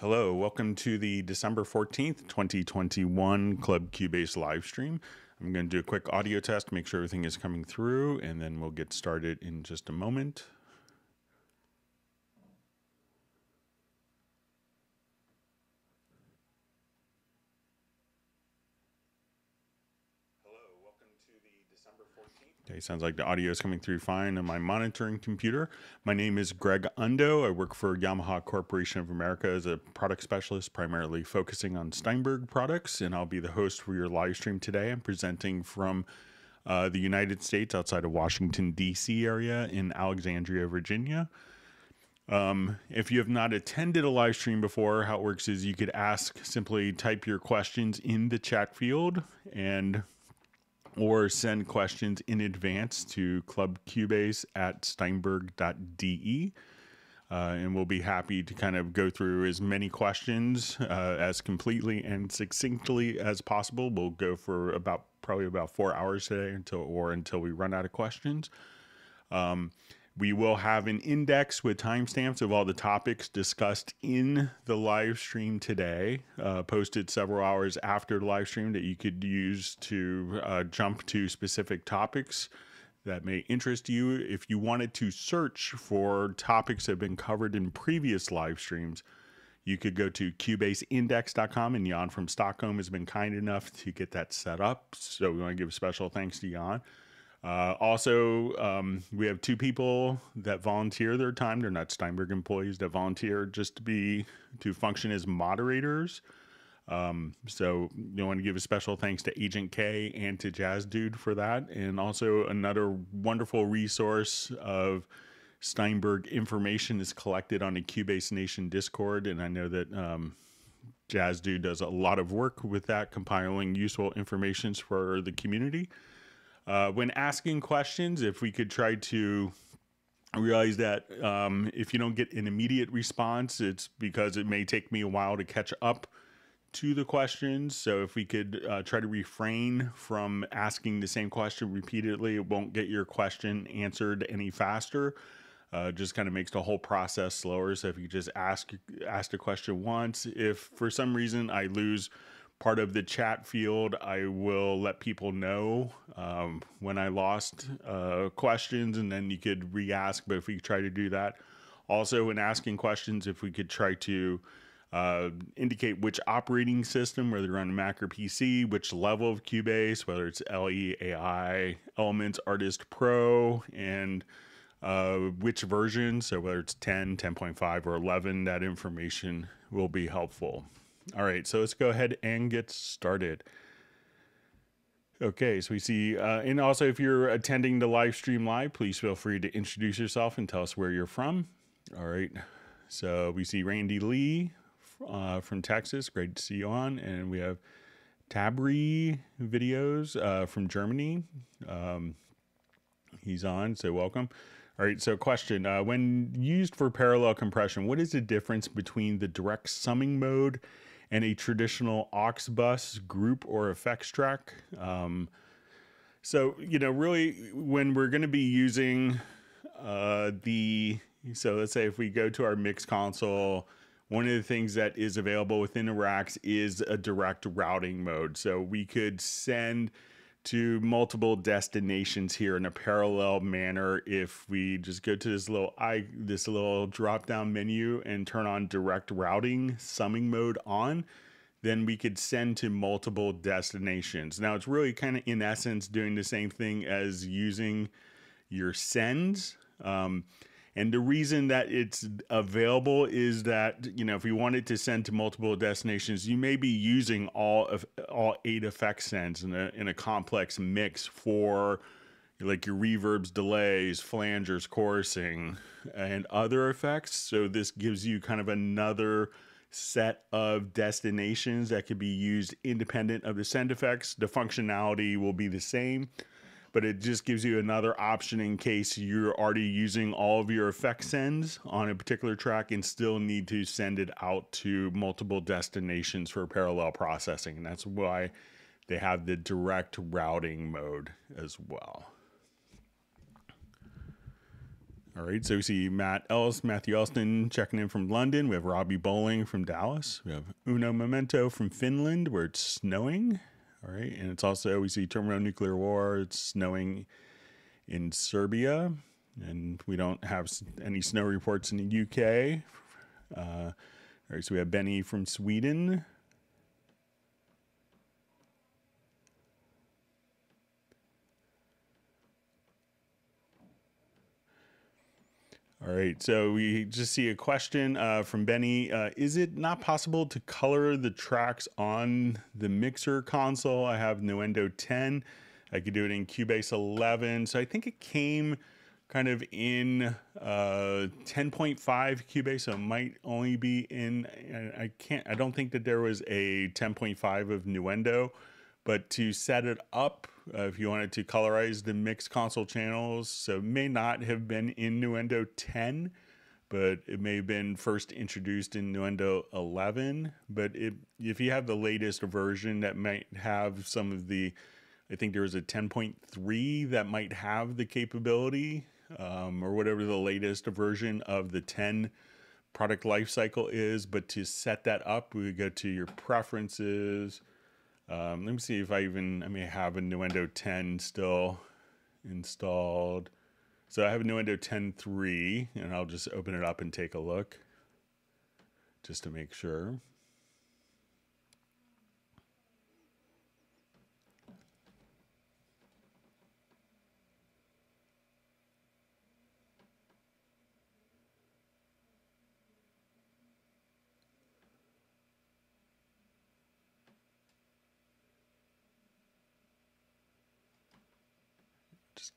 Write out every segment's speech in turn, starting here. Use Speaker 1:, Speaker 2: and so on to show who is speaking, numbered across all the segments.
Speaker 1: Hello, welcome to the December 14th, 2021 Club Cubase live stream. I'm going to do a quick audio test, make sure everything is coming through, and then we'll get started in just a moment. Okay, sounds like the audio is coming through fine on my monitoring computer. My name is Greg Ondo. I work for Yamaha Corporation of America as a product specialist, primarily focusing on Steinberg products, and I'll be the host for your live stream today. I'm presenting from uh, the United States outside of Washington, D.C. area in Alexandria, Virginia. Um, if you have not attended a live stream before, how it works is you could ask, simply type your questions in the chat field and or send questions in advance to clubcubase at steinberg.de. Uh, and we'll be happy to kind of go through as many questions uh, as completely and succinctly as possible. We'll go for about probably about four hours today until or until we run out of questions. Um, we will have an index with timestamps of all the topics discussed in the live stream today, uh, posted several hours after the live stream that you could use to uh, jump to specific topics that may interest you. If you wanted to search for topics that have been covered in previous live streams, you could go to cubaseindex.com and Jan from Stockholm has been kind enough to get that set up. So we want to give special thanks to Jan. Uh, also, um, we have two people that volunteer their time. They're not Steinberg employees that volunteer just to be to function as moderators. Um, so you want to give a special thanks to Agent K and to Jazz Dude for that, and also another wonderful resource of Steinberg information is collected on the Cubase Nation Discord, and I know that um, Jazz Dude does a lot of work with that, compiling useful information for the community. Uh, when asking questions, if we could try to realize that um, if you don't get an immediate response, it's because it may take me a while to catch up to the questions. So if we could uh, try to refrain from asking the same question repeatedly, it won't get your question answered any faster. Uh, just kind of makes the whole process slower. So if you just ask ask a question once, if for some reason I lose part of the chat field, I will let people know um, when I lost uh, questions, and then you could re ask. But if we try to do that, also when asking questions, if we could try to uh, indicate which operating system, whether you're on Mac or PC, which level of Cubase, whether it's LE, AI, Elements, Artist Pro, and uh, which version, so whether it's 10, 10.5, or 11, that information will be helpful. All right, so let's go ahead and get started. Okay, so we see, uh, and also if you're attending the live stream live, please feel free to introduce yourself and tell us where you're from. All right, so we see Randy Lee uh, from Texas. Great to see you on. And we have Tabri videos uh, from Germany. Um, he's on, so welcome. All right, so question. Uh, when used for parallel compression, what is the difference between the direct summing mode and a traditional aux bus group or effects track. Um, so, you know, really when we're going to be using uh, the, so let's say if we go to our mix console, one of the things that is available within racks is a direct routing mode. So we could send to multiple destinations here in a parallel manner. If we just go to this little i this little drop down menu and turn on direct routing summing mode on then we could send to multiple destinations. Now it's really kind of in essence doing the same thing as using your sends. Um, and the reason that it's available is that you know if you wanted to send to multiple destinations, you may be using all of all eight effect sends in a in a complex mix for like your reverbs, delays, flangers, chorusing, and other effects. So this gives you kind of another set of destinations that could be used independent of the send effects. The functionality will be the same but it just gives you another option in case you're already using all of your effect sends on a particular track and still need to send it out to multiple destinations for parallel processing. And that's why they have the direct routing mode as well. All right, so we see Matt Ellis, Matthew Elston checking in from London. We have Robbie Bowling from Dallas. We have Uno Memento from Finland, where it's snowing. All right, and it's also we see terminal Nuclear War. It's snowing in Serbia, and we don't have any snow reports in the UK. Uh, all right, so we have Benny from Sweden. All right, so we just see a question uh, from Benny. Uh, is it not possible to color the tracks on the mixer console? I have Nuendo 10. I could do it in Cubase 11. So I think it came kind of in uh, 10.5 Cubase, so it might only be in. I can't. I don't think that there was a 10.5 of Nuendo. But to set it up, uh, if you wanted to colorize the mixed console channels, so it may not have been in Nuendo 10, but it may have been first introduced in Nuendo 11. But it, if you have the latest version that might have some of the, I think there was a 10.3 that might have the capability, um, or whatever the latest version of the 10 product lifecycle is. But to set that up, we go to your preferences um, let me see if I even, I may have a Nuendo 10 still installed. So I have a Nuendo 10.3 and I'll just open it up and take a look just to make sure.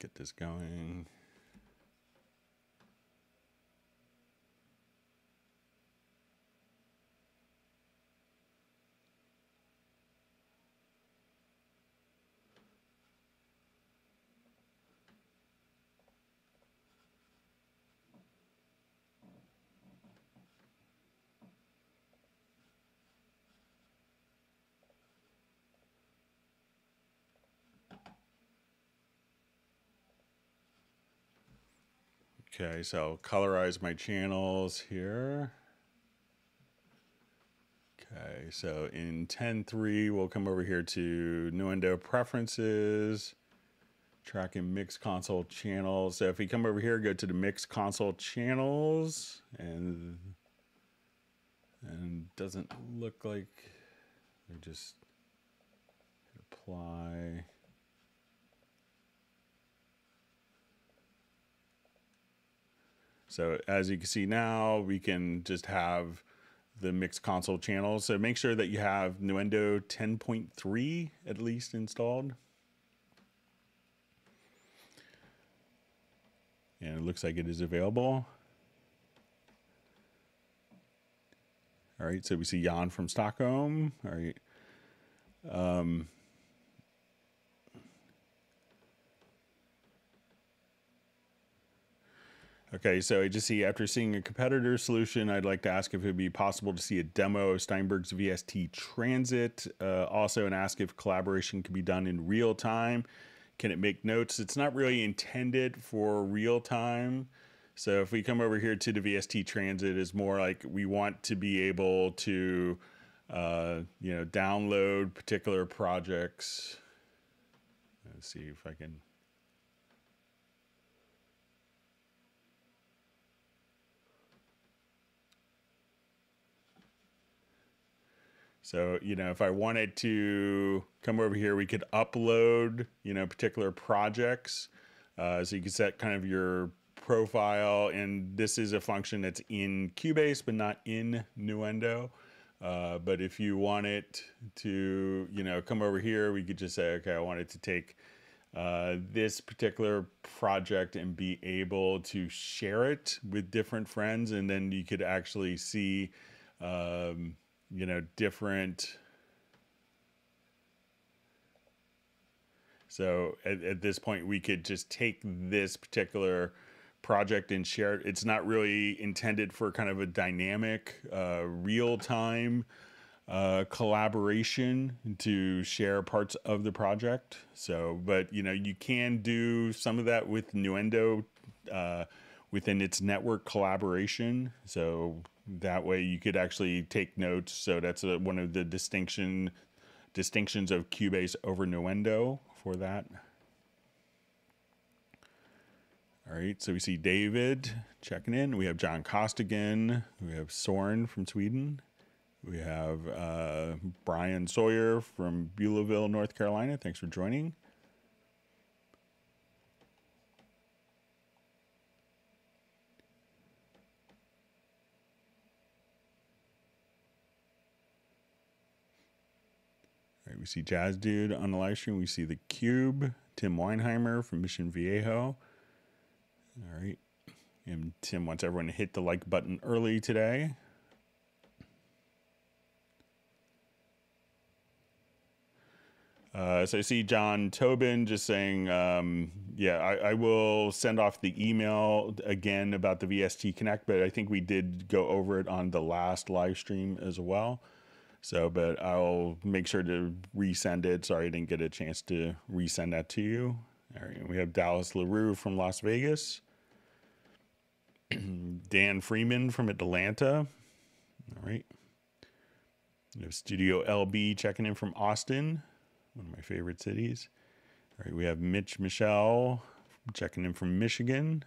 Speaker 1: Get this going. Okay, so colorize my channels here. Okay, so in 10.3, we'll come over here to Nuendo Preferences, track and mix console channels. So if we come over here, go to the mix console channels, and and doesn't look like just apply. So as you can see now, we can just have the mixed console channel. So make sure that you have Nuendo 10.3 at least installed. And it looks like it is available. All right, so we see Jan from Stockholm. All right. Um, Okay, so I just see after seeing a competitor solution, I'd like to ask if it would be possible to see a demo of Steinberg's VST Transit. Uh, also, and ask if collaboration can be done in real time. Can it make notes? It's not really intended for real time. So if we come over here to the VST Transit, is more like we want to be able to, uh, you know, download particular projects. Let's see if I can So, you know, if I wanted to come over here, we could upload, you know, particular projects. Uh, so you can set kind of your profile, and this is a function that's in Cubase, but not in Nuendo. Uh, but if you want it to, you know, come over here, we could just say, okay, I wanted to take uh, this particular project and be able to share it with different friends, and then you could actually see, um, you know, different. So at, at this point, we could just take this particular project and share it. It's not really intended for kind of a dynamic, uh, real time uh, collaboration to share parts of the project. So, but you know, you can do some of that with Nuendo. Uh, within its network collaboration. So that way you could actually take notes. So that's a, one of the distinction distinctions of Cubase over Nuendo for that. All right, so we see David checking in. We have John Costigan. We have Soren from Sweden. We have uh, Brian Sawyer from Beulaville, North Carolina. Thanks for joining. We see Jazz Dude on the live stream. We see the Cube, Tim Weinheimer from Mission Viejo. All right. And Tim wants everyone to hit the like button early today. Uh, so I see John Tobin just saying, um, yeah, I, I, will send off the email again about the VST Connect, but I think we did go over it on the last live stream as well. So, but I'll make sure to resend it. Sorry, I didn't get a chance to resend that to you. All right, we have Dallas LaRue from Las Vegas, Dan Freeman from Atlanta. All right. We have Studio LB checking in from Austin one of my favorite cities. All right, we have Mitch Michelle checking in from Michigan.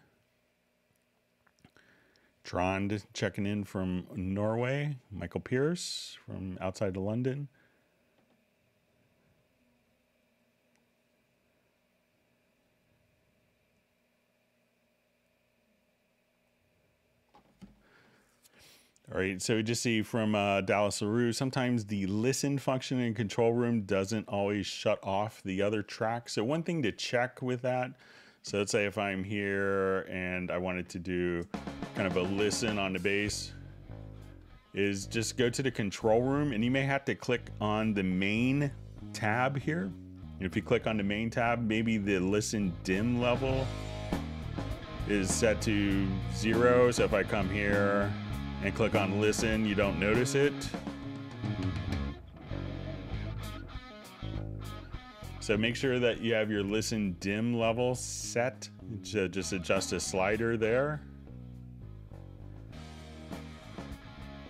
Speaker 1: Trond checking in from Norway. Michael Pierce from outside of London. All right, so we just see from uh, Dallas LaRue, sometimes the listen function in control room doesn't always shut off the other track. So one thing to check with that, so let's say if I'm here and I wanted to do kind of a listen on the bass, is just go to the control room and you may have to click on the main tab here. If you click on the main tab, maybe the listen dim level is set to zero. So if I come here, and click on listen, you don't notice it. So make sure that you have your listen dim level set. to just adjust a slider there.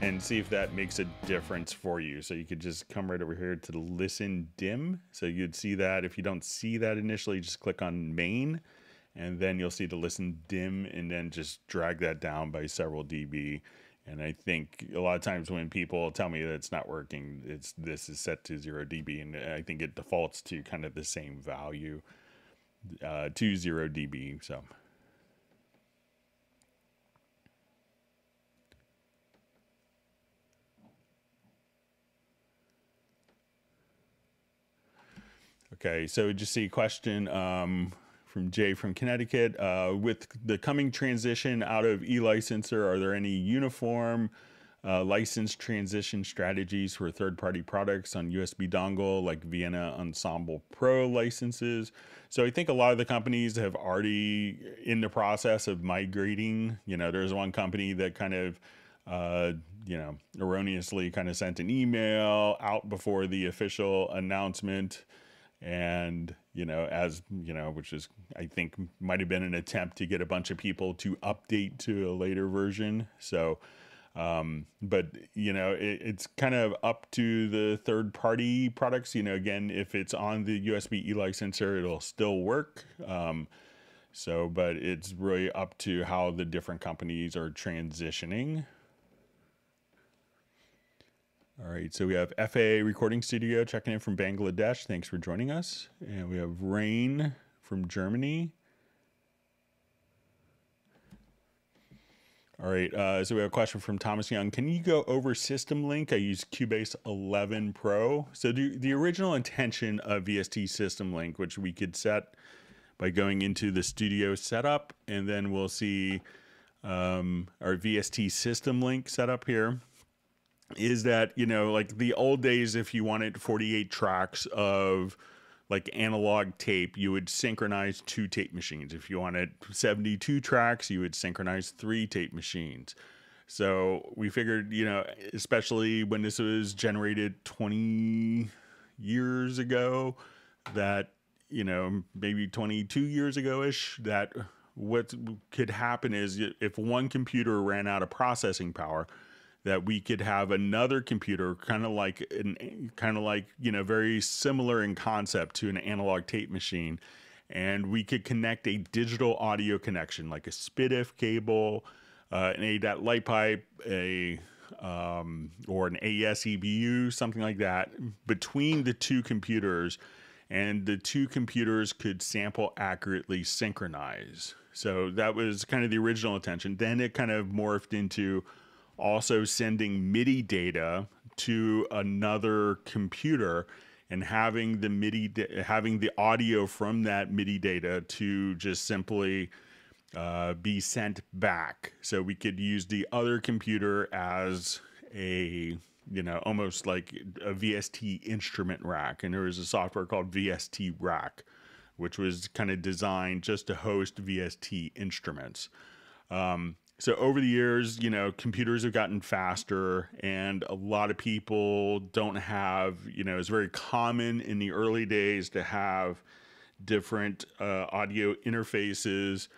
Speaker 1: And see if that makes a difference for you. So you could just come right over here to the listen dim. So you'd see that. If you don't see that initially, just click on main and then you'll see the listen dim and then just drag that down by several dB and I think a lot of times when people tell me that it's not working, it's this is set to zero dB, and I think it defaults to kind of the same value uh, to zero dB. So. Okay, so just see question. Um, from Jay from Connecticut. Uh, with the coming transition out of e-licenser, are there any uniform uh, license transition strategies for third-party products on USB dongle like Vienna Ensemble Pro licenses? So I think a lot of the companies have already in the process of migrating. You know, there's one company that kind of uh, you know, erroneously kind of sent an email out before the official announcement and you know as you know which is i think might have been an attempt to get a bunch of people to update to a later version. So um, but you know it, it's kind of up to the third party products. You know again if it's on the usb e-licenser it'll still work. Um, so but it's really up to how the different companies are transitioning all right, so we have FA Recording Studio checking in from Bangladesh. Thanks for joining us. And we have Rain from Germany. All right, uh, so we have a question from Thomas Young. Can you go over System Link? I use Cubase 11 Pro. So the, the original intention of VST System Link, which we could set by going into the studio setup, and then we'll see um, our VST System Link setup here is that you know like the old days if you wanted 48 tracks of like analog tape you would synchronize two tape machines. If you wanted 72 tracks you would synchronize three tape machines. So we figured you know especially when this was generated 20 years ago that you know maybe 22 years ago ish that what could happen is if one computer ran out of processing power, that we could have another computer kind of like an kind of like you know very similar in concept to an analog tape machine. And we could connect a digital audio connection like a SPDIF cable uh, an ADAT light pipe a um, or an AES EBU something like that between the two computers. And the two computers could sample accurately synchronize. So that was kind of the original intention. Then it kind of morphed into also sending MIDI data to another computer and having the MIDI having the audio from that MIDI data to just simply uh, be sent back. So we could use the other computer as a you know almost like a VST instrument rack, and there was a software called VST Rack, which was kind of designed just to host VST instruments. Um, so over the years, you know, computers have gotten faster, and a lot of people don't have, you know, it's very common in the early days to have different uh, audio interfaces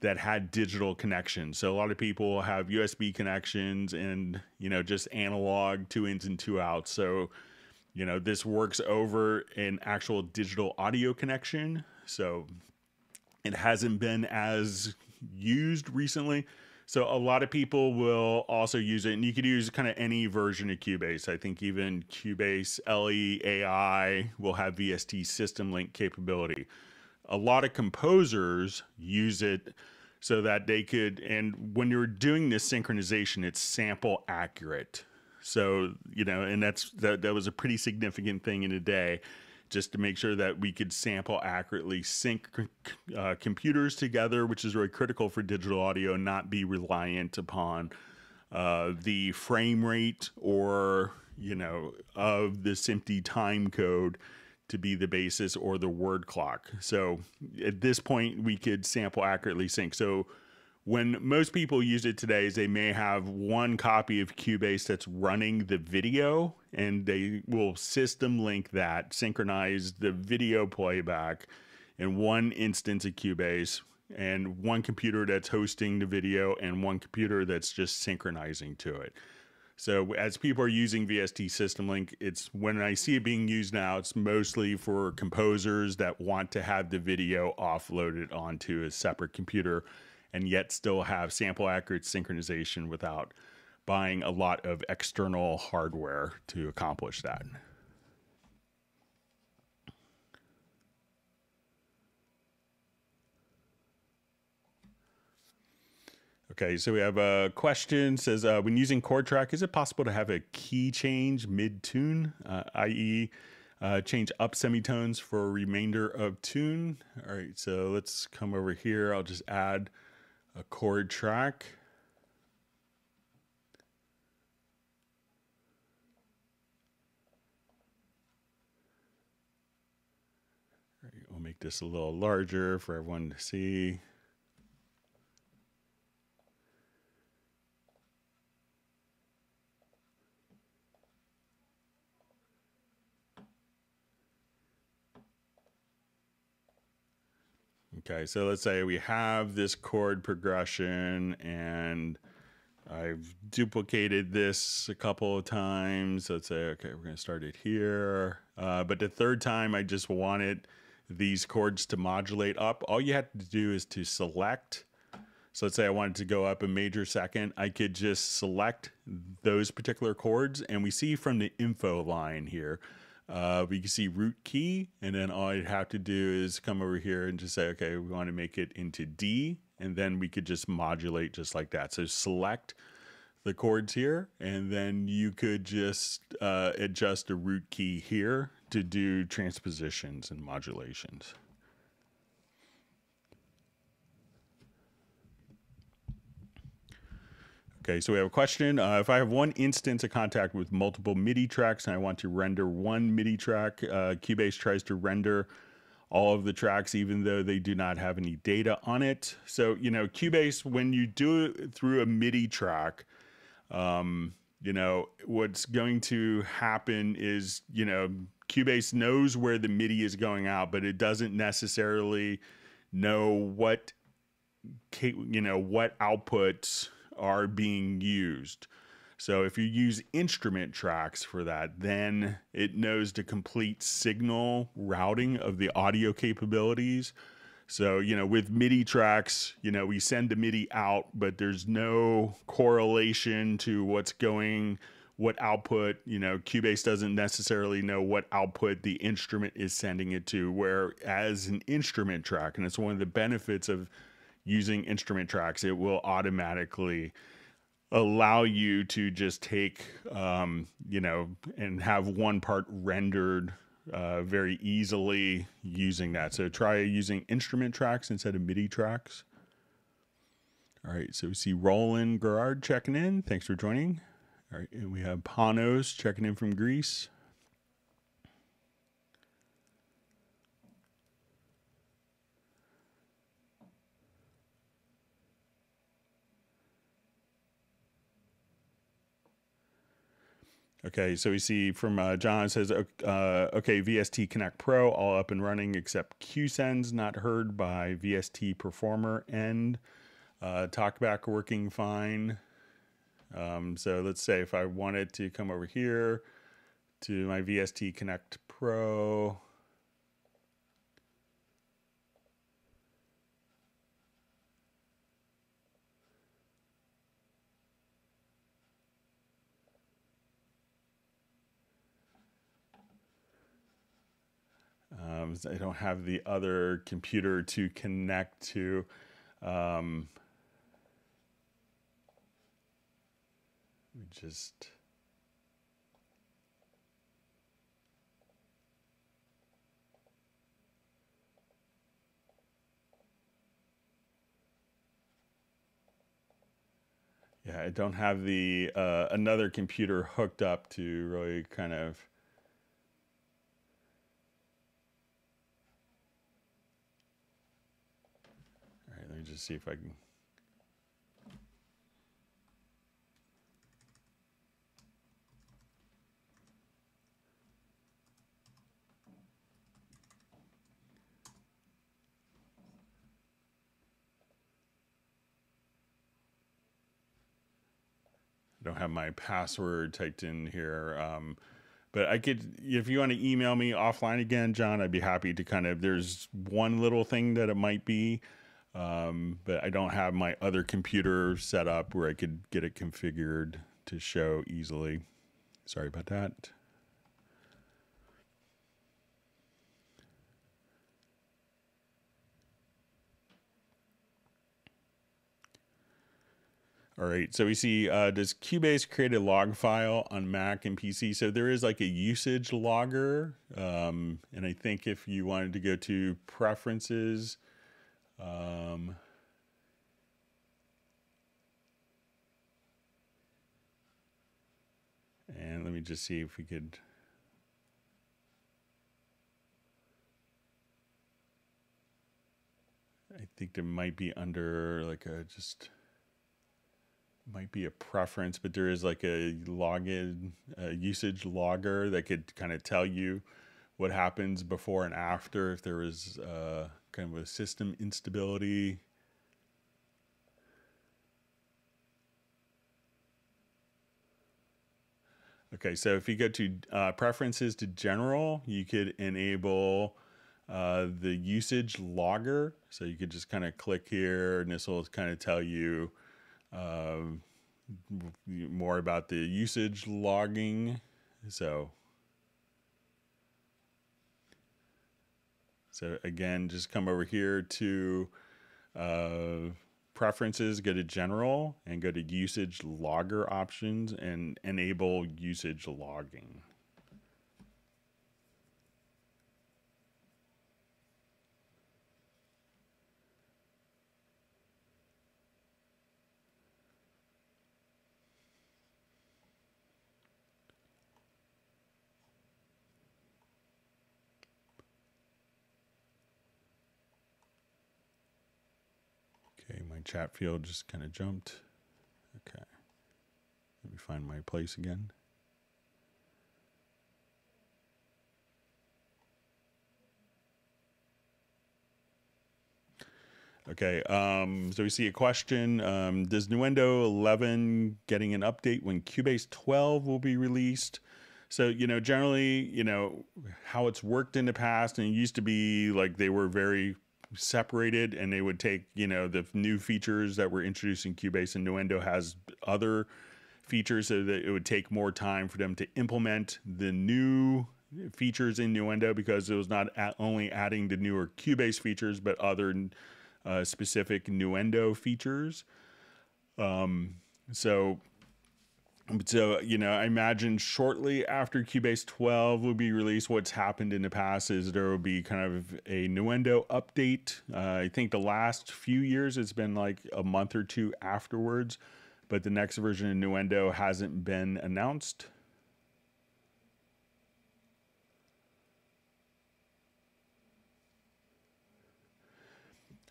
Speaker 1: that had digital connections. So a lot of people have USB connections and, you know, just analog two ins and two outs. So, you know, this works over an actual digital audio connection. So it hasn't been as used recently so a lot of people will also use it, and you could use kind of any version of Cubase. I think even Cubase LE AI will have VST system link capability. A lot of composers use it so that they could, and when you're doing this synchronization, it's sample accurate. So you know, and that's that that was a pretty significant thing in a day just to make sure that we could sample accurately, sync uh, computers together, which is really critical for digital audio, not be reliant upon uh, the frame rate or you know of the SMPTE time code to be the basis or the word clock. So at this point, we could sample accurately sync. So when most people use it today is they may have one copy of Cubase that's running the video and they will system link that, synchronize the video playback in one instance of Cubase and one computer that's hosting the video and one computer that's just synchronizing to it. So as people are using VST System Link, it's when I see it being used now, it's mostly for composers that want to have the video offloaded onto a separate computer and yet still have sample accurate synchronization without buying a lot of external hardware to accomplish that. Okay, so we have a question says uh, when using chord track, is it possible to have a key change mid tune, uh, i.e., uh, change up semitones for remainder of tune? All right, so let's come over here. I'll just add a chord track. we'll make this a little larger for everyone to see. Okay, so let's say we have this chord progression and I've duplicated this a couple of times. Let's say, okay, we're to start it here. Uh, but the third time, I just wanted these chords to modulate up. All you have to do is to select. So let's say I wanted to go up a major second. I could just select those particular chords. And we see from the info line here, uh, we can see root key, and then all I'd have to do is come over here and just say, okay, we want to make it into D, and then we could just modulate just like that. So select the chords here, and then you could just uh, adjust the root key here to do transpositions and modulations. Okay, so we have a question. Uh, if I have one instance of Kontakt with multiple MIDI tracks and I want to render one MIDI track, uh, Cubase tries to render all of the tracks even though they do not have any data on it. So, you know, Cubase, when you do it through a MIDI track, um, you know, what's going to happen is, you know, Cubase knows where the MIDI is going out, but it doesn't necessarily know what you know, what outputs are being used. So if you use instrument tracks for that, then it knows the complete signal routing of the audio capabilities. So, you know, with MIDI tracks, you know, we send the MIDI out, but there's no correlation to what's going, what output, you know, Cubase doesn't necessarily know what output the instrument is sending it to. Whereas an instrument track, and it's one of the benefits of using instrument tracks, it will automatically allow you to just take, um, you know, and have one part rendered uh, very easily using that. So try using instrument tracks instead of MIDI tracks. All right, so we see Roland Gerard checking in. Thanks for joining. All right, and we have Panos checking in from Greece. Okay, so we see from uh, John says, uh, okay, VST Connect Pro all up and running except QSends not heard by VST Performer and uh, TalkBack working fine. Um, so let's say if I wanted to come over here to my VST Connect Pro, Um, I don't have the other computer to connect to. Um, just. Yeah, I don't have the uh, another computer hooked up to really kind of just see if I can. I don't have my password typed in here. Um, but I could, if you want to email me offline again, John, I'd be happy to kind of. There's one little thing that it might be um, but I don't have my other computer set up where I could get it configured to show easily. Sorry about that. All right, so we see, uh, does Cubase create a log file on Mac and PC? So there is like a usage logger. Um, and I think if you wanted to go to preferences, um, and let me just see if we could. I think there might be under like a just might be a preference, but there is like a login a usage logger that could kind of tell you what happens before and after if there was uh, kind of a system instability. Okay, so if you go to uh, preferences to general, you could enable uh, the usage logger. So you could just kind of click here and this will kind of tell you uh, more about the usage logging. So So again, just come over here to uh, preferences, go to general and go to usage logger options and enable usage logging. Chat field just kind of jumped. Okay. Let me find my place again. Okay, um, so we see a question. Um, does Nuendo 11 getting an update when Cubase 12 will be released? So, you know, generally, you know, how it's worked in the past, and it used to be like they were very separated and they would take, you know, the new features that were introduced in Cubase, and Nuendo has other features so that it would take more time for them to implement the new features in Nuendo because it was not only adding the newer Cubase features, but other uh, specific Nuendo features. Um, so, so you know, I imagine shortly after Cubase 12 will be released, what's happened in the past is there will be kind of a Nuendo update. Uh, I think the last few years it's been like a month or two afterwards, but the next version of Nuendo hasn't been announced.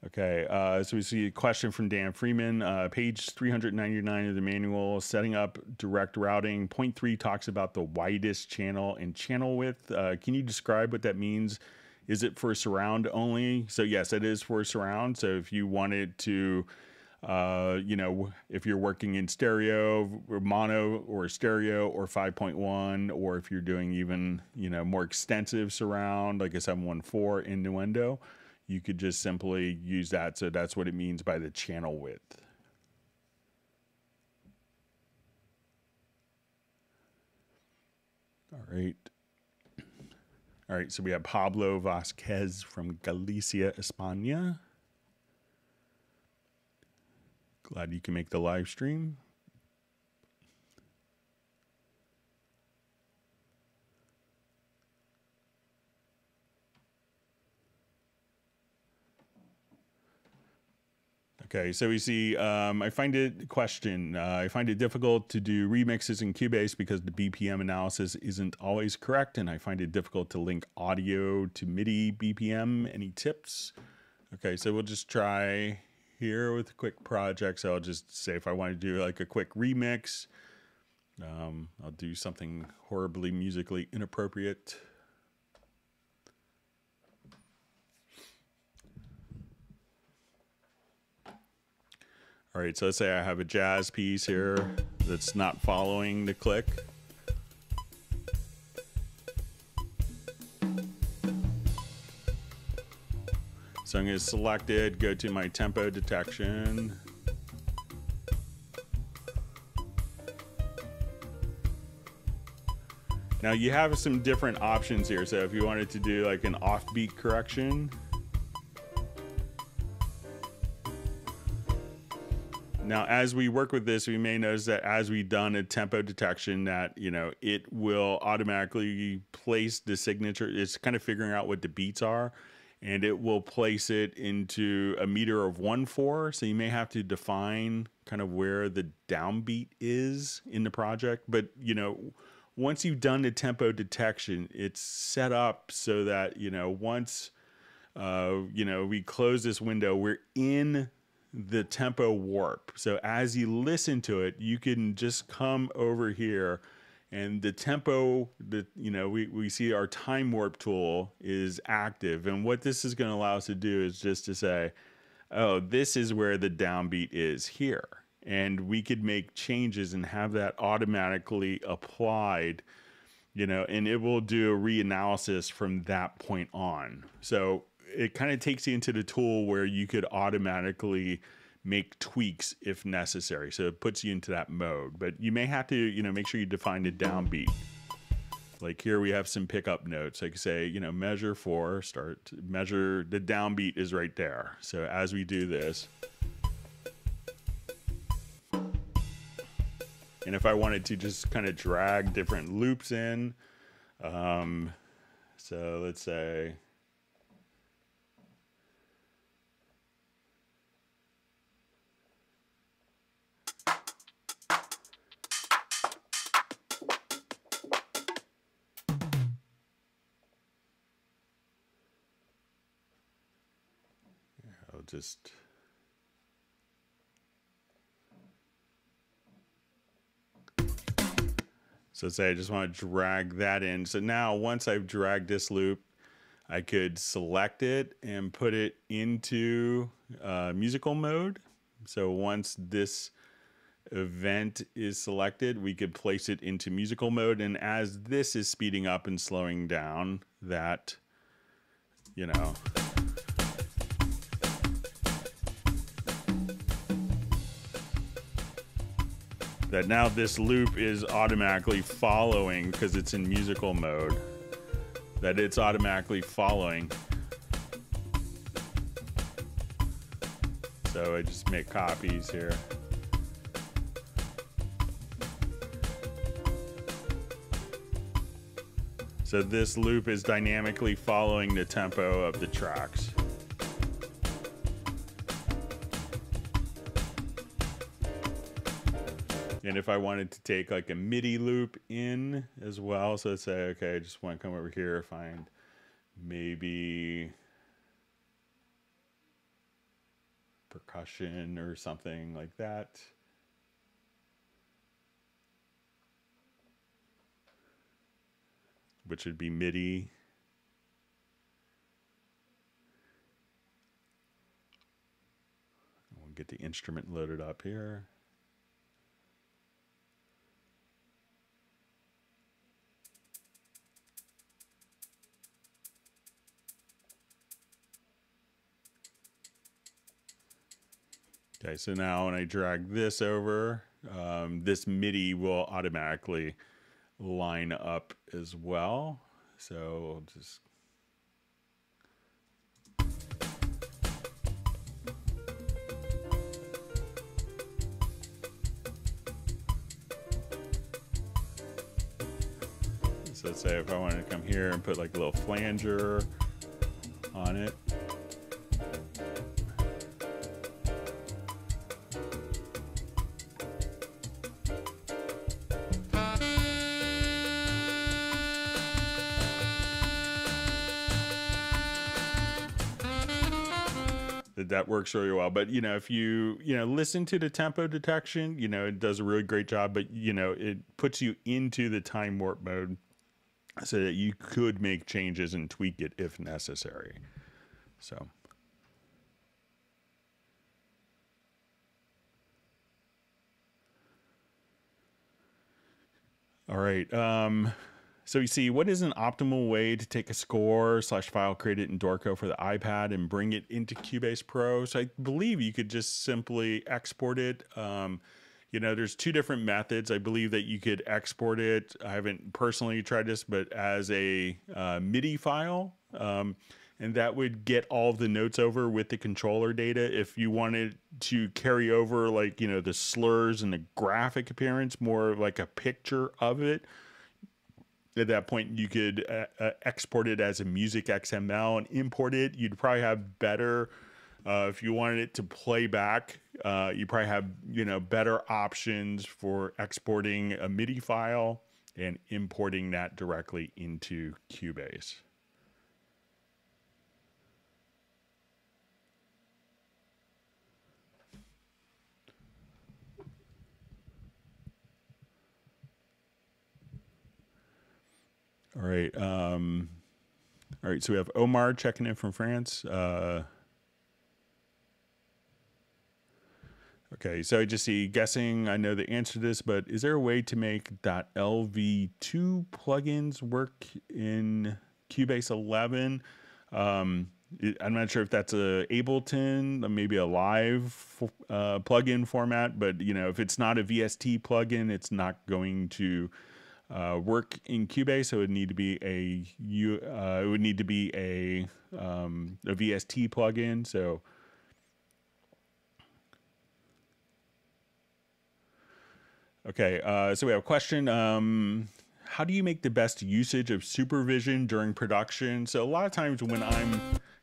Speaker 1: Okay, uh, so we see a question from Dan Freeman. Uh, page 399 of the manual, setting up direct routing. Point three talks about the widest channel and channel width. Uh, can you describe what that means? Is it for surround only? So, yes, it is for surround. So, if you wanted to, uh, you know, if you're working in stereo, or mono, or stereo, or 5.1, or if you're doing even, you know, more extensive surround, like a 714 in Nuendo you could just simply use that. So that's what it means by the channel width. All right. All right, so we have Pablo Vasquez from Galicia, España. Glad you can make the live stream. Okay, so we see, um, I find it, question, uh, I find it difficult to do remixes in Cubase because the BPM analysis isn't always correct, and I find it difficult to link audio to MIDI BPM. Any tips? Okay, so we'll just try here with a quick project. So I'll just say if I want to do like a quick remix, um, I'll do something horribly musically inappropriate. All right, so let's say I have a jazz piece here that's not following the click. So I'm going to select it, go to my tempo detection. Now you have some different options here. So if you wanted to do like an offbeat correction, Now, as we work with this, we may notice that as we've done a tempo detection, that you know it will automatically place the signature. It's kind of figuring out what the beats are, and it will place it into a meter of one four. So you may have to define kind of where the downbeat is in the project. But you know, once you've done the tempo detection, it's set up so that you know once uh, you know we close this window, we're in the tempo warp. So as you listen to it, you can just come over here and the tempo that you know we, we see our time warp tool is active. And what this is going to allow us to do is just to say oh this is where the downbeat is here. And we could make changes and have that automatically applied you know and it will do a reanalysis from that point on. So it kind of takes you into the tool where you could automatically make tweaks if necessary. So it puts you into that mode. But you may have to, you know, make sure you define the downbeat. Like here we have some pickup notes. I could say, you know, measure four, start measure the downbeat is right there. So as we do this, and if I wanted to just kind of drag different loops in, um, so let's say just So say I just want to drag that in. So now once I've dragged this loop, I could select it and put it into uh, musical mode. So once this event is selected, we could place it into musical mode. And as this is speeding up and slowing down, that, you know, that now this loop is automatically following because it's in musical mode that it's automatically following. So I just make copies here. So this loop is dynamically following the tempo of the tracks And if I wanted to take like a MIDI loop in as well, so let's say, okay, I just want to come over here, find maybe percussion or something like that. Which would be MIDI. We'll get the instrument loaded up here. Okay, so now when I drag this over, um, this MIDI will automatically line up as well. So I'll just So let's say if I wanted to come here and put like a little flanger on it. That works really well. But you know, if you you know listen to the tempo detection, you know it does a really great job. But you know, it puts you into the time warp mode so that you could make changes and tweak it if necessary. So. All right. Um, so you see, what is an optimal way to take a score slash file created in Dorico for the iPad and bring it into Cubase Pro? So I believe you could just simply export it. Um, you know, there's two different methods. I believe that you could export it. I haven't personally tried this, but as a uh, MIDI file. Um, and that would get all the notes over with the controller data. If you wanted to carry over, like, you know, the slurs and the graphic appearance, more like a picture of it, at that point you could uh, uh, export it as a music XML and import it. You'd probably have better uh, if you wanted it to play back. Uh, you probably have you know better options for exporting a MIDI file and importing that directly into Cubase. All right. Um, all right. So we have Omar checking in from France. Uh, okay. So I just see guessing. I know the answer to this, but is there a way to make .lv2 plugins work in Cubase 11? Um, I'm not sure if that's a Ableton, maybe a live uh, plugin format, but you know, if it's not a VST plugin, it's not going to uh, work in Cubase, so it would need to be a uh, it would need to be a um, a VST plugin. So okay, uh, so we have a question. Um, how do you make the best usage of supervision during production? So a lot of times when I'm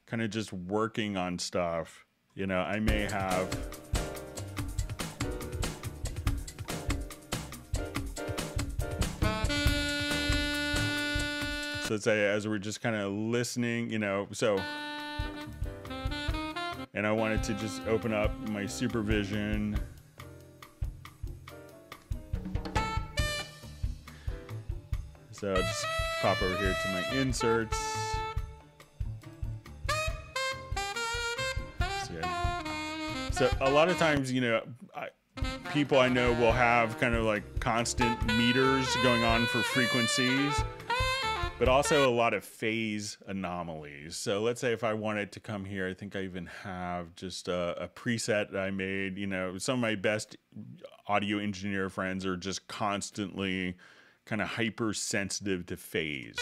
Speaker 1: kind of just working on stuff, you know, I may have let's say as we're just kind of listening, you know, so and I wanted to just open up my supervision. So I'll just pop over here to my inserts. So a lot of times, you know, I, people I know will have kind of like constant meters going on for frequencies, but also a lot of phase anomalies. So let's say if I wanted to come here, I think I even have just a, a preset that I made. You know, some of my best audio engineer friends are just constantly kind of hypersensitive to phase.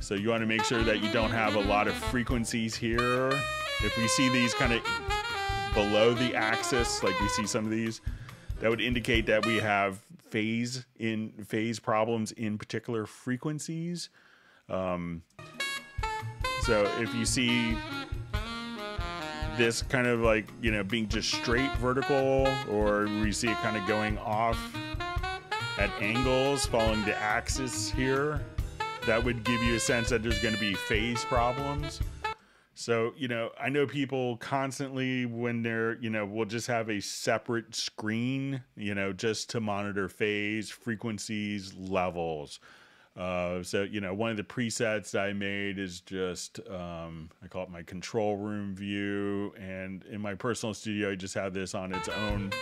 Speaker 1: So you want to make sure that you don't have a lot of frequencies here. If we see these kind of below the axis, like we see some of these, that would indicate that we have phase in phase problems in particular frequencies. Um, so if you see this kind of like you know being just straight vertical, or we see it kind of going off at angles following the axis here, that would give you a sense that there's going to be phase problems. So, you know, I know people constantly when they're, you know, will just have a separate screen, you know, just to monitor phase, frequencies, levels. Uh, so, you know, one of the presets I made is just, um, I call it my control room view. And in my personal studio, I just have this on its own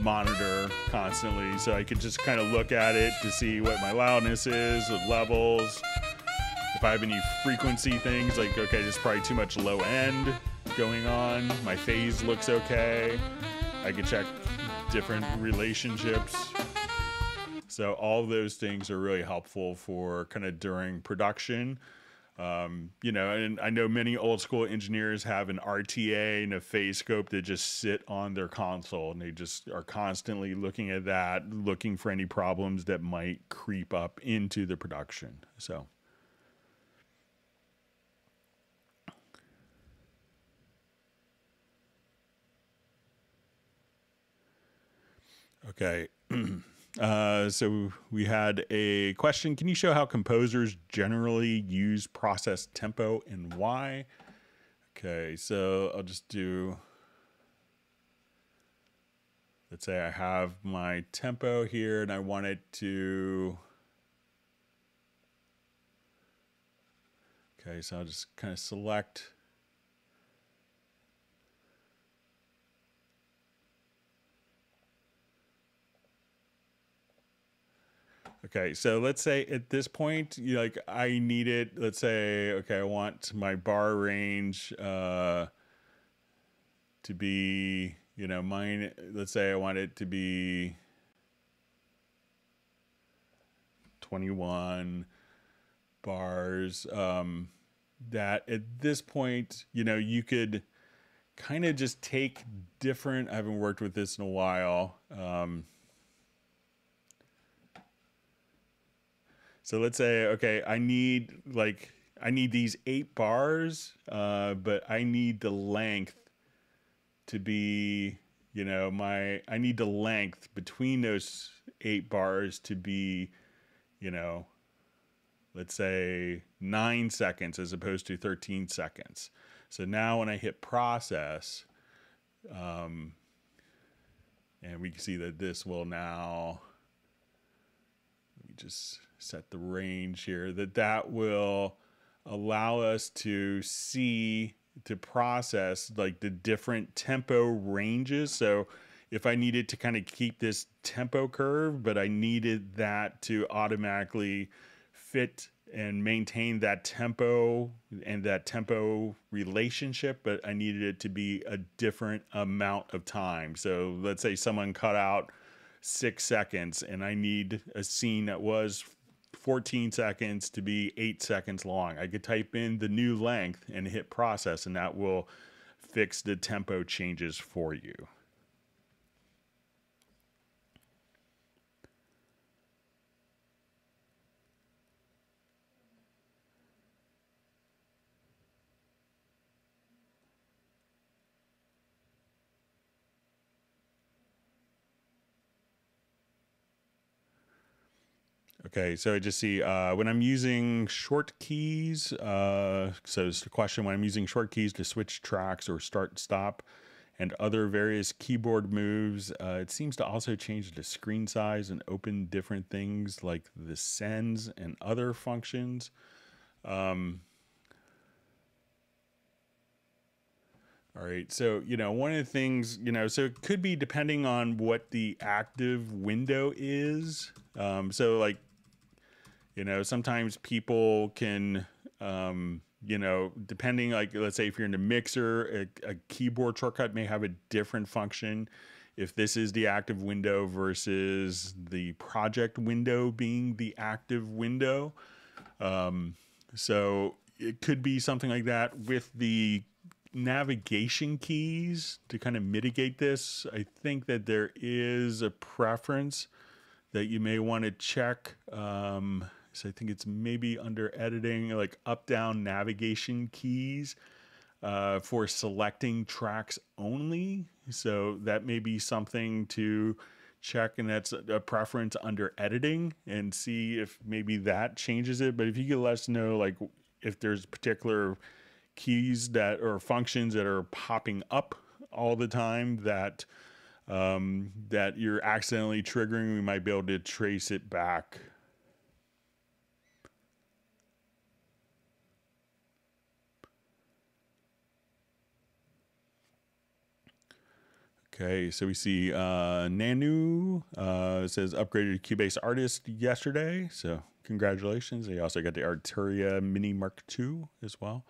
Speaker 1: monitor constantly. So I could just kind of look at it to see what my loudness is, the levels. If I have any frequency things, like, okay, there's probably too much low end going on. My phase looks okay. I can check different relationships so all those things are really helpful for kind of during production. Um, you know, and I know many old school engineers have an RTA and a phase scope that just sit on their console and they just are constantly looking at that, looking for any problems that might creep up into the production. So. Okay. Uh, so we had a question. Can you show how composers generally use process tempo and why? Okay, so I'll just do. Let's say I have my tempo here and I want it to. Okay, so I'll just kind of select Okay, so let's say at this point, you like I need it. Let's say, okay, I want my bar range uh, to be, you know, mine. Let's say I want it to be twenty-one bars. Um, that at this point, you know, you could kind of just take different. I haven't worked with this in a while. Um, So let's say, okay, I need like I need these eight bars, uh, but I need the length to be, you know, my I need the length between those eight bars to be, you know, let's say nine seconds as opposed to 13 seconds. So now when I hit process, um, and we can see that this will now, let me just set the range here, that that will allow us to see, to process like the different tempo ranges. So if I needed to kind of keep this tempo curve, but I needed that to automatically fit and maintain that tempo and that tempo relationship, but I needed it to be a different amount of time. So let's say someone cut out six seconds and I need a scene that was 14 seconds to be eight seconds long. I could type in the new length and hit process, and that will fix the tempo changes for you. Okay, so I just see uh, when I'm using short keys, uh, so it's the question when I'm using short keys to switch tracks or start stop and other various keyboard moves, uh, it seems to also change the screen size and open different things like the sends and other functions. Um, All right. So, you know, one of the things, you know, so it could be depending on what the active window is. Um, so, like, you know, sometimes people can, um, you know, depending, like, let's say if you're in a mixer, a, a keyboard shortcut may have a different function. If this is the active window versus the project window being the active window. Um, so it could be something like that with the navigation keys to kind of mitigate this. I think that there is a preference that you may want to check. Um, I think it's maybe under editing, like up down navigation keys uh, for selecting tracks only. So that may be something to check, and that's a preference under editing and see if maybe that changes it. But if you could let us know, like if there's particular keys that or functions that are popping up all the time that um, that you're accidentally triggering, we might be able to trace it back. Okay, so we see uh, Nanu uh, says upgraded Cubase Artist yesterday. So congratulations. They also got the Arturia Mini Mark II as well.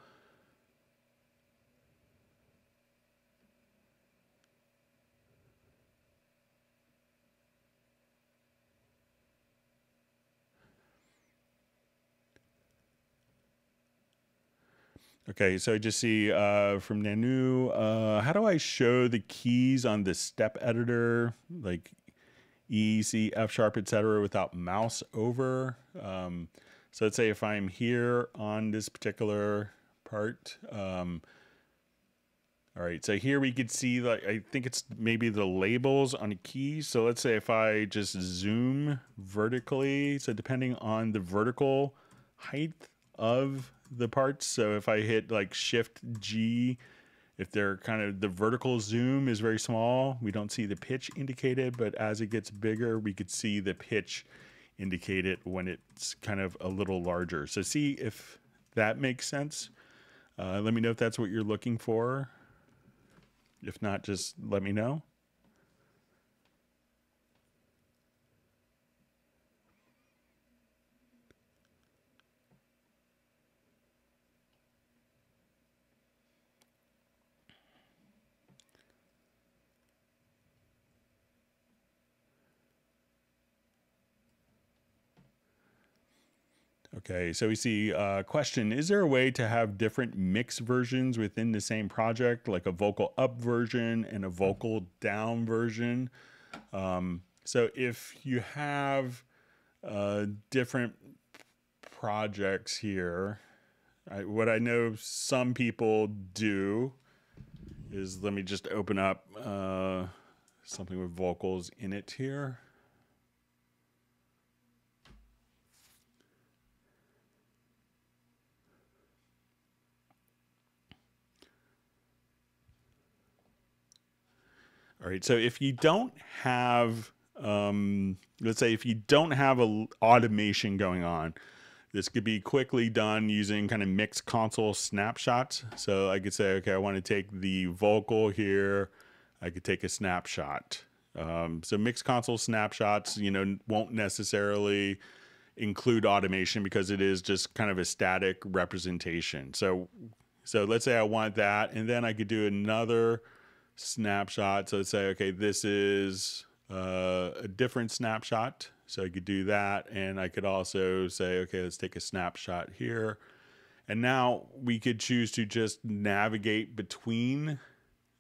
Speaker 1: Okay, so I just see uh, from Nanu, uh, how do I show the keys on the step editor, like E, C, F sharp, etc., without mouse over? Um, so let's say if I'm here on this particular part, um, all right, so here we could see, like, I think it's maybe the labels on the keys. So let's say if I just zoom vertically, so depending on the vertical height of the parts. So if I hit like Shift G, if they're kind of the vertical zoom is very small, we don't see the pitch indicated, but as it gets bigger, we could see the pitch indicated when it's kind of a little larger. So see if that makes sense. Uh, let me know if that's what you're looking for. If not, just let me know. Okay, so we see a uh, question, is there a way to have different mix versions within the same project, like a vocal up version and a vocal down version? Um, so if you have uh, different projects here, I, what I know some people do is, let me just open up uh, something with vocals in it here. All right. So if you don't have, um, let's say, if you don't have a automation going on, this could be quickly done using kind of mix console snapshots. So I could say, okay, I want to take the vocal here. I could take a snapshot. Um, so mix console snapshots, you know, won't necessarily include automation because it is just kind of a static representation. So, so let's say I want that, and then I could do another snapshot. So say, okay, this is uh, a different snapshot. So I could do that. And I could also say, okay, let's take a snapshot here. And now we could choose to just navigate between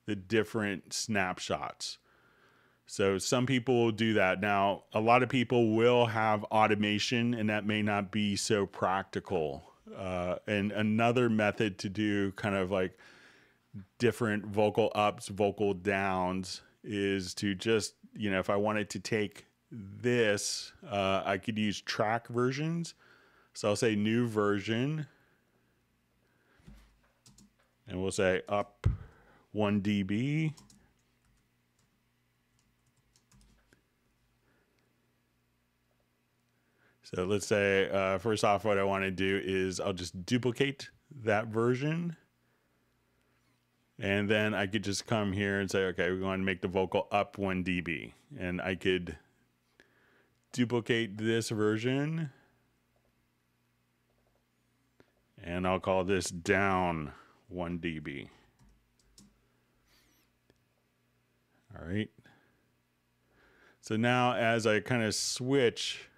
Speaker 1: the different snapshots. So some people will do that. Now, a lot of people will have automation, and that may not be so practical. Uh, and another method to do kind of like different vocal ups, vocal downs is to just, you know, if I wanted to take this, uh, I could use track versions. So I'll say new version. And we'll say up 1 dB. So let's say, uh, first off, what I want to do is I'll just duplicate that version And then I could just come here and say, okay, we want to make the vocal up 1 dB. And I could duplicate this version. And I'll call this down 1 dB. All right. So now as I kind of switch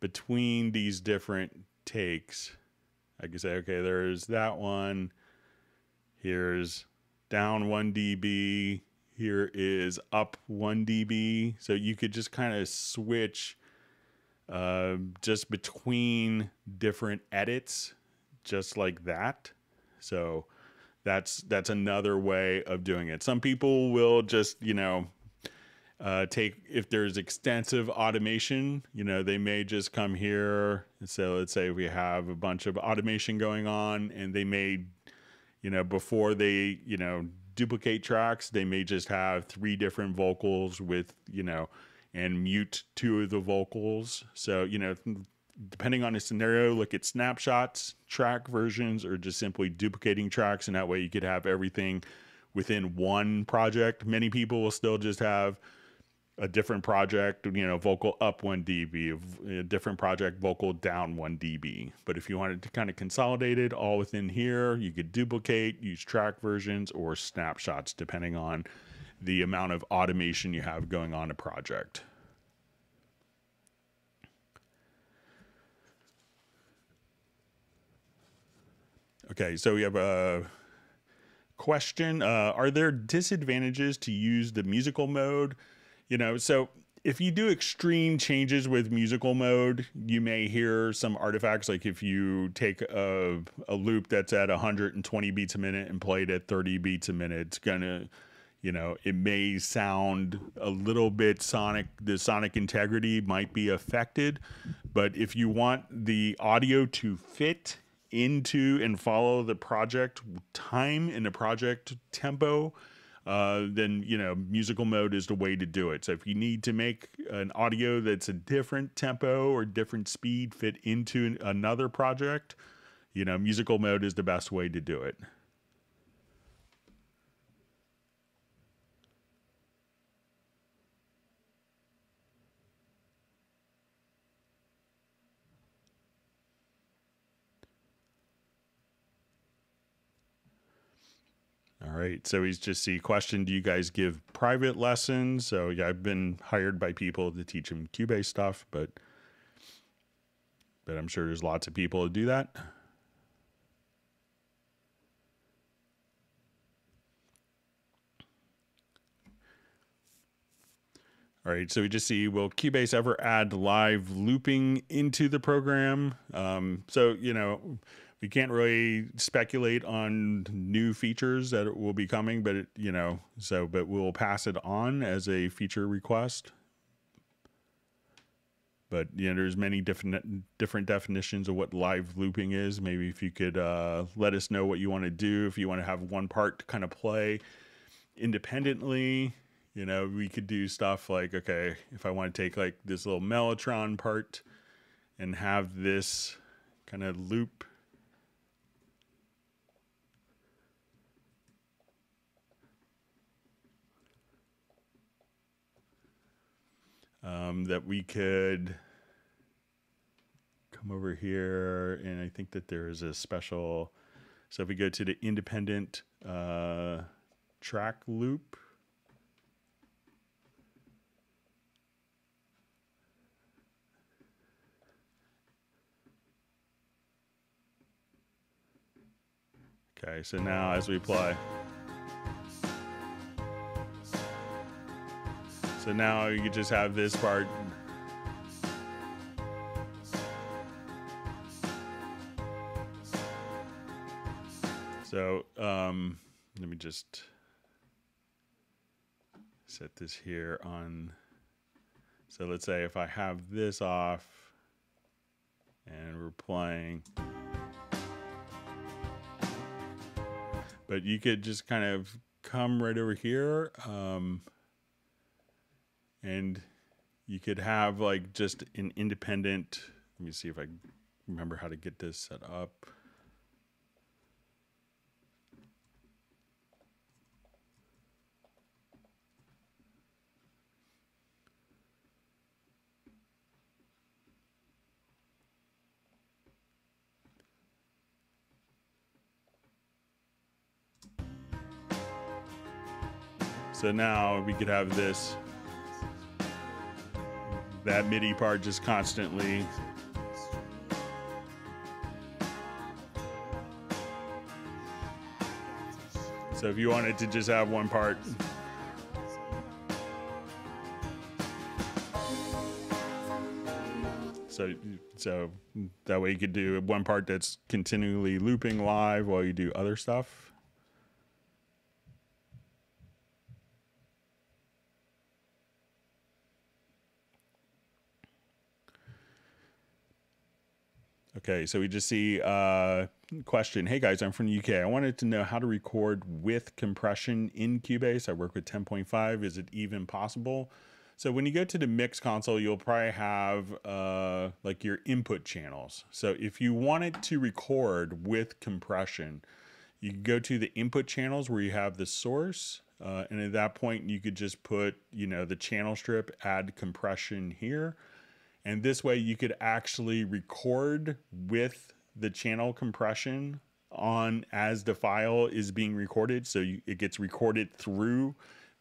Speaker 1: between these different takes, I can say, okay, there's that one. Here's down 1 dB. Here is up 1 dB. So you could just kind of switch uh, just between different edits, just like that. So that's that's another way of doing it. Some people will just, you know, uh, take if there's extensive automation, you know, they may just come here. So let's say we have a bunch of automation going on, and they may, you know, before they, you know, duplicate tracks, they may just have three different vocals with, you know, and mute two of the vocals. So, you know, depending on the scenario, look at snapshots, track versions, or just simply duplicating tracks. And that way you could have everything within one project. Many people will still just have a different project, you know, vocal up 1 dB, a different project, vocal down 1 dB. But if you wanted to kind of consolidate it all within here, you could duplicate, use track versions or snapshots, depending on the amount of automation you have going on a project. Okay, so we have a question. Uh, are there disadvantages to use the musical mode? You know, so if you do extreme changes with musical mode, you may hear some artifacts. Like if you take a, a loop that's at 120 beats a minute and play it at 30 beats a minute, it's gonna, you know, it may sound a little bit sonic. The sonic integrity might be affected, but if you want the audio to fit into and follow the project time and the project tempo, uh, then you know musical mode is the way to do it. So if you need to make an audio that's a different tempo or different speed fit into another project, you know musical mode is the best way to do it. Right. So he's just the question Do you guys give private lessons? So, yeah, I've been hired by people to teach him Cubase stuff, but but I'm sure there's lots of people who do that. All right, so we just see will Cubase ever add live looping into the program? Um, so, you know, we can't really speculate on new features that will be coming, but it, you know, so but we'll pass it on as a feature request. But you know, there's many different different definitions of what live looping is. Maybe if you could uh, let us know what you want to do, if you want to have one part to kind of play independently, you know, we could do stuff like okay, if I want to take like this little mellotron part and have this kind of loop um, that we could come over here and I think that there is a special so if we go to the independent uh, track loop. Okay, so now as we play So now you just have this part. So um, let me just set this here on. So let's say if I have this off and we're playing. But you could just kind of come right over here. Um, and you could have like just an independent let me see if i remember how to get this set up. So now we could have this that MIDI part just constantly So if you wanted to just have one part So so that way you could do one part that's continually looping live while you do other stuff. Okay, so we just see uh question. Hey guys, I'm from the UK. I wanted to know how to record with compression in Cubase. I work with 10.5. Is it even possible? So when you go to the mix console, you'll probably have uh, like your input channels. So if you wanted to record with compression, you can go to the input channels where you have the source. Uh, and at that point, you could just put, you know, the channel strip, add compression here. And this way you could actually record with the channel compression on as the file is being recorded. So you, it gets recorded through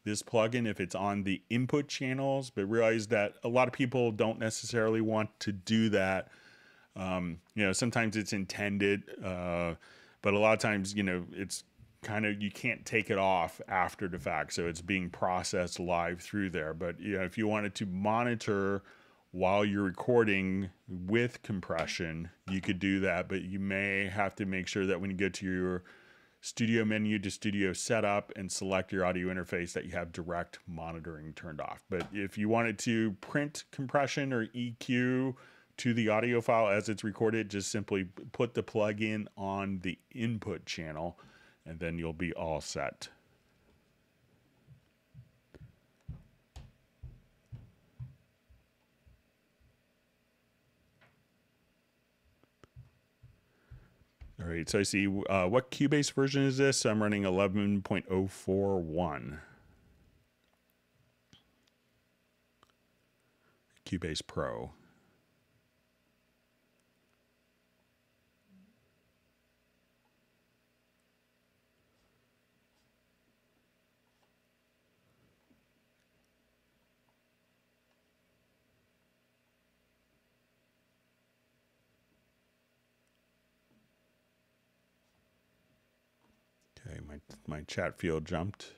Speaker 1: this plugin if it's on the input channels, but realize that a lot of people don't necessarily want to do that. Um, you know, sometimes it's intended, uh, but a lot of times, you know, it's kind of you can't take it off after the fact, so it's being processed live through there. But you know, if you wanted to monitor while you're recording with compression, you could do that, but you may have to make sure that when you go to your studio menu to studio setup and select your audio interface that you have direct monitoring turned off. But if you wanted to print compression or EQ to the audio file as it's recorded, just simply put the plugin on the input channel and then you'll be all set. All right, so I see uh, what Cubase version is this? I'm running 11.041. Cubase Pro. My chat field jumped.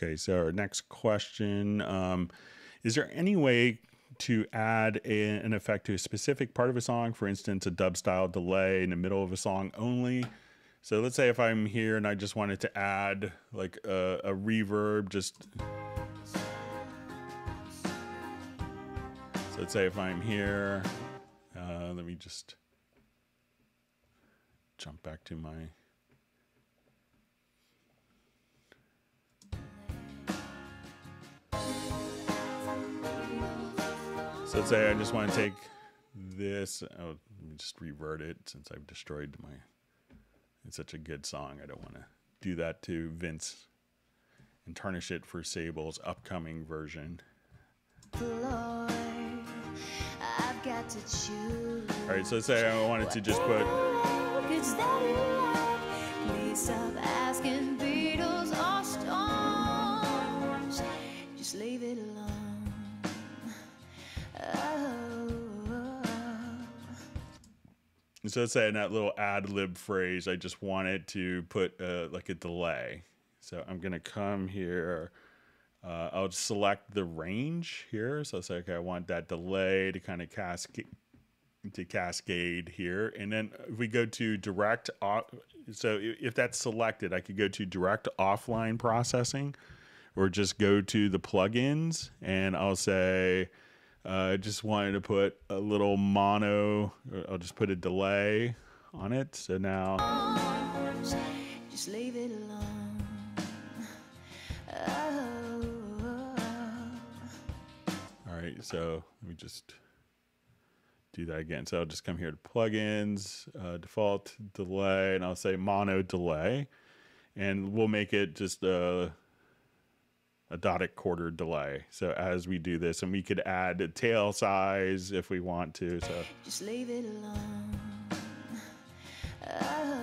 Speaker 1: Okay, so our next question um, Is there any way to add a, an effect to a specific part of a song? For instance, a dub style delay in the middle of a song only. So let's say if I'm here and I just wanted to add like a, a reverb, just. So let's say if I'm here, uh, let me just jump back to my. So let's say I just want to take this. Oh, let me just revert it since I've destroyed my. It's such a good song. I don't want to do that to Vince and tarnish it for Sable's upcoming version. All right, so let's say I wanted to just put. Stop asking Beatles or Stones. Just leave it alone. So let's say in that little ad lib phrase, I just wanted to put uh, like a delay. So I'm gonna come here. Uh, I'll select the range here. So I'll say, okay, I want that delay to kind of cascade to cascade here. And then if we go to direct off, so if that's selected, I could go to direct offline processing or just go to the plugins and I'll say, I uh, just wanted to put a little mono, I'll just put a delay on it. So now. all right. So let me just do that again. So I'll just come here to plugins, uh, default delay, and I'll say mono delay, and we'll make it just a, a dotted quarter delay. So as we do this, and we could add a tail size if we want to. So just leave it alone. Oh.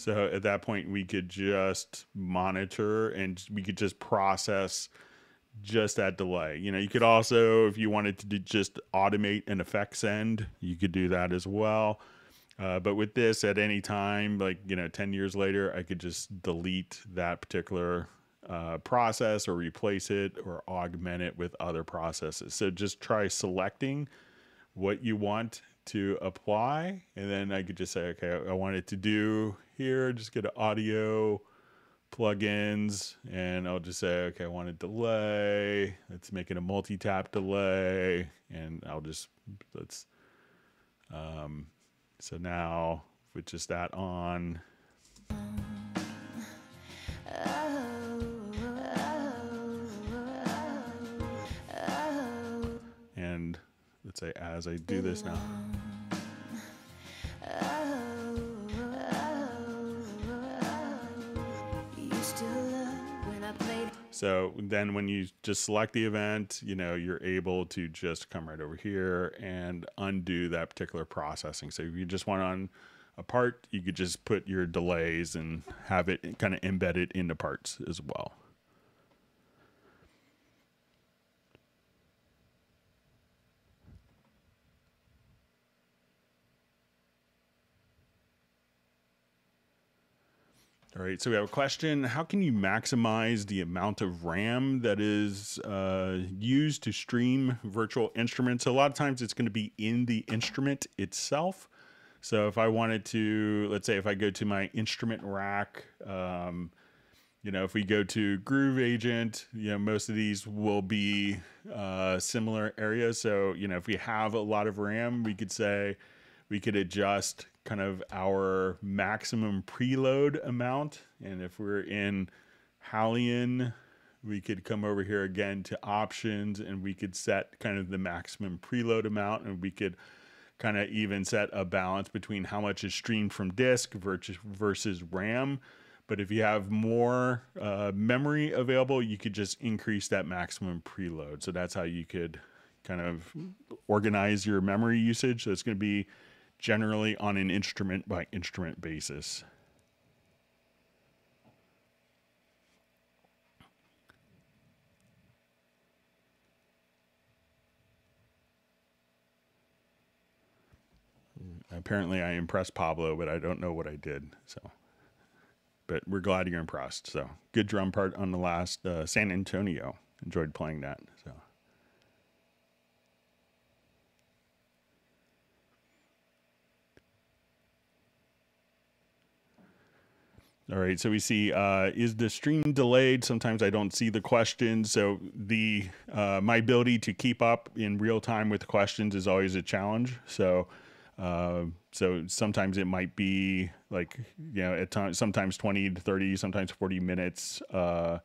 Speaker 1: So at that point, we could just monitor and we could just process just that delay. You know, you could also, if you wanted to just automate an effects send, you could do that as well. Uh, but with this, at any time, like, you know, 10 years later, I could just delete that particular uh, process or replace it or augment it with other processes. So just try selecting what you want to apply. And then I could just say, okay, I want it to do here, just get an audio plugins and I'll just say, okay, I want a delay. Let's make it a multi-tap delay. And I'll just, let's, um, so now with just that on, and let's say as I do this now. So then when you just select the event, you know, you're able to just come right over here and undo that particular processing. So if you just want on a part, you could just put your delays and have it kind of embedded into parts as well. All right, so we have a question. How can you maximize the amount of RAM that is uh, used to stream virtual instruments? A lot of times it's going to be in the instrument itself. So if I wanted to, let's say if I go to my instrument rack, um, you know, if we go to Groove Agent, you know, most of these will be uh, similar areas. So, you know, if we have a lot of RAM, we could say we could adjust kind of our maximum preload amount. And if we're in Halion, we could come over here again to options and we could set kind of the maximum preload amount and we could kind of even set a balance between how much is streamed from disk versus, versus RAM. But if you have more uh, memory available, you could just increase that maximum preload. So that's how you could kind of organize your memory usage. So it's going to be generally on an instrument by instrument basis. Apparently, I impressed Pablo, but I don't know what I did. So, but we're glad you're impressed. So, good drum part on the last uh, San Antonio. Enjoyed playing that. So. All right, so we see uh, is the stream delayed? Sometimes I don't see the questions, so the uh, my ability to keep up in real time with questions is always a challenge. So, uh, so sometimes it might be like you know at times sometimes twenty to thirty, sometimes forty minutes. Uh,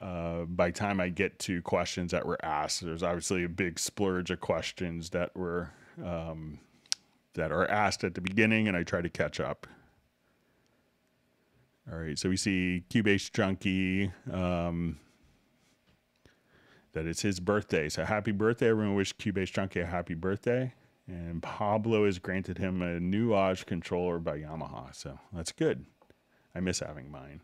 Speaker 1: uh, by time I get to questions that were asked, there's obviously a big splurge of questions that were um, that are asked at the beginning, and I try to catch up. All right, so we see Cubase Junkie, um, that it's his birthday. So happy birthday. Everyone wish Cubase Junkie a happy birthday. And Pablo has granted him a Nuage controller by Yamaha. So that's good. I miss having mine.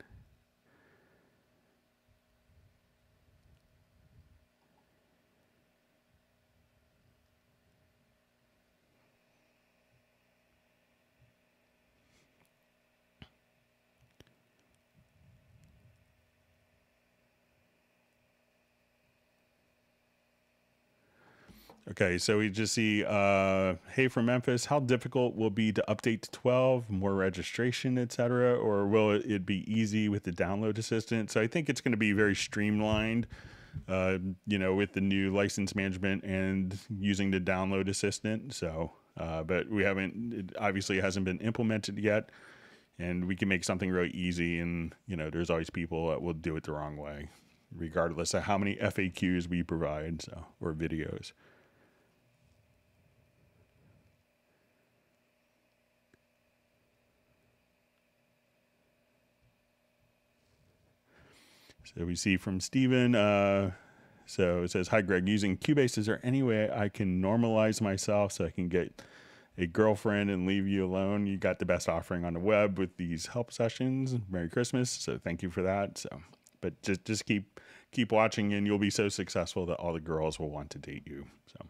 Speaker 1: Okay, so we just see, uh, hey from Memphis, how difficult will be to update to 12, more registration, etc., or will it be easy with the download assistant? So I think it's going to be very streamlined, uh, you know, with the new license management and using the download assistant. So uh, but we haven't. It obviously hasn't been implemented yet, and we can make something really easy. And you know, there's always people that will do it the wrong way, regardless of how many FAQs we provide so, or videos. So we see from Steven, uh, so it says, Hi, Greg. Using Cubase, is there any way I can normalize myself so I can get a girlfriend and leave you alone? You got the best offering on the web with these help sessions. Merry Christmas. So thank you for that. So, but just, just keep, keep watching and you'll be so successful that all the girls will want to date you. So.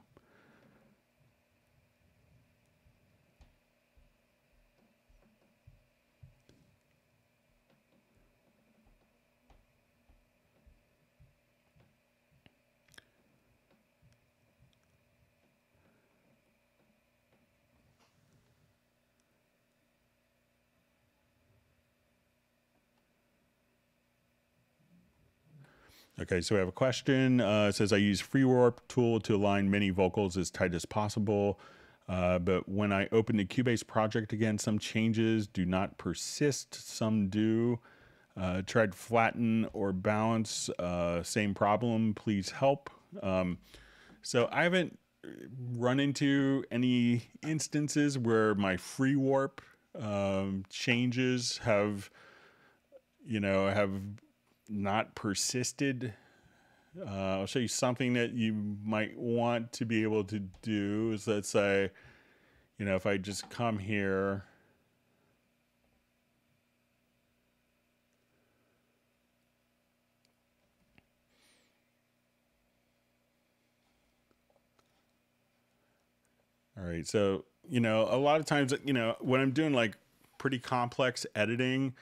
Speaker 1: Okay, so we have a question. Uh, it says I use Free Warp tool to align many vocals as tight as possible. Uh, but when I open the Cubase project again, some changes do not persist, some do. Uh, tried flatten or balance, uh, same problem, please help. Um, so I haven't run into any instances where my free warp um, changes have, you know, have not persisted. Uh, I'll show you something that you might want to be able to do is let's say, you know, if I just come here, All right. So, you know, a lot of times, you know, when I'm doing like pretty complex editing,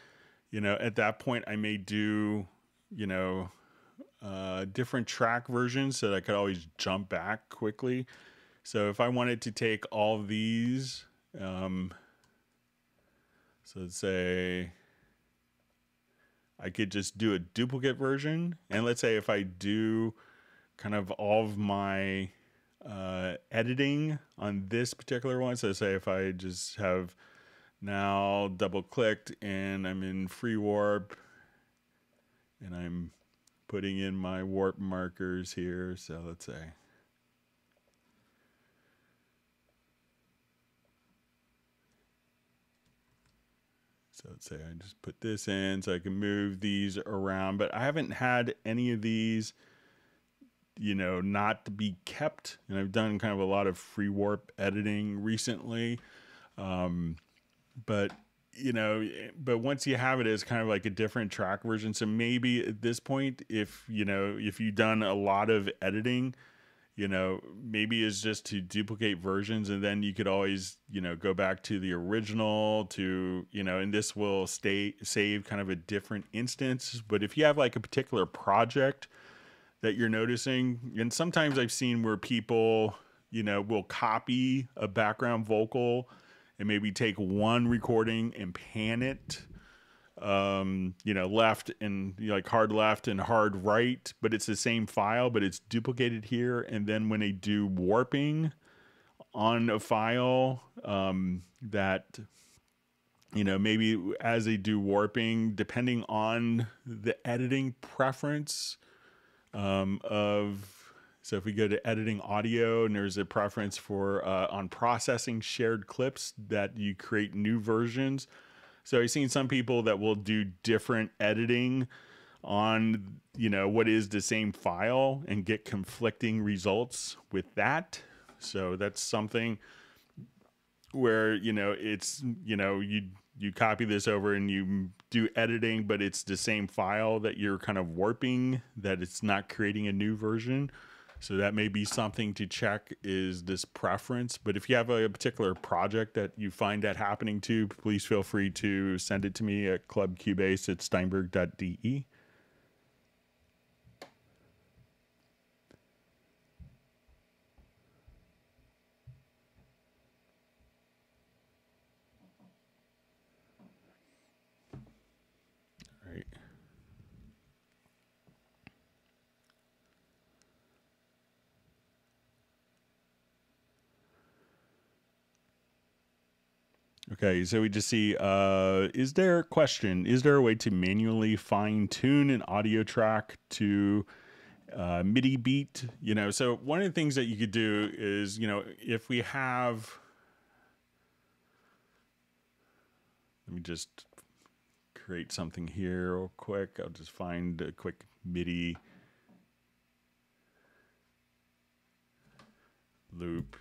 Speaker 1: you know, at that point I may do, you know, uh, different track versions so that I could always jump back quickly. So if I wanted to take all these, um, so let's say I could just do a duplicate version. And let's say if I do kind of all of my uh, editing on this particular one, so say if I just have now double clicked and I'm in free warp and I'm putting in my warp markers here. So let's say. So let's say I just put this in so I can move these around, but I haven't had any of these, you know, not to be kept. And I've done kind of a lot of free warp editing recently. Um, but you know but once you have it as kind of like a different track version. So maybe at this point if you know if you've done a lot of editing you know maybe it's just to duplicate versions and then you could always you know go back to the original to you know and this will stay save kind of a different instance. But if you have like a particular project that you're noticing and sometimes i've seen where people you know will copy a background vocal and maybe take one recording and pan it um, you know, left and you know, like hard left and hard right, but it's the same file, but it's duplicated here. And then when they do warping on a file, um, that, you know, maybe as they do warping, depending on the editing preference um, of so if we go to editing audio and there's a preference for uh, on processing shared clips that you create new versions. So I've seen some people that will do different editing on you know what is the same file and get conflicting results with that. So that's something where you know it's you know you you copy this over and you do editing but it's the same file that you're kind of warping that it's not creating a new version so that may be something to check is this preference. But if you have a particular project that you find that happening to, please feel free to send it to me at clubcubase at steinberg.de. Okay, so we just see uh is there a question, is there a way to manually fine tune an audio track to uh, MIDI beat? You know, so one of the things that you could do is, you know, if we have let me just create something here real quick. I'll just find a quick MIDI loop.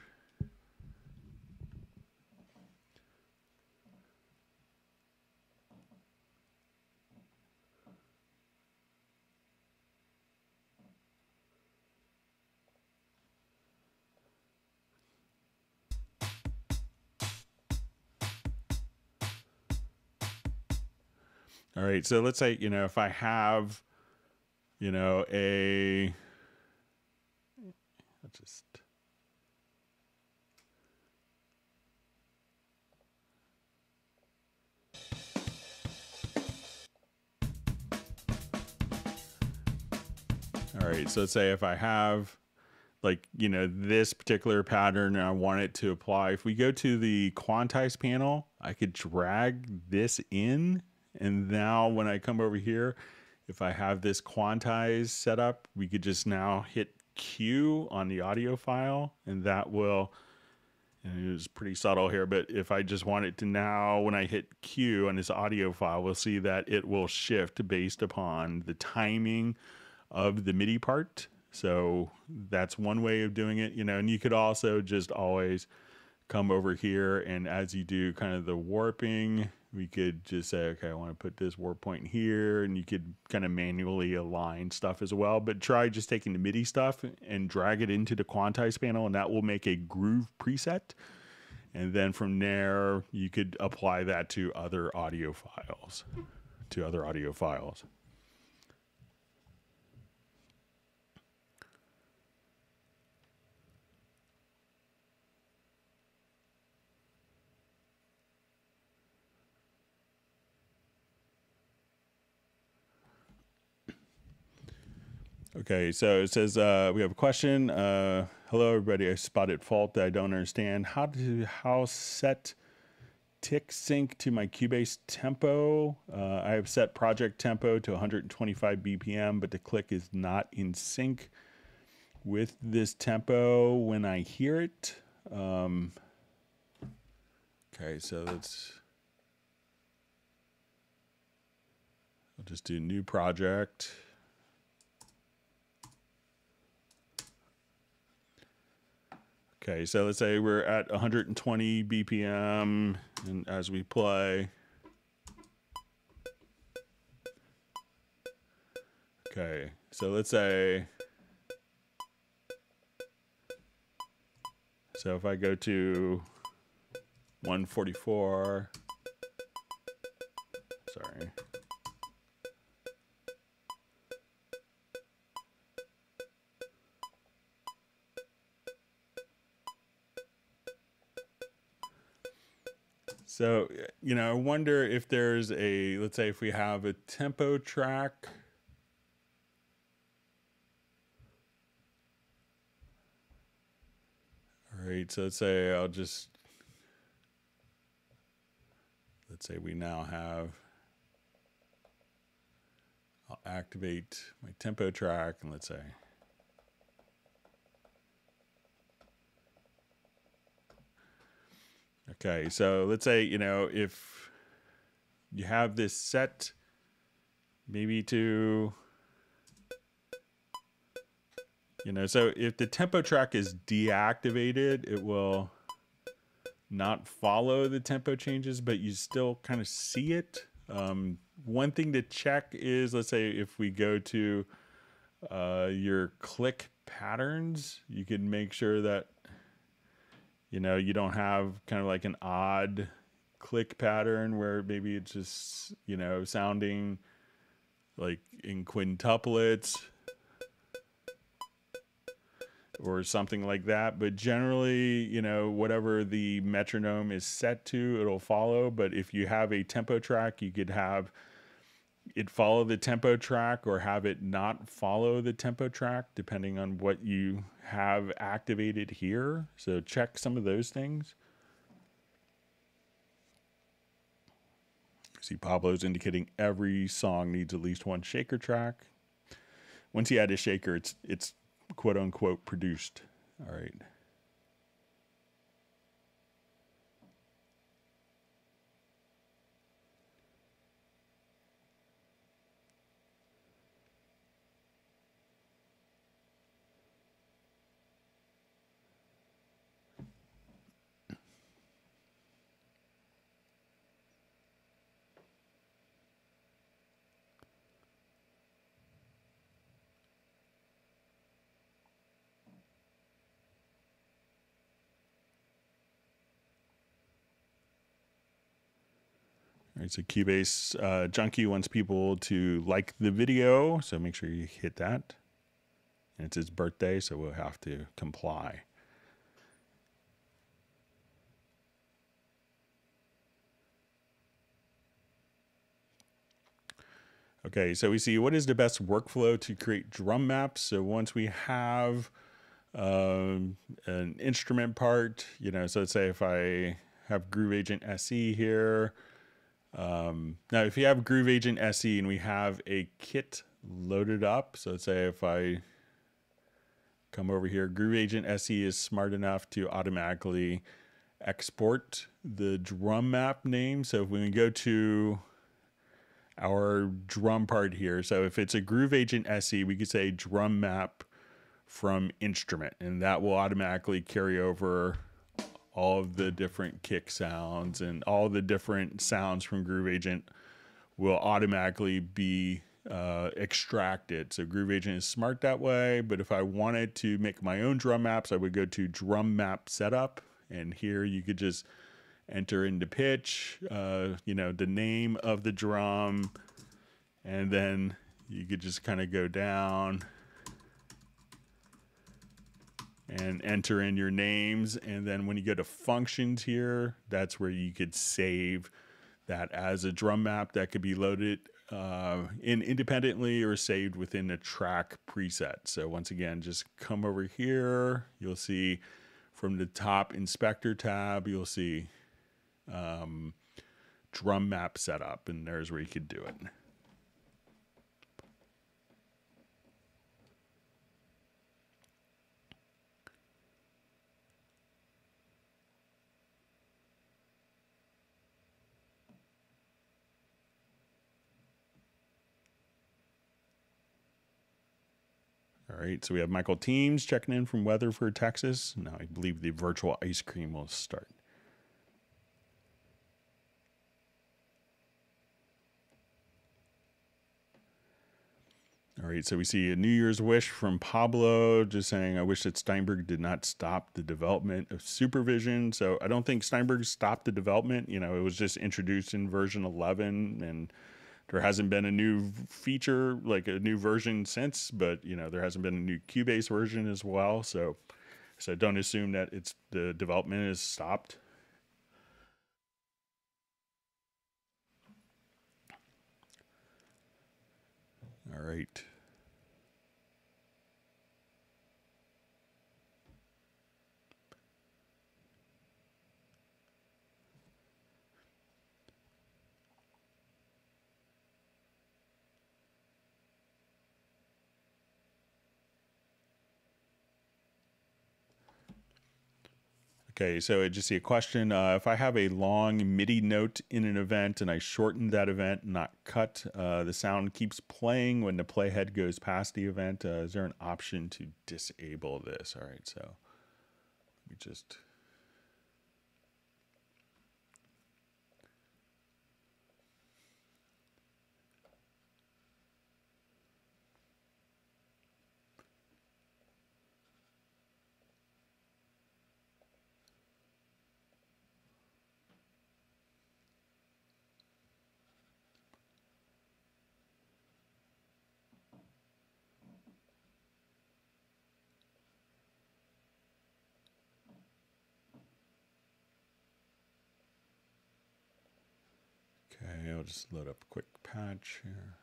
Speaker 1: All right. So let's say, you know, if I have, you know, a, I'll just, all right. So let's say if I have, like, you know, this particular pattern and I want it to apply, if we go to the quantize panel, I could drag this in and now when I come over here, if I have this quantize set up, we could just now hit Q on the audio file and that will, and it was pretty subtle here, but if I just want it to now, when I hit Q on this audio file, we'll see that it will shift based upon the timing of the MIDI part. So that's one way of doing it, you know, and you could also just always come over here and as you do kind of the warping we could just say, okay, I want to put this warp point here, and you could kind of manually align stuff as well. But try just taking the MIDI stuff and drag it into the quantize panel, and that will make a groove preset. And then from there, you could apply that to other audio files, to other audio files. Okay, so it says uh, we have a question. Uh, hello, everybody. I spotted fault that I don't understand. How to how set tick sync to my Cubase tempo? Uh, I have set project tempo to 125 BPM, but the click is not in sync with this tempo when I hear it. Um, okay, so let's. I'll just do new project. Okay, so let's say we're at 120 BPM, and as we play, okay, so let's say, so if I go to 144, sorry. So, you know, I wonder if there's a, let's say if we have a tempo track. All right, so let's say I'll just, let's say we now have, I'll activate my tempo track and let's say, Okay, so let's say, you know, if you have this set maybe to, you know, so if the tempo track is deactivated, it will not follow the tempo changes, but you still kind of see it. Um, one thing to check is, let's say if we go to uh, your click patterns, you can make sure that you know, you don't have kind of like an odd click pattern where maybe it's just, you know, sounding like in quintuplets or something like that. But generally, you know, whatever the metronome is set to, it'll follow. But if you have a tempo track, you could have it follow the tempo track or have it not follow the tempo track depending on what you have activated here. So check some of those things. See, Pablo's indicating every song needs at least one shaker track. Once you add a shaker, it's it's quote unquote produced. All right. Right, so Cubase uh, Junkie wants people to like the video, so make sure you hit that. And it's his birthday, so we'll have to comply. Okay, so we see what is the best workflow to create drum maps. So once we have um, an instrument part, you know, so let's say if I have Groove Agent SE here, um, now, if you have Groove Agent SE and we have a kit loaded up, so let's say if I come over here, Groove Agent SE is smart enough to automatically export the drum map name. So if we go to our drum part here, so if it's a Groove Agent SE, we could say drum map from instrument, and that will automatically carry over all of the different kick sounds and all the different sounds from Groove Agent will automatically be uh, extracted. So Groove Agent is smart that way. But if I wanted to make my own drum maps, I would go to Drum Map Setup, and here you could just enter into pitch, uh, you know, the name of the drum, and then you could just kind of go down and enter in your names. And then when you go to functions here, that's where you could save that as a drum map that could be loaded uh, in independently or saved within a track preset. So once again, just come over here. You'll see from the top inspector tab, you'll see um, drum map setup, and there's where you could do it. All right, so we have Michael Teams checking in from Weatherford, Texas. Now I believe the virtual ice cream will start. All right, so we see a New Year's wish from Pablo just saying, I wish that Steinberg did not stop the development of supervision. So I don't think Steinberg stopped the development. You know, it was just introduced in version 11 and there hasn't been a new feature like a new version since but you know there hasn't been a new cubase version as well. So so don't assume that it's the development is stopped. All right Okay, so I just see a question. Uh, if I have a long MIDI note in an event and I shorten that event, not cut, uh, the sound keeps playing when the playhead goes past the event. Uh, is there an option to disable this? All right, so let me just Okay, I'll just load up a quick patch here.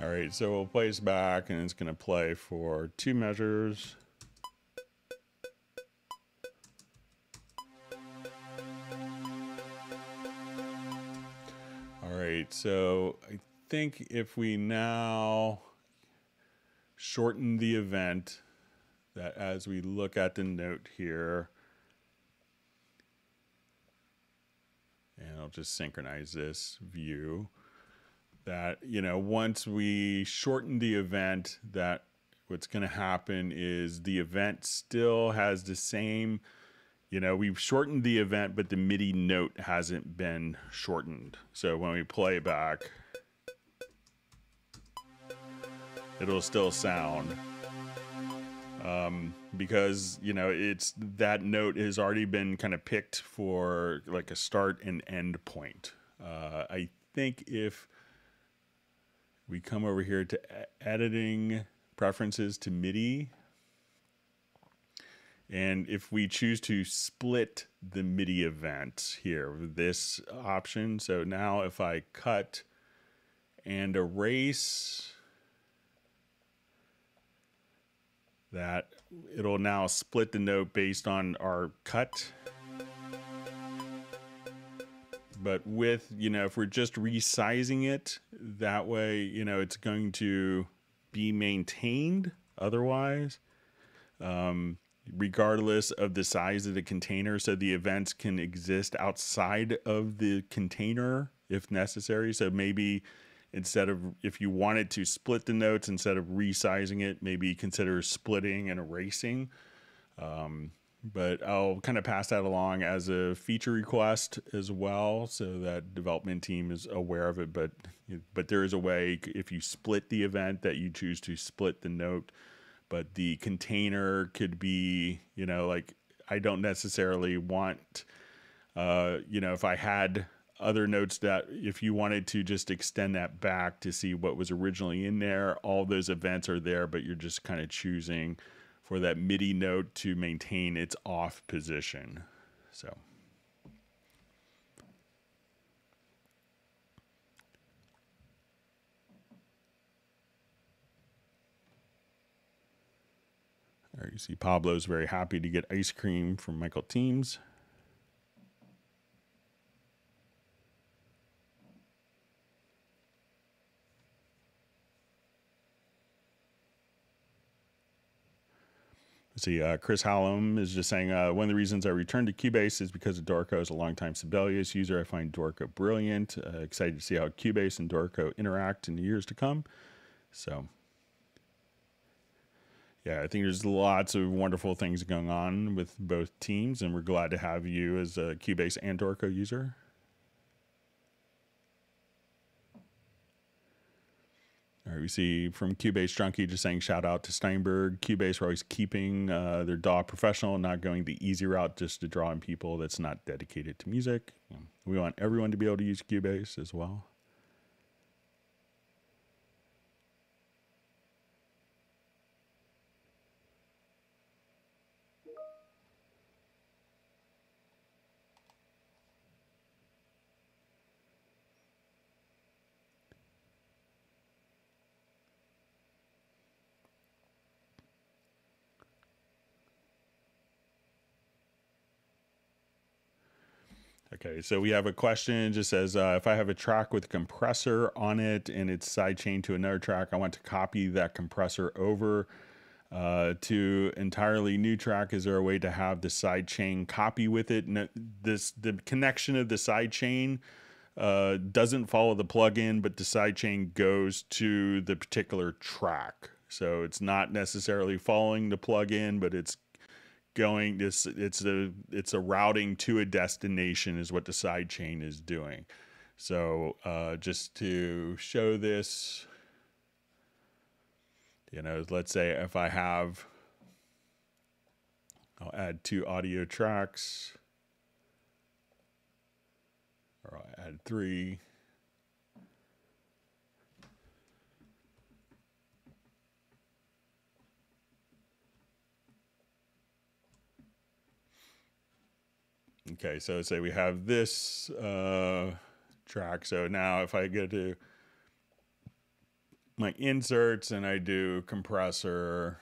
Speaker 1: All right, so we'll play place back and it's going to play for two measures. All right, so I think if we now shorten the event, that as we look at the note here, and I'll just synchronize this view that you know once we shorten the event that what's going to happen is the event still has the same you know we've shortened the event but the midi note hasn't been shortened. So when we play back it'll still sound um, because you know it's that note has already been kind of picked for like a start and end point uh, i think if we come over here to editing preferences to MIDI. And if we choose to split the MIDI event here, this option. So now if I cut and erase that, it'll now split the note based on our cut. But with you know if we're just resizing it that way you know it's going to be maintained otherwise. Um, regardless of the size of the container so the events can exist outside of the container if necessary. So maybe instead of if you wanted to split the notes instead of resizing it maybe consider splitting and erasing um, but I'll kind of pass that along as a feature request as well, so that development team is aware of it. But but there is a way if you split the event that you choose to split the note, but the container could be you know like I don't necessarily want uh, you know if I had other notes that if you wanted to just extend that back to see what was originally in there, all those events are there, but you're just kind of choosing for that MIDI note to maintain its off position. So. There you see Pablo's very happy to get ice cream from Michael Teams. See, uh, Chris Hallam is just saying uh, one of the reasons I returned to Cubase is because of Dorico. As a longtime Sibelius user, I find Dorico brilliant. Uh, excited to see how Cubase and Dorico interact in the years to come. So, yeah, I think there's lots of wonderful things going on with both teams, and we're glad to have you as a Cubase and Dorico user. Right, we see from Cubase Junkie just saying shout out to Steinberg. Cubase are always keeping uh, their DAW professional, not going the easy route just to draw in people that's not dedicated to music. We want everyone to be able to use Cubase as well. So we have a question. It just says uh, if I have a track with a compressor on it and it's sidechained to another track, I want to copy that compressor over uh, to entirely new track. Is there a way to have the sidechain copy with it? No, this the connection of the sidechain uh, doesn't follow the plugin, but the sidechain goes to the particular track. So it's not necessarily following the plugin, but it's going this it's a it's a routing to a destination is what the side chain is doing. So uh, just to show this you know let's say if i have i'll add two audio tracks or i'll add three Okay, so say we have this uh, track. So now if I go to my inserts and I do compressor.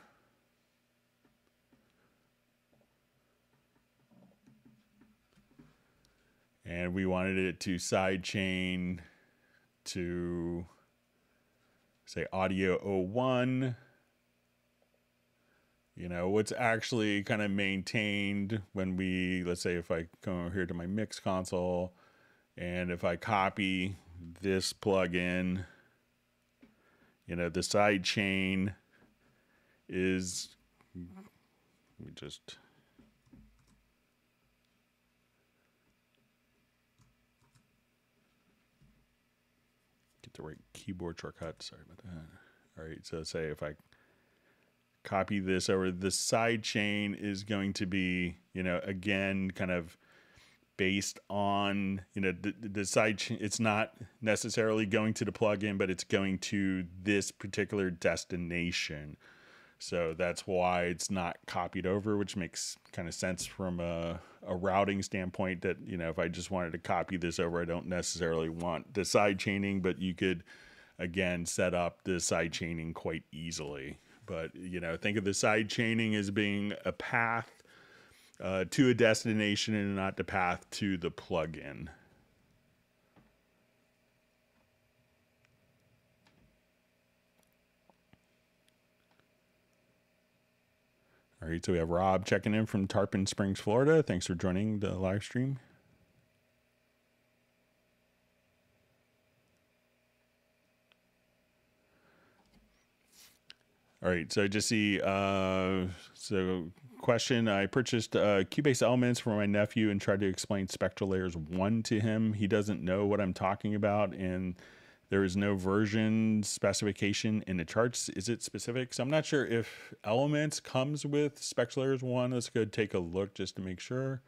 Speaker 1: And we wanted it to sidechain to say audio 01 you know what's actually kind of maintained when we let's say if i come over here to my mix console and if i copy this plugin you know the side chain is we just get the right keyboard shortcut. Sorry about that. All right so say if i copy this over. The side chain is going to be, you know, again, kind of based on, you know, the, the side chain. It's not necessarily going to the plugin, but it's going to this particular destination. So that's why it's not copied over, which makes kind of sense from a, a routing standpoint that, you know, if I just wanted to copy this over, I don't necessarily want the side chaining, but you could, again, set up the side chaining quite easily. But you know, think of the side chaining as being a path uh, to a destination and not the path to the plugin. All right, so we have Rob checking in from Tarpon Springs, Florida. Thanks for joining the live stream. All right, so just see. Uh, so, question: I purchased uh, Cubase Elements for my nephew and tried to explain SpectraLayers One to him. He doesn't know what I'm talking about, and there is no version specification in the charts. Is it specific? So I'm not sure if Elements comes with SpectraLayers One. Let's go take a look just to make sure.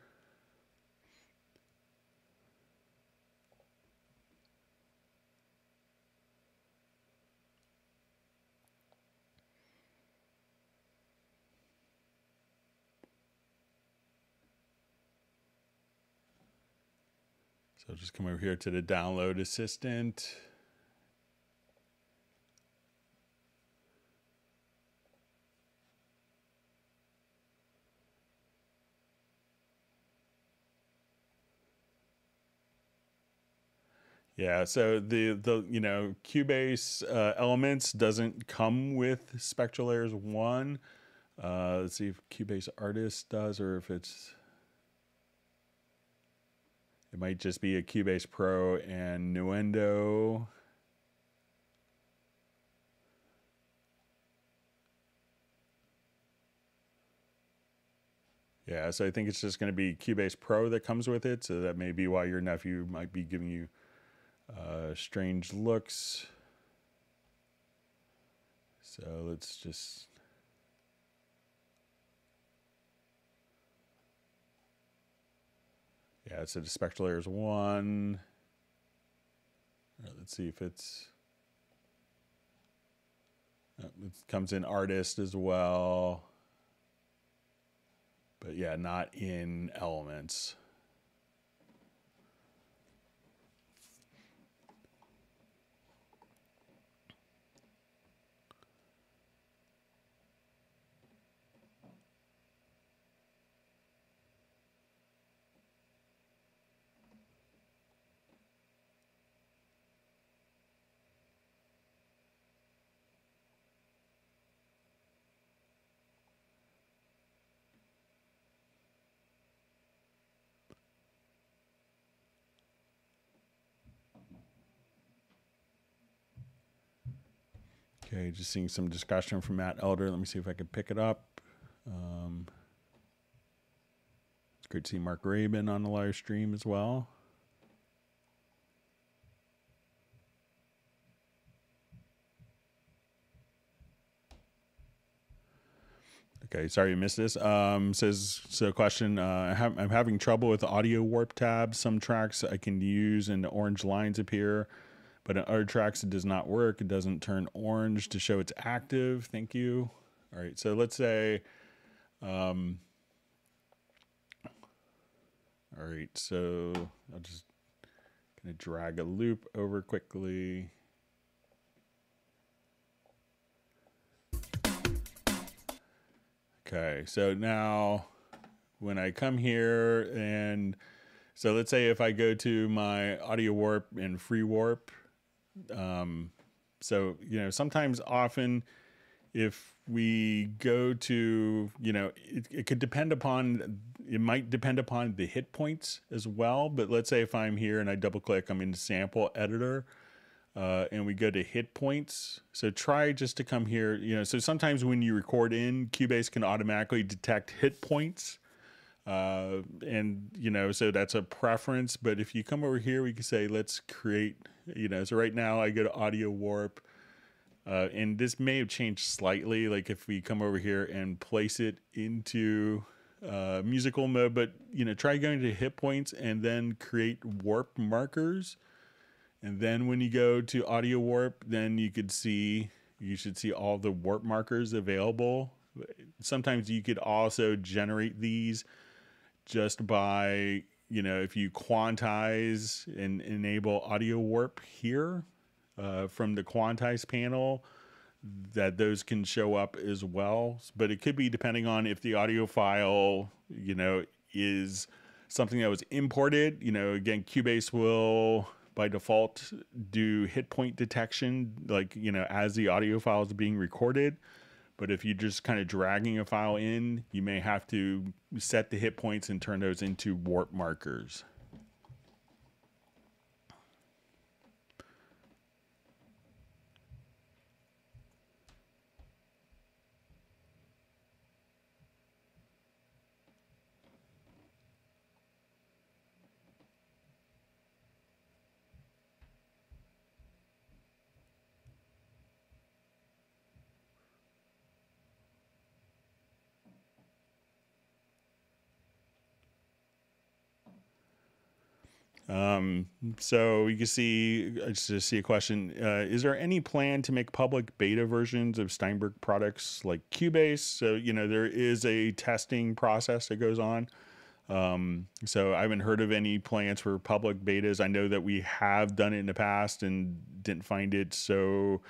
Speaker 1: Just come over here to the download assistant. Yeah, so the the you know Cubase uh, Elements doesn't come with SpectraLayers one. Uh, let's see if Cubase Artist does, or if it's it might just be a Cubase Pro and Nuendo. Yeah, so I think it's just going to be Cubase Pro that comes with it. So that may be why your nephew might be giving you uh, strange looks. So let's just Yeah, it said SpectraLayers one. Right, let's see if it's. Uh, it comes in artist as well. But yeah, not in elements. Okay, just seeing some discussion from Matt Elder. Let me see if I can pick it up. Um, it's great to see Mark Rabin on the live stream as well. Okay, sorry you missed this. Um, says so. Question: uh, I am having trouble with audio warp tabs. Some tracks I can use and the orange lines appear. But in other tracks, it does not work. It doesn't turn orange to show it's active. Thank you. All right, so let's say, um, all right, so I'll just kind of drag a loop over quickly. Okay, so now when I come here and so let's say if I go to my audio warp and free warp, um, so you know sometimes often if we go to you know it, it could depend upon it might depend upon the hit points as well. But let's say if i'm here and i double click i'm in sample editor uh, and we go to hit points. So try just to come here you know so sometimes when you record in cubase can automatically detect hit points. Uh, and you know so that's a preference. But if you come over here we can say let's create you know so right now i go to audio warp uh, and this may have changed slightly, like if we come over here and place it into uh, musical mode, but you know, try going to hit points and then create warp markers. And then when you go to audio warp, then you could see, you should see all the warp markers available. Sometimes you could also generate these just by, you know, if you quantize and enable audio warp here, uh, from the quantize panel that those can show up as well. But it could be depending on if the audio file, you know, is something that was imported. You know, again, Cubase will by default do hit point detection, like, you know, as the audio file is being recorded. But if you're just kind of dragging a file in, you may have to set the hit points and turn those into warp markers. Um, so you can see, I just see a question. Uh, is there any plan to make public beta versions of Steinberg products like Cubase? So, you know, there is a testing process that goes on. Um, so I haven't heard of any plans for public betas. I know that we have done it in the past and didn't find it so,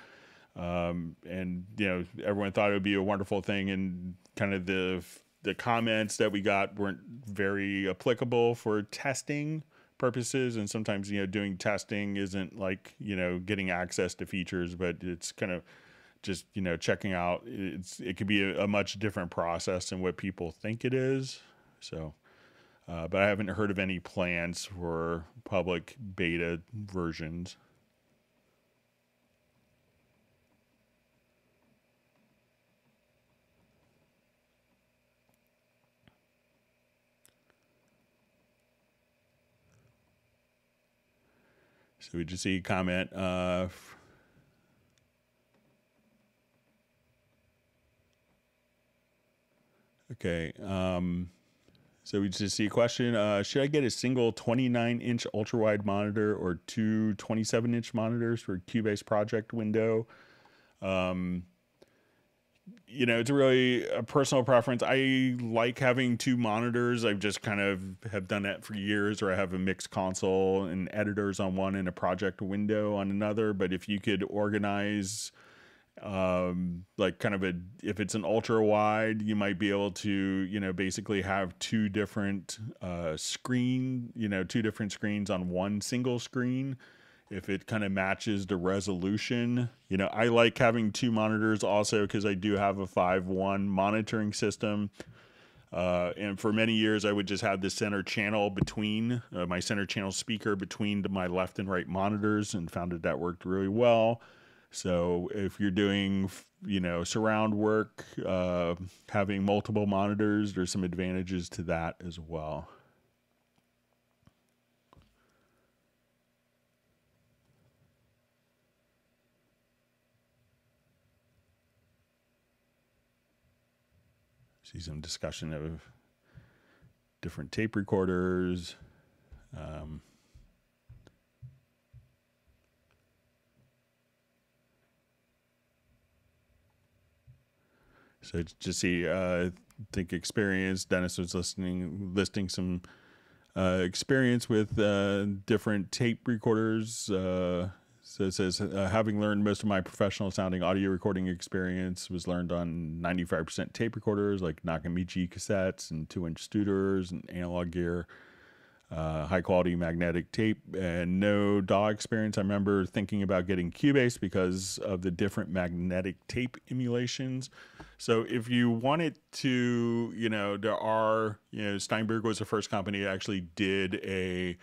Speaker 1: um, and you know, everyone thought it would be a wonderful thing and kind of the, the comments that we got weren't very applicable for testing purposes and sometimes you know doing testing isn't like you know getting access to features but it's kind of just you know checking out it's it could be a, a much different process than what people think it is. So uh, but i haven't heard of any plans for public beta versions So we just see a comment. Uh, okay. Um, so we just see a question. Uh, should I get a single 29 inch ultra wide monitor or two 27 inch monitors for Cubase project window? Um, you know, it's really a personal preference. I like having two monitors. I've just kind of have done that for years, or I have a mix console and editors on one and a project window on another. But if you could organize, um, like kind of a, if it's an ultra wide, you might be able to, you know, basically have two different uh, screen, you know, two different screens on one single screen if it kind of matches the resolution. You know, I like having two monitors also because I do have a 5.1 monitoring system. Uh, and for many years, I would just have the center channel between uh, my center channel speaker between my left and right monitors and found that that worked really well. So if you're doing, you know, surround work, uh, having multiple monitors, there's some advantages to that as well. See some discussion of different tape recorders. Um, so just see, uh, I think experience. Dennis was listening, listing some uh, experience with uh, different tape recorders. Uh, So it says, uh, having learned most of my professional sounding audio recording experience was learned on 95% tape recorders like Nakamichi cassettes and two inch Studers and analog gear, uh, high quality magnetic tape, and no DAW experience. I remember thinking about getting Cubase because of the different magnetic tape emulations. So if you wanted to, you know, there are, you know, Steinberg was the first company that actually did a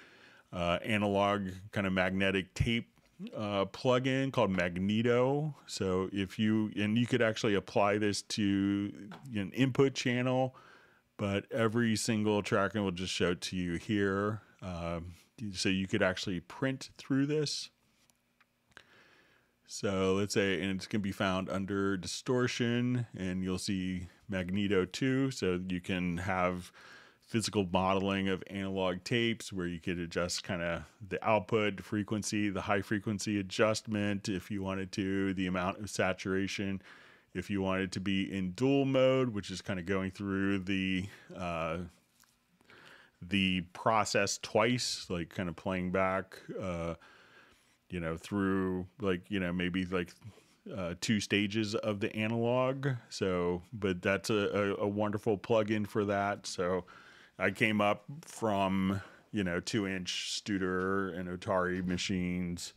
Speaker 1: uh, analog kind of magnetic tape uh, plugin called Magneto. So if you and you could actually apply this to an input channel, but every single tracker will just show it to you here. Um, so you could actually print through this. So let's say, and it's going to be found under distortion, and you'll see Magneto 2. So you can have physical modeling of analog tapes where you could adjust kind of the output frequency, the high frequency adjustment if you wanted to, the amount of saturation. If you wanted to be in dual mode, which is kind of going through the uh, the process twice, like kind of playing back, uh, you know, through like you know maybe like uh, two stages of the analog. So, but that's a, a, a wonderful plugin for that. So I came up from you know two inch Studer and Otari machines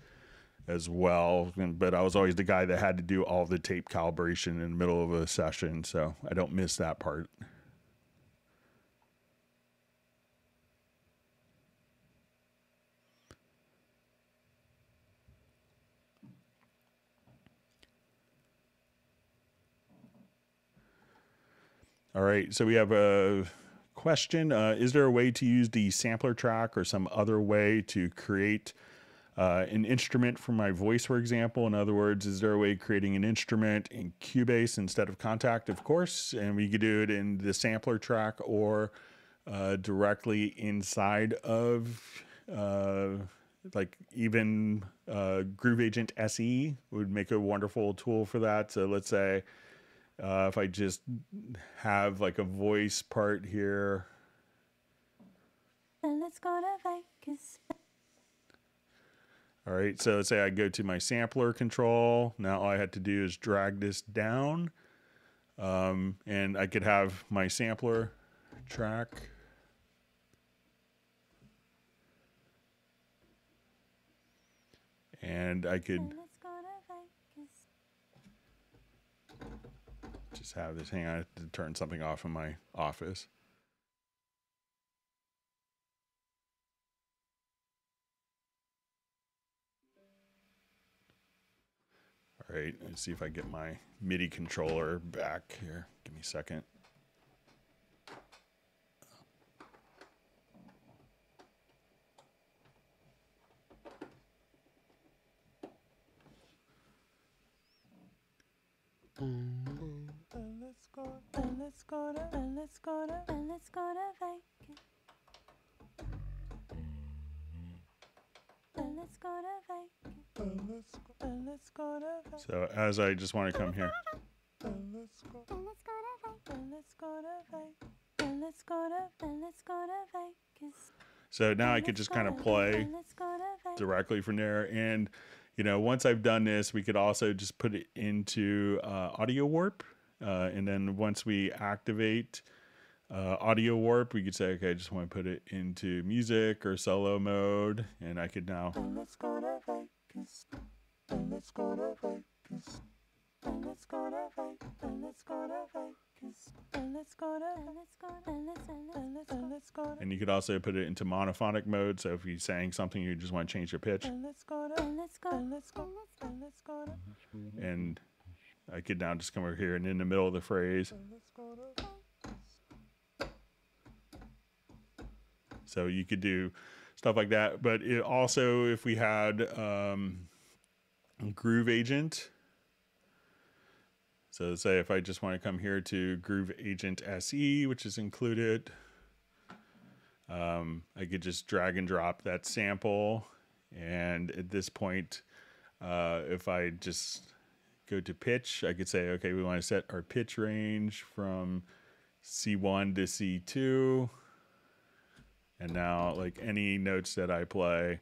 Speaker 1: as well, but I was always the guy that had to do all the tape calibration in the middle of a session, so I don't miss that part. All right, so we have a question. Uh, is there a way to use the sampler track or some other way to create uh, an instrument for my voice, for example? In other words, is there a way creating an instrument in Cubase instead of Kontakt? Of course, and we could do it in the sampler track or uh, directly inside of uh, like even uh, Groove Agent SE would make a wonderful tool for that. So let's say uh, if I just have like a voice part here. Then let's go to Vegas. All right, so let's say I go to my sampler control. Now all I had to do is drag this down. Um, and I could have my sampler track. And I could just have this. Hang on, I have to turn something off in my office. All right, let's see if I get my MIDI controller back here. Give me a second. Let's go to, and let's go to, and let's go to. And let's go to let's go, and let's go to. So as I just want to come here. And let's go, and go to. And let's go to. And go and go. So now I could just kind of play directly from there. And, you know, once I've done this, we could also just put it into uh, Audio Warp. Uh, and then once we activate uh, audio warp, we could say, okay, I just want to put it into music or solo mode. And I could now. And you could also put it into monophonic mode. So if you're saying something, you just want to change your pitch. And I could now just come over here and in the middle of the phrase. So you could do stuff like that. But it also, if we had um, Groove Agent, so say if I just want to come here to Groove Agent SE, which is included, um, I could just drag and drop that sample. And at this point, uh, if I just go to pitch, I could say, okay, we want to set our pitch range from C1 to C2. And now, like any notes that I play,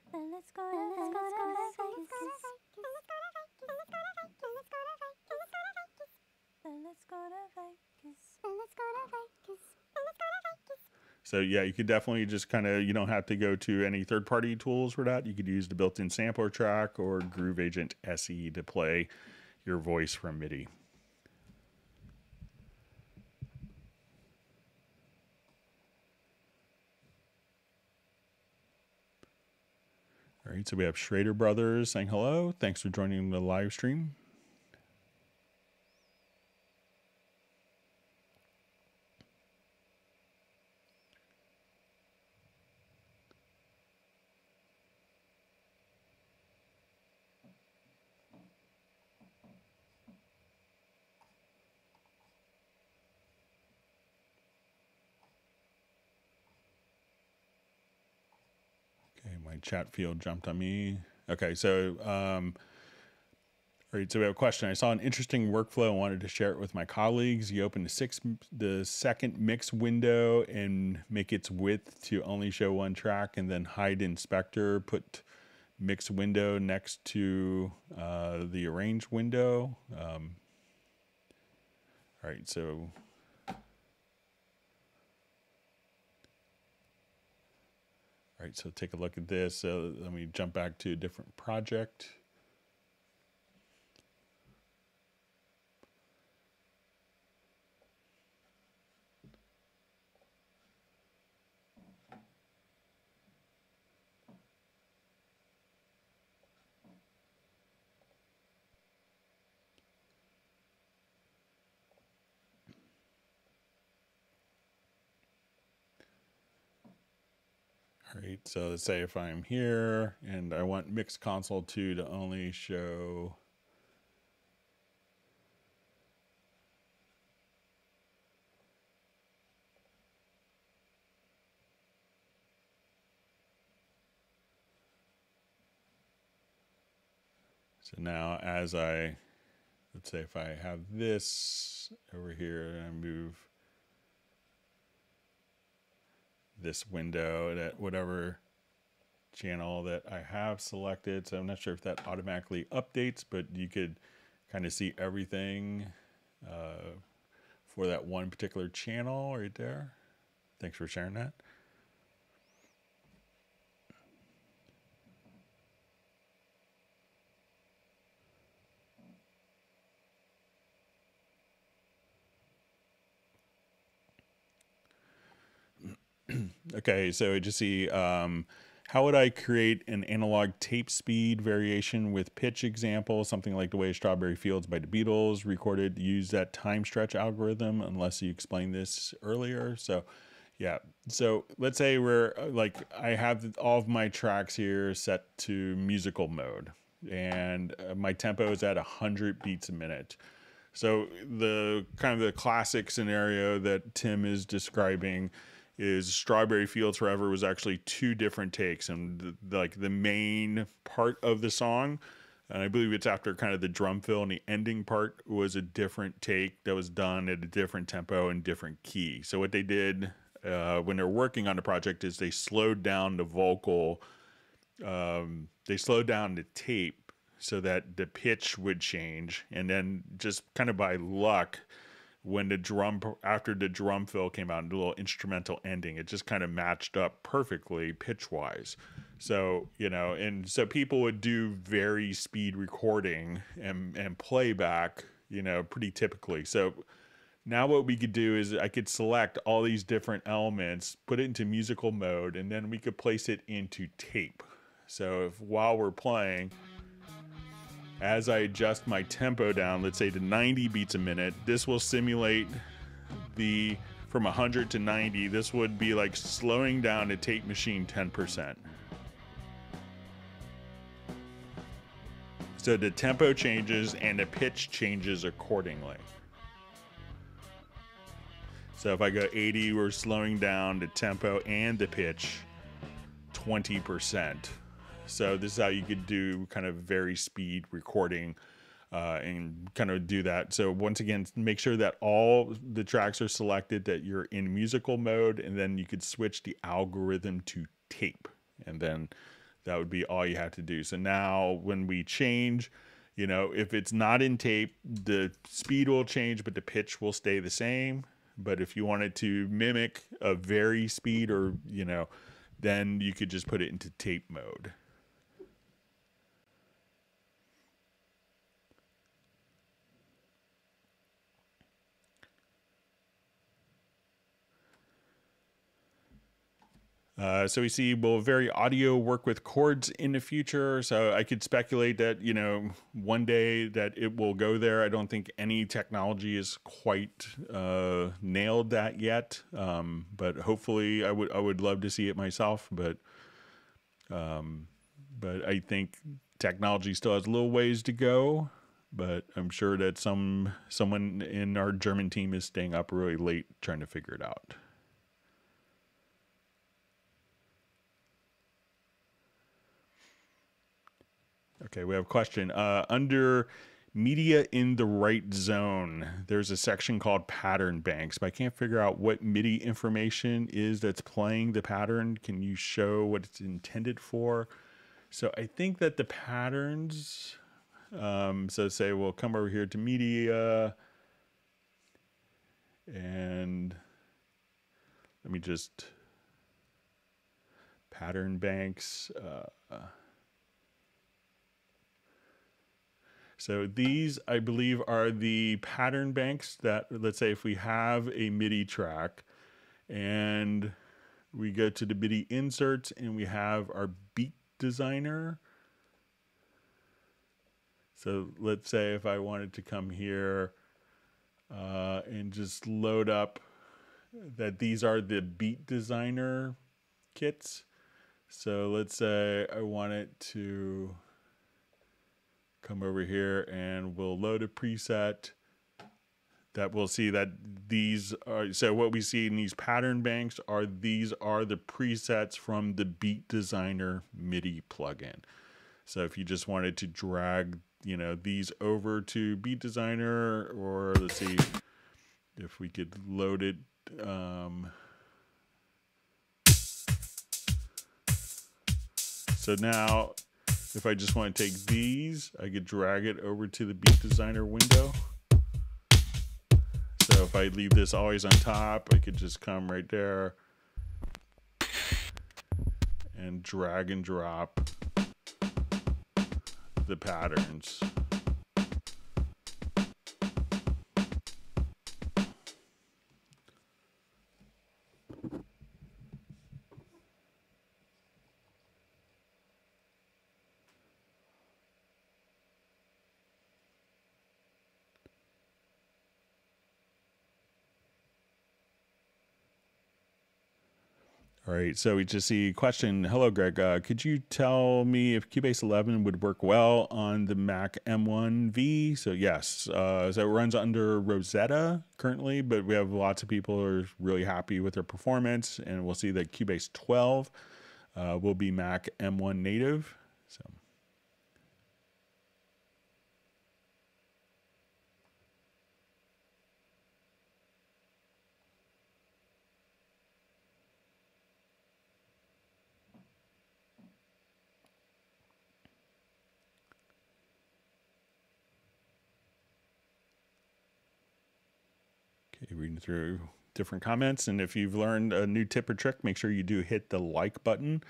Speaker 1: So yeah, you could definitely just kind of you don't have to go to any third-party tools for that. You could use the built-in sampler track or Groove Agent SE to play your voice from MIDI. All right, so we have Schrader Brothers saying hello. Thanks for joining the live stream. Chat field jumped on me. Okay, so um, all right, so we have a question. I saw an interesting workflow and wanted to share it with my colleagues. You open the six, the second mix window and make its width to only show one track, and then hide inspector. Put mix window next to uh, the arrange window. Um, all right, so All right, so take a look at this. Let me jump back to a different project. right? So let's say if I'm here and I want mix console 2 to only show So now as I, let's say if I have this over here and I move this window at whatever channel that I have selected. So I'm not sure if that automatically updates, but you could kind of see everything uh, for that one particular channel right there. Thanks for sharing that. Okay, so just see um, how would I create an analog tape speed variation with pitch example, something like the way Strawberry Fields by the Beatles recorded, use that time stretch algorithm, unless you explained this earlier. So yeah, so let's say we're uh, like, I have all of my tracks here set to musical mode and uh, my tempo is at 100 beats a minute. So the kind of the classic scenario that Tim is describing is Strawberry Fields Forever was actually two different takes, and the, like the main part of the song, and I believe it's after kind of the drum fill, and the ending part was a different take that was done at a different tempo and different key. So what they did uh, when they're working on the project is they slowed down the vocal, um, they slowed down the tape so that the pitch would change, and then just kind of by luck when the drum after the drum fill came out and the little instrumental ending it just kind of matched up perfectly pitch wise so you know and so people would do vary speed recording and and playback you know pretty typically. So now what we could do is i could select all these different elements put it into musical mode and then we could place it into tape. So if while we're playing as I adjust my tempo down, let's say to 90 beats a minute, this will simulate the from 100 to 90. This would be like slowing down a tape machine 10%. So the tempo changes and the pitch changes accordingly. So if I go 80, we're slowing down the tempo and the pitch 20%. So this is how you could do kind of vary speed recording uh, and kind of do that. So once again, make sure that all the tracks are selected, that you're in musical mode, and then you could switch the algorithm to tape, and then that would be all you have to do. So now when we change, you know, if it's not in tape, the speed will change, but the pitch will stay the same. But if you wanted to mimic a vary speed or, you know, then you could just put it into tape mode. Uh, so we see will VariAudio work with chords in the future. So I could speculate that you know one day that it will go there. I don't think any technology is quite uh, nailed that yet, um, but hopefully I would I would love to see it myself. But um, but I think technology still has a little ways to go. But I'm sure that some someone in our German team is staying up really late trying to figure it out. Okay, we have a question. Uh, under media in the right zone, there's a section called pattern banks, but I can't figure out what MIDI information is that's playing the pattern. Can you show what it's intended for? So I think that the patterns, um, so say we'll come over here to media and let me just pattern banks. Uh, So these, I believe, are the pattern banks that, let's say, if we have a MIDI track and we go to the MIDI inserts and we have our beat designer. So let's say if I wanted to come here uh, and just load up that these are the beat designer kits. So let's say I want it to come over here and we'll load a preset that we'll see that these are so what we see in these pattern banks are these are the presets from the beat designer MIDI plugin. So if you just wanted to drag, you know, these over to beat designer or let's see if we could load it um, so now if I just want to take these, I could drag it over to the Beat Designer window. So if I leave this always on top, I could just come right there and drag and drop the patterns. All right, so we just see question. Hello, Greg. Uh, could you tell me if Cubase 11 would work well on the Mac M1V? So yes, uh, so it runs under Rosetta currently, but we have lots of people who are really happy with their performance, and we'll see that Cubase 12 uh, will be Mac M1 native. So. Through different comments. And if you've learned a new tip or trick, make sure you do hit the like button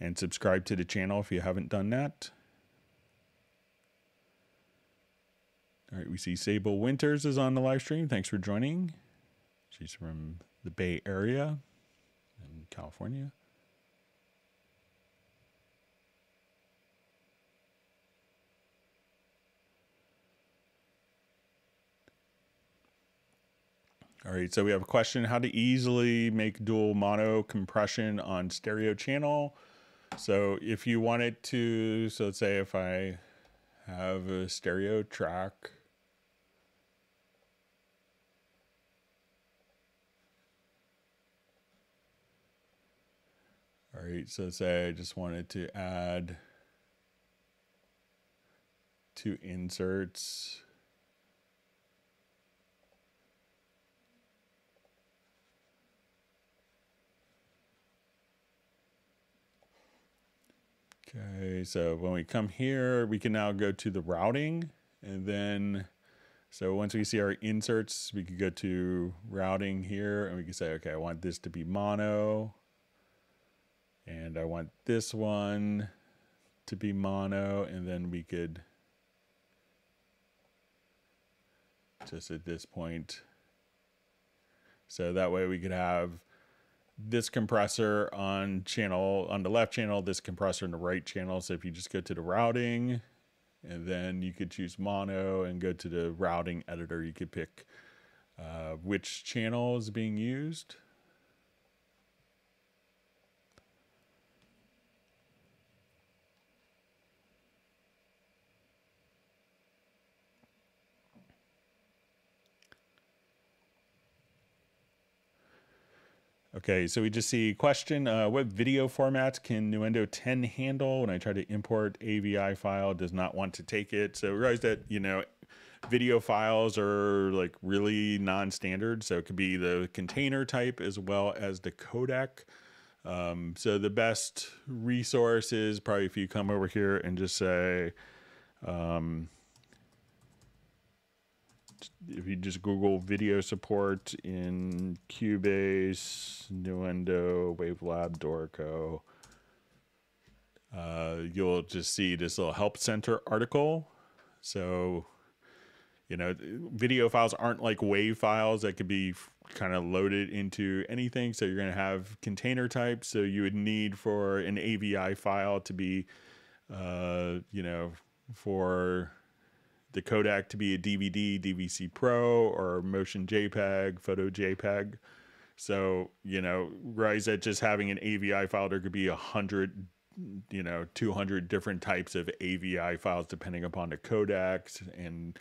Speaker 1: and subscribe to the channel if you haven't done that. All right, we see Sable Winters is on the live stream. Thanks for joining. She's from the Bay Area in California. All right, so we have a question how to easily make dual mono compression on stereo channel. So if you wanted to, so let's say if I have a stereo track. All right, so say I just wanted to add two inserts. Okay, so when we come here, we can now go to the routing and then So once we see our inserts, we could go to routing here and we can say, okay, I want this to be mono. And I want this one to be mono. And then we could just at this point. So that way we could have this compressor on channel on the left channel, this compressor in the right channel. So if you just go to the routing and then you could choose mono and go to the routing editor. You could pick uh, which channel is being used. Okay, so we just see question, uh, what video formats can Nuendo 10 handle? When I try to import AVI file, does not want to take it. So realize that, you know, video files are like really non-standard. So it could be the container type as well as the codec. Um, so the best resource is probably if you come over here and just say, um, if you just Google video support in Cubase, Nuendo, Wavelab, Dorico, uh, you'll just see this little help center article. So, you know, video files aren't like WAV files that could be kind of loaded into anything. So you're going to have container types. So you would need for an AVI file to be, uh, you know, for the codec to be a DVD, DVC Pro, or Motion JPEG, Photo JPEG. So, you know, rise that just having an AVI file, there could be a hundred, you know, 200 different types of AVI files depending upon the codecs. And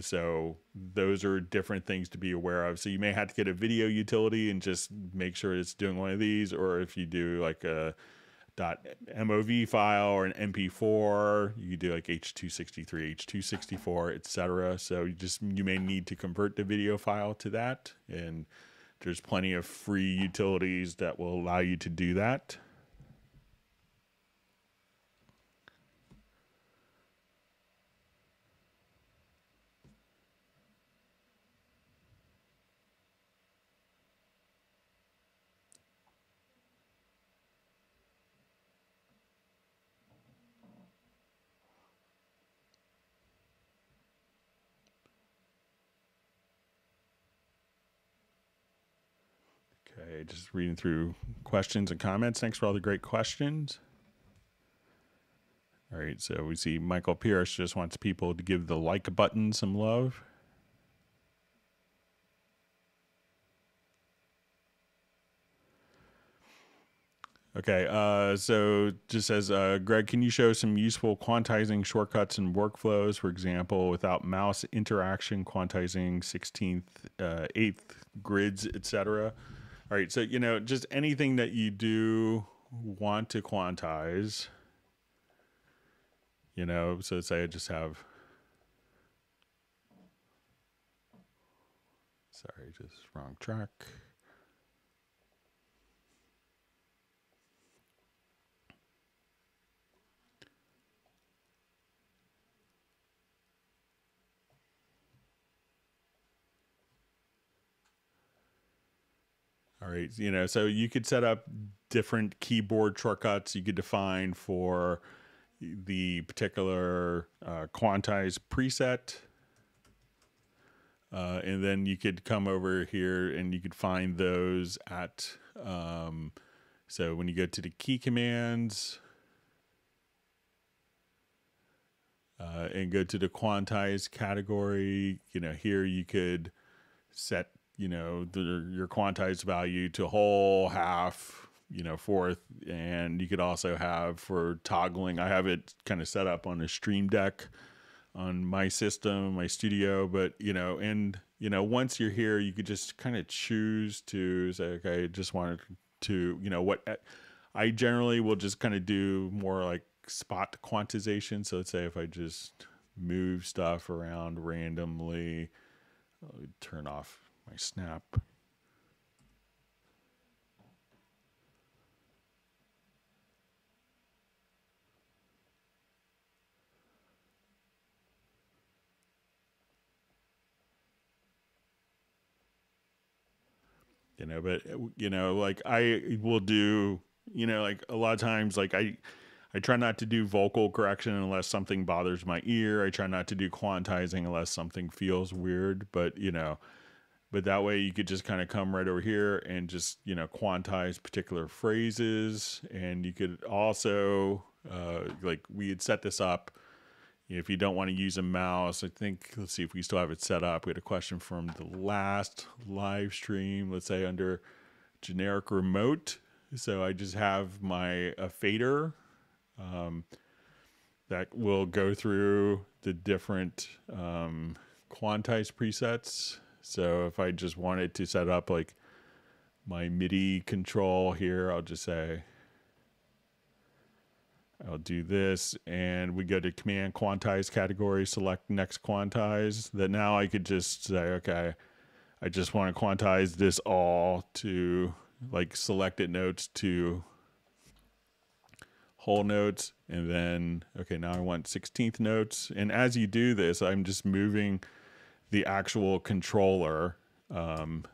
Speaker 1: so those are different things to be aware of. So you may have to get a video utility and just make sure it's doing one of these. Or if you do like a, .mov file or an MP4. You do like H263, H264, etc. So you just you may need to convert the video file to that, and there's plenty of free utilities that will allow you to do that. Okay, just reading through questions and comments. Thanks for all the great questions. All right, so we see Michael Pierce just wants people to give the like button some love. Okay, uh, so just says, uh, Greg, can you show some useful quantizing shortcuts and workflows? For example, without mouse interaction, quantizing 16th, uh, 8th grids, etc. All right, so you know, just anything that you do want to quantize, you know, so say I just have sorry, just wrong track. All right, you know, so you could set up different keyboard shortcuts you could define for the particular uh, preset. Uh, and then you could come over here and you could find those at, um, so when you go to the key commands uh, and go to the quantized category, you know, here you could set you know the, your quantized value to whole half you know fourth. And you could also have for toggling i have it kind of set up on a stream deck on my system my studio. But you know and you know once you're here you could just kind of choose to say okay I just wanted to you know what i generally will just kind of do more like spot quantization. So let's say if i just move stuff around randomly turn off my snap. You know, but uh, you know, like I will do, you know, like a lot of times, like I, I try not to do vocal correction unless something bothers my ear. I try not to do quantizing unless something feels weird. But you know, but that way you could just kind of come right over here and just, you know, quantize particular phrases. And you could also, uh, like we had set this up if you don't want to use a mouse, I think, let's see if we still have it set up. We had a question from the last live stream, let's say under generic remote. So I just have my a fader um, that will go through the different um, quantize presets. So if I just wanted to set up like my MIDI control here, I'll just say I'll do this and we go to command quantize category, select next quantize that now I could just say, okay, I just want to quantize this all to like selected notes to whole notes. And then, okay, now I want 16th notes. And as you do this, I'm just moving the actual controller. Um,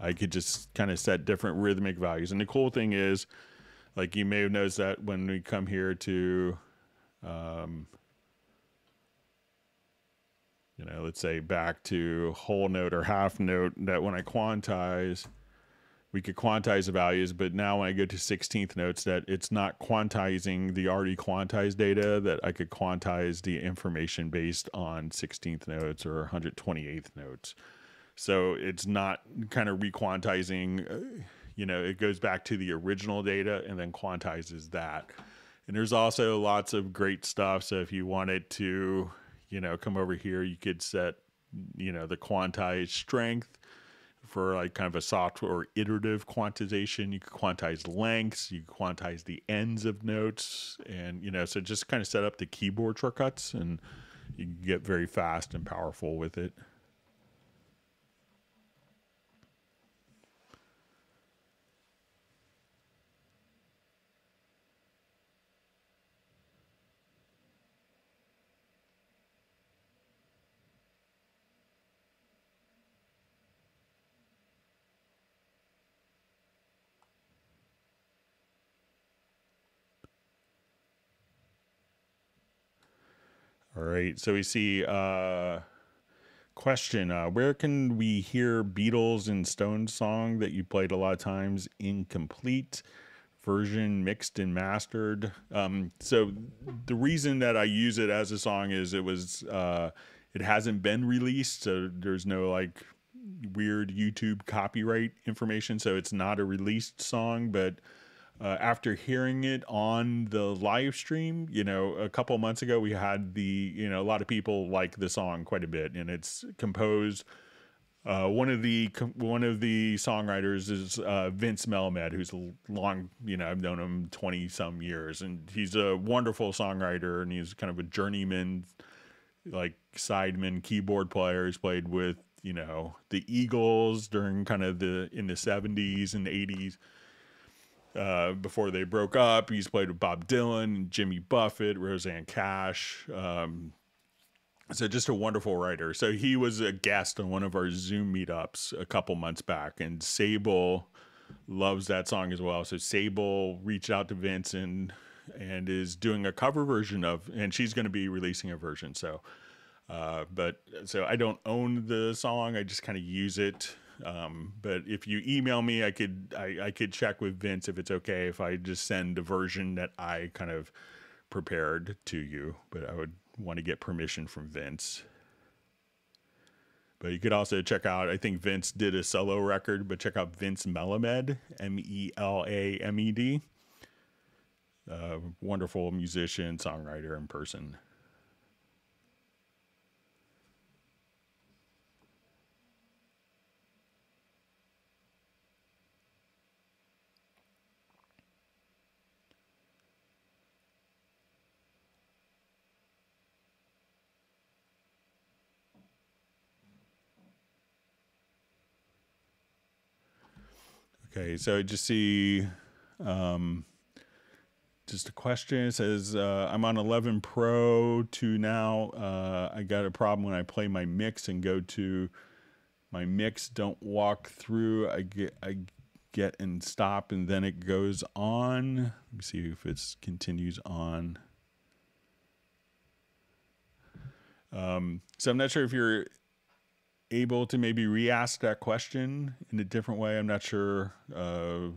Speaker 1: I could just kind of set different rhythmic values. And the cool thing is, like you may have noticed that when we come here to um, you know let's say back to whole note or half note that when i quantize we could quantize the values but now when i go to 16th notes that it's not quantizing the already quantized data that i could quantize the information based on 16th notes or 128th notes so it's not kind of requantizing uh, you know, it goes back to the original data and then quantizes that. And there's also lots of great stuff. So if you wanted to, you know, come over here, you could set, you know, the quantized strength for like kind of a soft or iterative quantization. You could quantize lengths, you quantize the ends of notes, and you know, so just kind of set up the keyboard shortcuts and you can get very fast and powerful with it. Right. So we see uh question, uh where can we hear Beatles and Stones song that you played a lot of times incomplete version mixed and mastered? Um so the reason that I use it as a song is it was uh it hasn't been released, so there's no like weird YouTube copyright information, so it's not a released song, but uh, after hearing it on the live stream, you know, a couple months ago, we had the, you know, a lot of people like the song quite a bit, and it's composed. Uh, one of the one of the songwriters is uh, Vince Melamed, who's long, you know, I've known him twenty some years, and he's a wonderful songwriter, and he's kind of a journeyman, like sideman keyboard player. He's played with, you know, the Eagles during kind of the in the seventies and eighties uh, before they broke up. He's played with Bob Dylan, Jimmy Buffett, Rosanne Cash. Um, so just a wonderful writer. So he was a guest on one of our Zoom meetups a couple months back, and Sable loves that song as well. So Sable reached out to Vince and and is doing a cover version of, and she's going to be releasing a version. So, uh, but so I don't own the song. I just kind of use it um, but if you email me, I could I, I could check with Vince if it's okay if I just send a version that I kind of prepared to you. But I would want to get permission from Vince. But you could also check out, I think Vince did a solo record, but check out Vince Melamed, M E L A M E D. Uh, wonderful musician, songwriter in person. Okay, so I just see um, just a question. It says, uh, I'm on 11 Pro to now. Uh, I got a problem when I play my mix and go to my mix don't walk through. I get I get and stop, and then it goes on. Let me see if it continues on. Um, so I'm not sure if you're able to maybe re-ask that question in a different way. I'm not sure. Uh,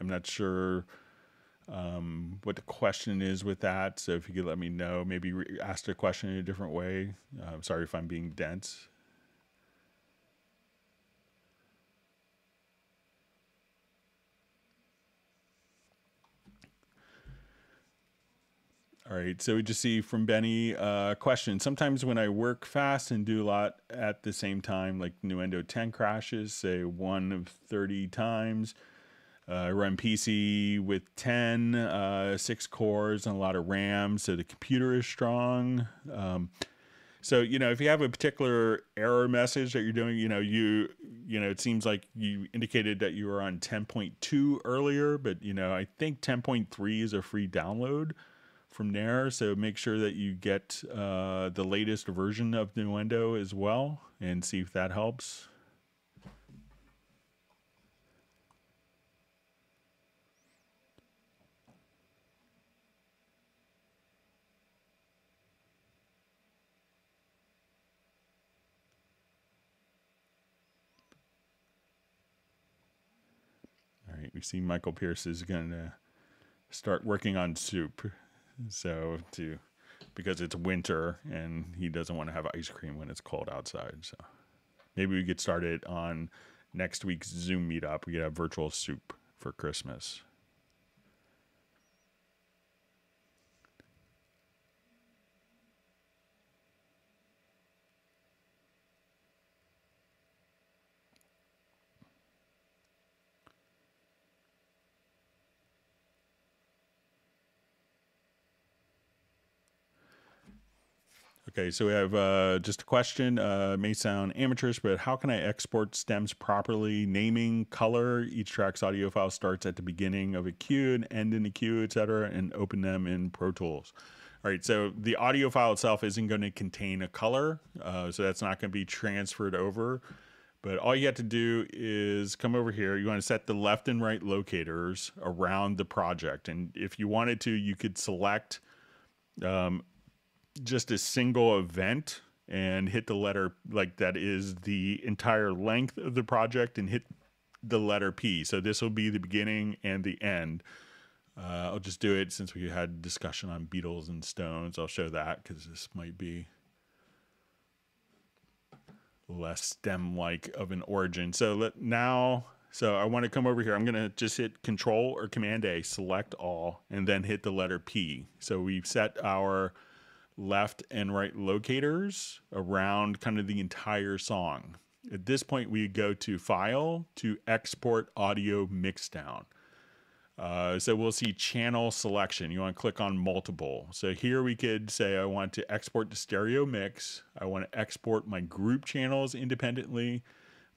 Speaker 1: I'm not sure um, what the question is with that. So if you could let me know, maybe re- ask the question in a different way. Uh, sorry if I'm being dense. All right, so we just see from Benny uh, question. Sometimes when I work fast and do a lot at the same time, like Nuendo 10 crashes, say one of 30 times. Uh, I run PC with 10, uh, six cores, and a lot of RAM, so the computer is strong. Um, so you know, if you have a particular error message that you're doing, you know, you you know, it seems like you indicated that you were on 10.2 earlier, but you know, I think 10.3 is a free download from there. So make sure that you get uh, the latest version of Nuendo as well and see if that helps. All right, we see Michael Pierce is going to start working on soup. So to because it's winter and he doesn't want to have ice cream when it's cold outside. So maybe we get started on next week's Zoom meetup. We could have virtual soup for Christmas. Okay, so we have uh, just a question. Uh, may sound amateurish, but how can I export stems properly? Naming, color. Each track's audio file starts at the beginning of a cue and end in a cue, etc., and open them in Pro Tools. All right, so the audio file itself isn't going to contain a color, uh, so that's not going to be transferred over. But all you have to do is come over here. You want to set the left and right locators around the project. And if you wanted to, you could select um, just a single event and hit the letter like that is the entire length of the project and hit the letter P. So this will be the beginning and the end. Uh, I'll just do it since we had discussion on Beatles and Stones. I'll show that because this might be less stem-like of an origin. So let now, so I want to come over here. I'm going to just hit Control or Command A, select all, and then hit the letter P. So we've set our left and right locators around kind of the entire song. At this point, we go to File to Export Audio Mixdown. Uh, so we'll see channel selection. You want to click on multiple. So here we could say I want to export to stereo mix. I want to export my group channels independently,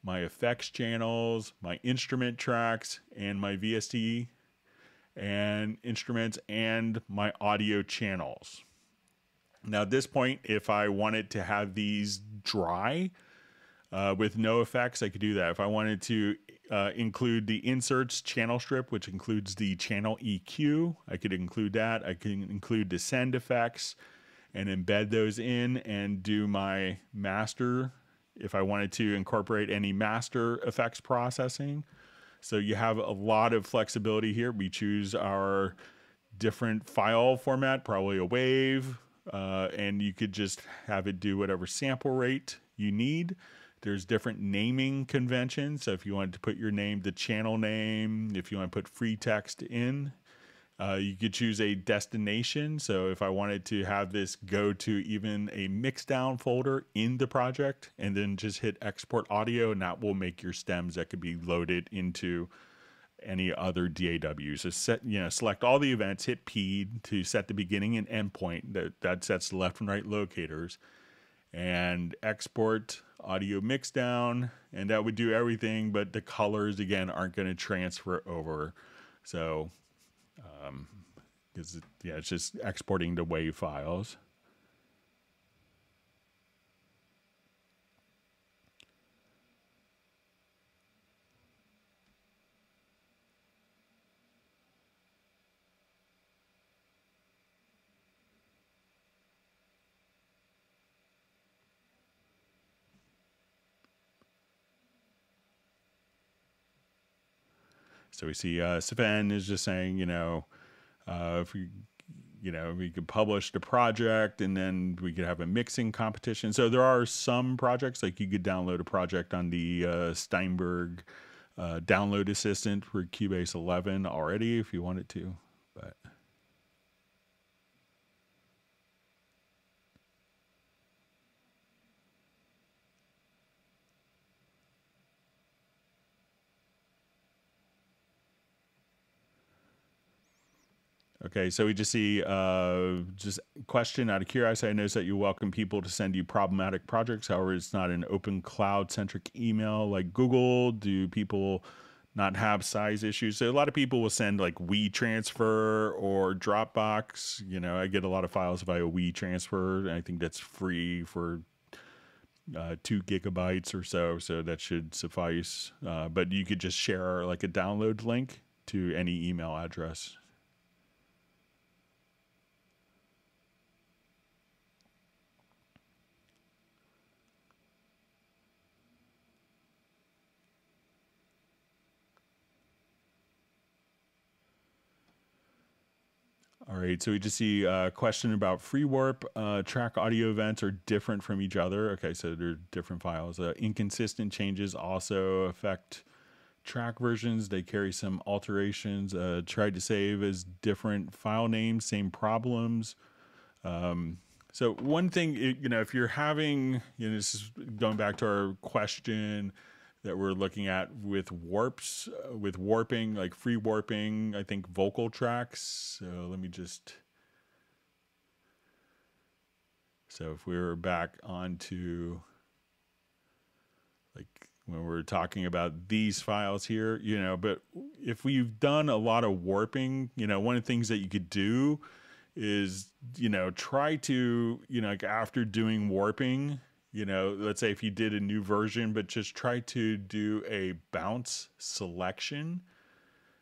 Speaker 1: my effects channels, my instrument tracks, and my VST and instruments and my audio channels. Now, at this point, if I wanted to have these dry uh, with no effects, I could do that. If I wanted to uh, include the inserts channel strip, which includes the channel EQ, I could include that. I can include the send effects and embed those in and do my master if I wanted to incorporate any master effects processing. So you have a lot of flexibility here. We choose our different file format, probably a wave, uh, and you could just have it do whatever sample rate you need. There's different naming conventions. So if you wanted to put your name, the channel name, if you want to put free text in, uh, you could choose a destination. So if I wanted to have this go to even a mixdown folder in the project and then just hit export audio and that will make your stems that could be loaded into any other DAWs. So set, you know, select all the events, hit P to set the beginning and end point. That, that sets the left and right locators. And export audio mixdown. And that would do everything, but the colors, again, aren't going to transfer over. So, um, because, yeah, it's just exporting the WAV files. So we see uh, Sven is just saying, you know, uh, if we, you know, we could publish the project and then we could have a mixing competition. So there are some projects like you could download a project on the uh, Steinberg uh, download assistant for Cubase 11 already if you wanted to, Okay, so we just see uh, just question out of curiosity. I notice that you welcome people to send you problematic projects. However, it's not an open cloud centric email like Google. Do people not have size issues? So a lot of people will send like WeTransfer or Dropbox. You know, I get a lot of files via WeTransfer, I think that's free for uh, two gigabytes or so. So that should suffice. Uh, but you could just share like a download link to any email address. All right, so we just see a question about free warp. Uh, track audio events are different from each other. Okay, so they're different files. Uh, inconsistent changes also affect track versions. They carry some alterations. Uh, tried to save as different file names, same problems. Um, so one thing, you know, if you're having, you know, this is going back to our question that we're looking at with warps, uh, with warping, like free warping, I think vocal tracks. So let me just. So if we were back onto like when we're talking about these files here, you know, but if we've done a lot of warping, you know, one of the things that you could do is, you know, try to, you know, like after doing warping, you know, let's say if you did a new version, but just try to do a bounce selection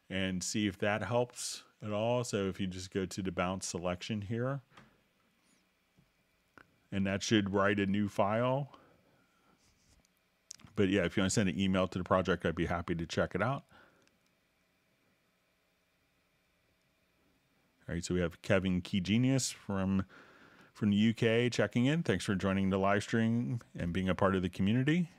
Speaker 1: and see if that helps at all. So if you just go to the bounce selection here, and that should write a new file. But yeah, if you want to send an email to the project, I'd be happy to check it out. All right, so we have Kevin Key Genius from from the UK checking in. Thanks for joining the live stream and being a part of the community.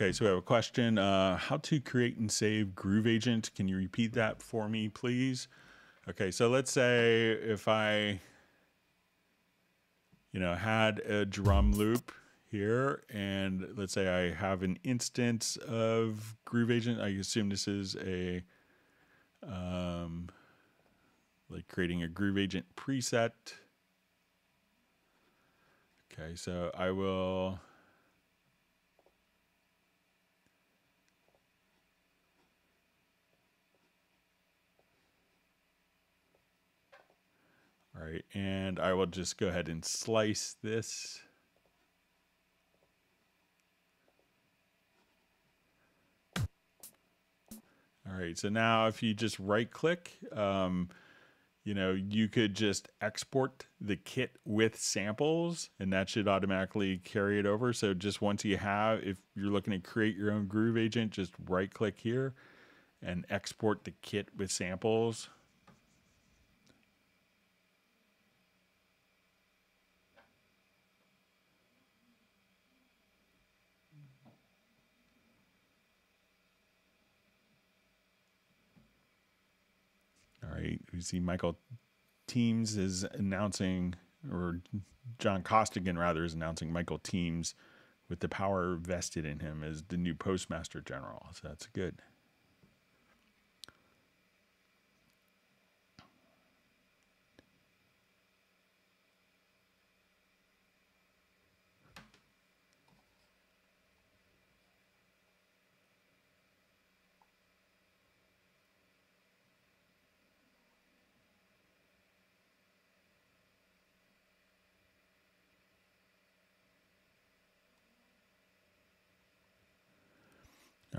Speaker 1: Okay, so we have a question. Uh, how to create and save Groove Agent. Can you repeat that for me, please? Okay, so let's say if I, you know, had a drum loop here, and let's say I have an instance of Groove Agent. I assume this is a, um, like creating a Groove Agent preset. Okay, so I will All right, and I will just go ahead and slice this. All right, so now if you just right click, um, you know, you could just export the kit with samples and that should automatically carry it over. So just once you have, if you're looking to create your own Groove agent, just right click here and export the kit with samples. We see Michael Teams is announcing, or John Costigan rather is announcing Michael Teams with the power vested in him as the new postmaster general. So that's good.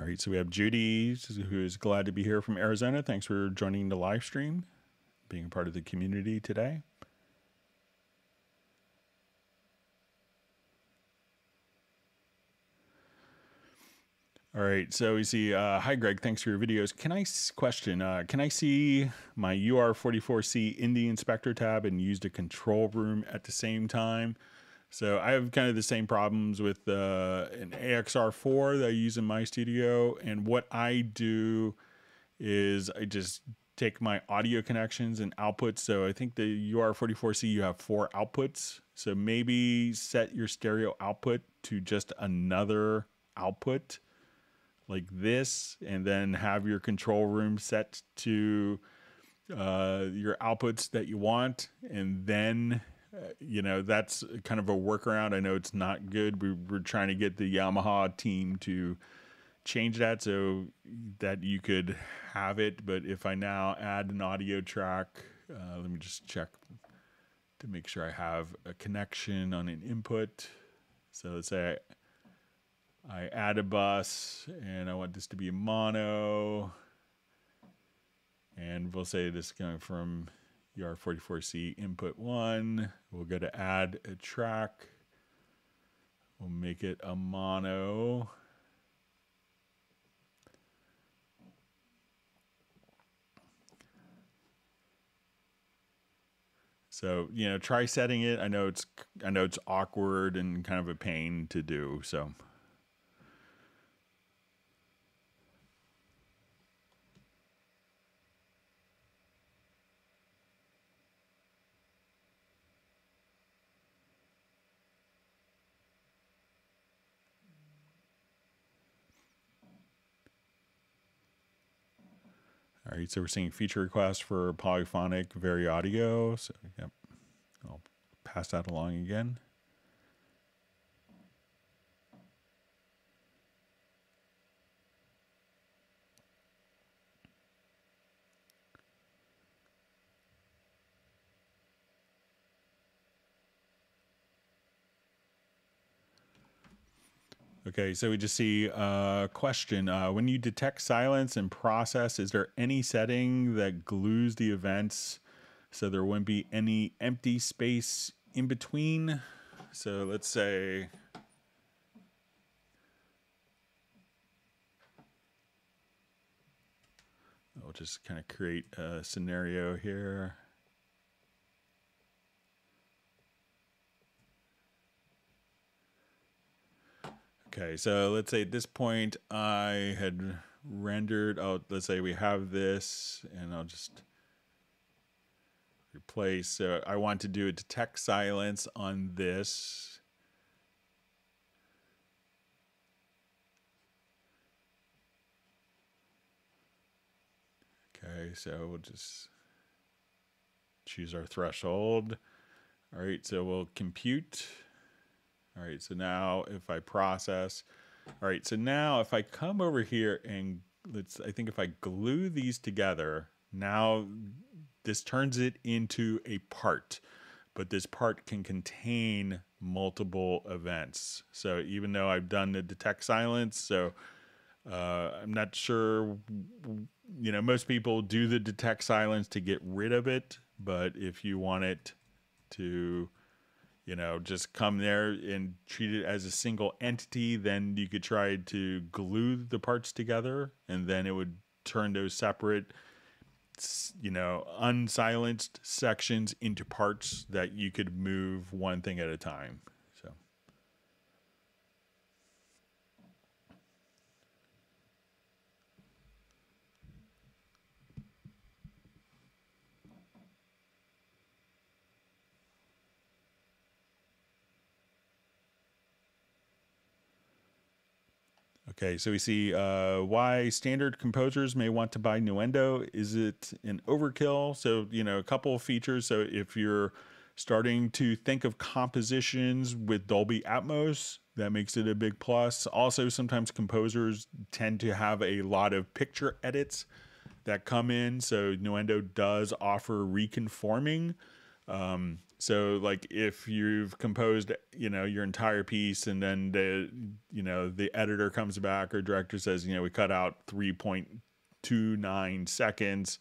Speaker 1: Right, so we have Judy, who is glad to be here from Arizona. Thanks for joining the live stream, being a part of the community today. All right, so we see. Uh, Hi, Greg. Thanks for your videos. Can I question? Uh, can I see my UR44C in the inspector tab and use the control room at the same time? So I have kind of the same problems with uh, an AXR4 that I use in my studio. And what I do is I just take my audio connections and outputs. So I think the UR44C, you have four outputs. So maybe set your stereo output to just another output like this, and then have your control room set to uh, your outputs that you want. And then you know, that's kind of a workaround. I know it's not good. We, we're trying to get the Yamaha team to change that so that you could have it. But if I now add an audio track, uh, let me just check to make sure I have a connection on an input. So let's say I, I add a bus and I want this to be a mono. And we'll say this is coming from UR44C input one. We'll go to add a track. We'll make it a mono. So, you know, try setting it. I know it's I know it's awkward and kind of a pain to do. So right, so we're seeing feature requests for polyphonic VariAudio. So, yep, I'll pass that along again. Okay, so we just see a question. Uh, when you detect silence and process, is there any setting that glues the events so there wouldn't be any empty space in between? So let's say I'll just kind of create a scenario here. Okay, so let's say at this point I had rendered, oh, let's say we have this, and I'll just replace. I want to do a detect silence on this. Okay, so we'll just choose our threshold. All right, so we'll compute. All right, so now if I process, all right, so now if I come over here and let's, I think if I glue these together, now this turns it into a part, but this part can contain multiple events. So even though I've done the detect silence, so uh, I'm not sure, you know, most people do the detect silence to get rid of it, but if you want it to you know, just come there and treat it as a single entity. Then you could try to glue the parts together, and then it would turn those separate, you know, unsilenced sections into parts that you could move one thing at a time. Okay, so we see uh, why standard composers may want to buy Nuendo. Is it an overkill? So, you know, a couple of features. So, if you're starting to think of compositions with Dolby Atmos, that makes it a big plus. Also, sometimes composers tend to have a lot of picture edits that come in. So, Nuendo does offer reconforming Um, so like if you've composed, you know, your entire piece and then the, you know, the editor comes back or director says, you know, we cut out 3.29 seconds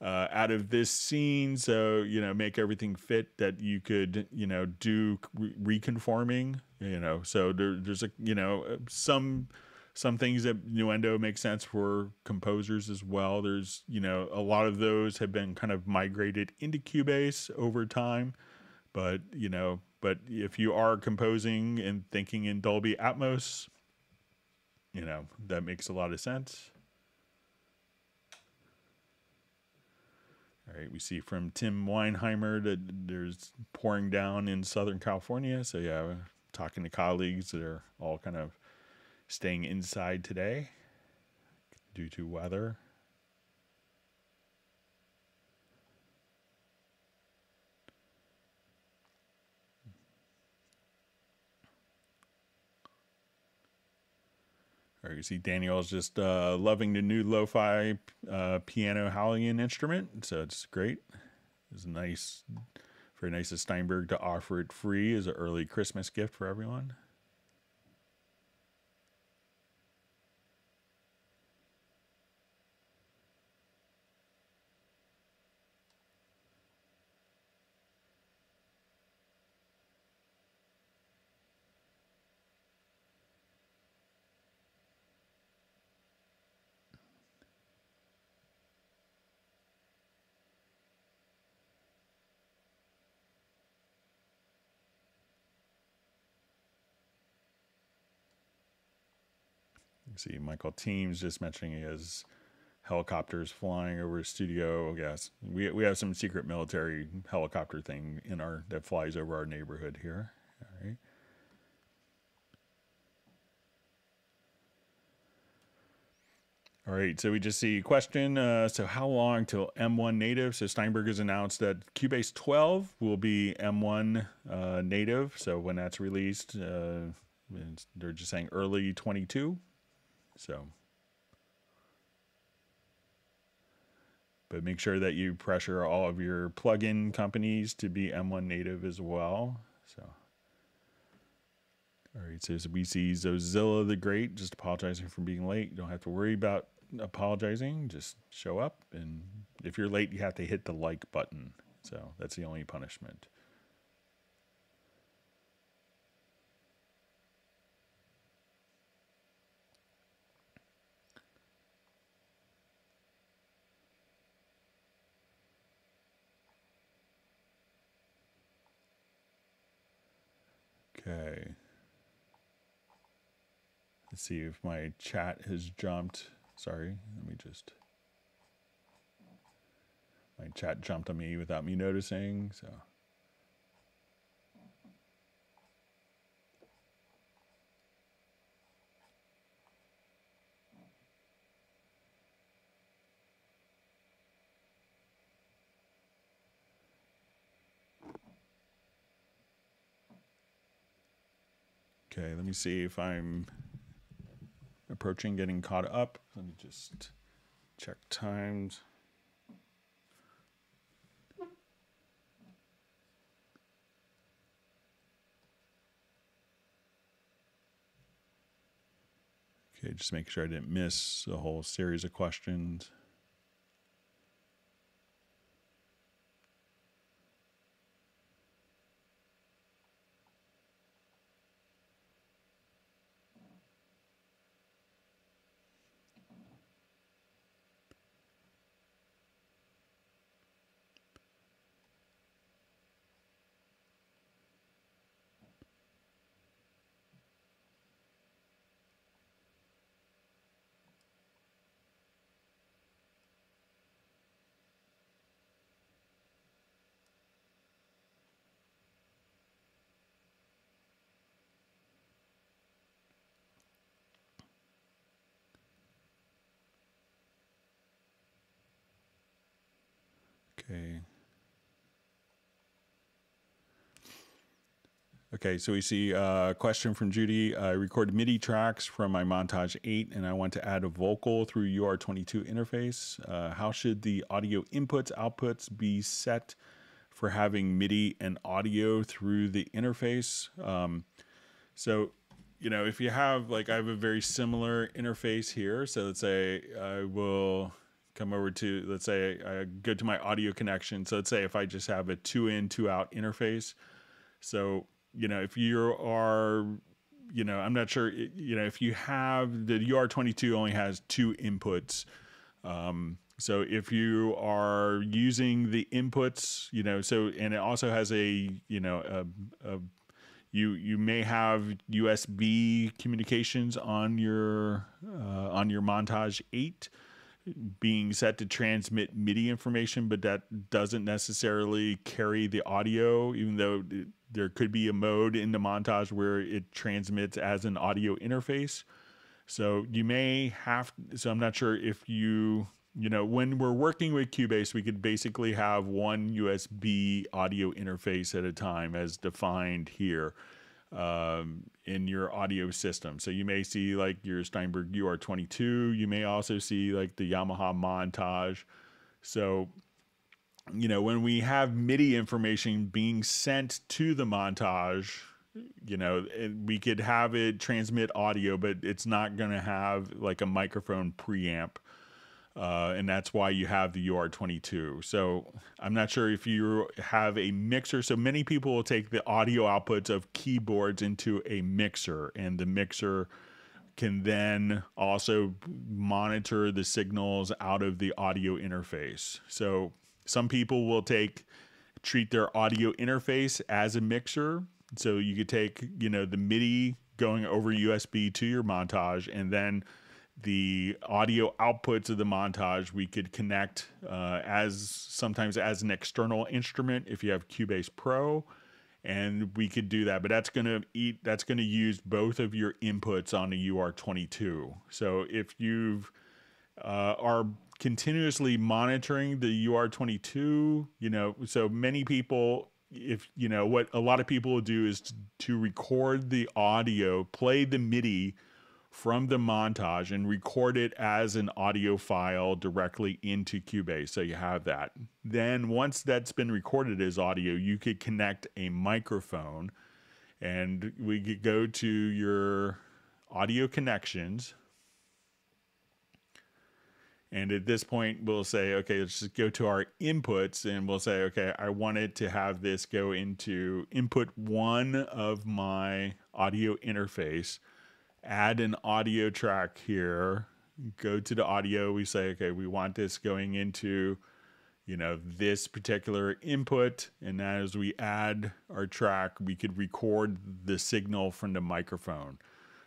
Speaker 1: uh, out of this scene. So, you know, make everything fit that you could, you know, do re- reconforming, you know, so there, there's a, you know, some, some things that Nuendo makes sense for composers as well. There's, you know, a lot of those have been kind of migrated into Cubase over time. But, you know, but if you are composing and thinking in Dolby Atmos, you know, that makes a lot of sense. All right, we see from Tim Weinheimer that there's pouring down in Southern California. So, yeah, talking to colleagues that are all kind of staying inside today due to weather. Or you see Daniel's just uh, loving the new lo-fi uh, piano HALion instrument, so it's great. It's nice, very nice of Steinberg to offer it free as an early Christmas gift for everyone. See Michael Teams just mentioning his helicopters flying over his studio. Yes, we we have some secret military helicopter thing in our that flies over our neighborhood here. All right. All right, so we just see question. Uh, so how long till M1 native? So Steinberg has announced that Cubase 12 will be M1 uh, native. So when that's released, uh, they're just saying early 22. So, but make sure that you pressure all of your plugin companies to be M1 native as well. So, all right, so we see Zozilla the Great just apologizing for being late. You don't have to worry about apologizing. Just show up, and if you're late, you have to hit the like button. So that's the only punishment. Okay. Let's see if my chat has jumped. Sorry, let me just. My chat jumped on me without me noticing, so. Okay, let me see if I'm approaching getting caught up. Let me just check times. Okay, just make sure I didn't miss a whole series of questions. Okay. Okay, so we see a question from Judy. I recorded MIDI tracks from my Montage 8 and I want to add a vocal through UR22 interface. Uh, how should the audio inputs, outputs be set for having MIDI and audio through the interface. Um, so, you know, if you have like I have a very similar interface here. So let's say I will come over to let's say I go to my audio connection. So let's say if I just have a two in, two out interface. So, you know, if you are you know, I'm not sure, you know, if you have the UR22 only has two inputs. Um, so if you are using the inputs, you know, so and it also has a, you know, a, a you you may have USB communications on your uh, on your Montage 8 being set to transmit MIDI information, but that doesn't necessarily carry the audio, even though there could be a mode in the montage where it transmits as an audio interface. So you may have, so I'm not sure if you, you know, when we're working with Cubase, we could basically have one USB audio interface at a time as defined here um, in your audio system. So you may see like your Steinberg UR22. You may also see like the Yamaha Montage. So, you know, when we have MIDI information being sent to the montage, you know, we could have it transmit audio, but it's not going to have like a microphone preamp uh, and that's why you have the UR22. So I'm not sure if you have a mixer. So many people will take the audio outputs of keyboards into a mixer, and the mixer can then also monitor the signals out of the audio interface. So some people will take treat their audio interface as a mixer. So you could take, you know, the MIDI going over USB to your montage and then the audio outputs of the montage we could connect uh, as sometimes as an external instrument if you have Cubase Pro and we could do that. But that's going to eat that's going to use both of your inputs on the UR22 so if you've uh, are continuously monitoring the UR22 you know so many people if you know what a lot of people do is to, to record the audio play the MIDI from the montage and record it as an audio file directly into Cubase. So you have that. Then once that's been recorded as audio, you could connect a microphone and we could go to your audio connections. And at this point, we'll say, okay, let's just go to our inputs and we'll say, okay, I wanted to have this go into input one of my audio interface add an audio track here, go to the audio. We say, okay, we want this going into, you know, this particular input. And as we add our track, we could record the signal from the microphone.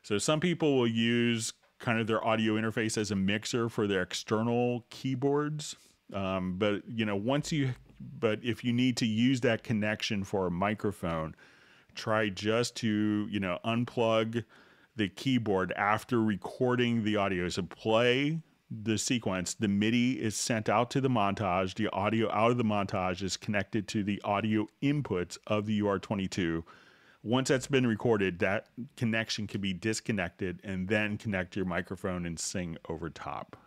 Speaker 1: So some people will use kind of their audio interface as a mixer for their external keyboards. Um, but, you know, once you, but if you need to use that connection for a microphone, try just to, you know, unplug the keyboard after recording the audio. So play the sequence, the MIDI is sent out to the montage. The audio out of the montage is connected to the audio inputs of the UR22. Once that's been recorded, that connection can be disconnected and then connect your microphone and sing over top.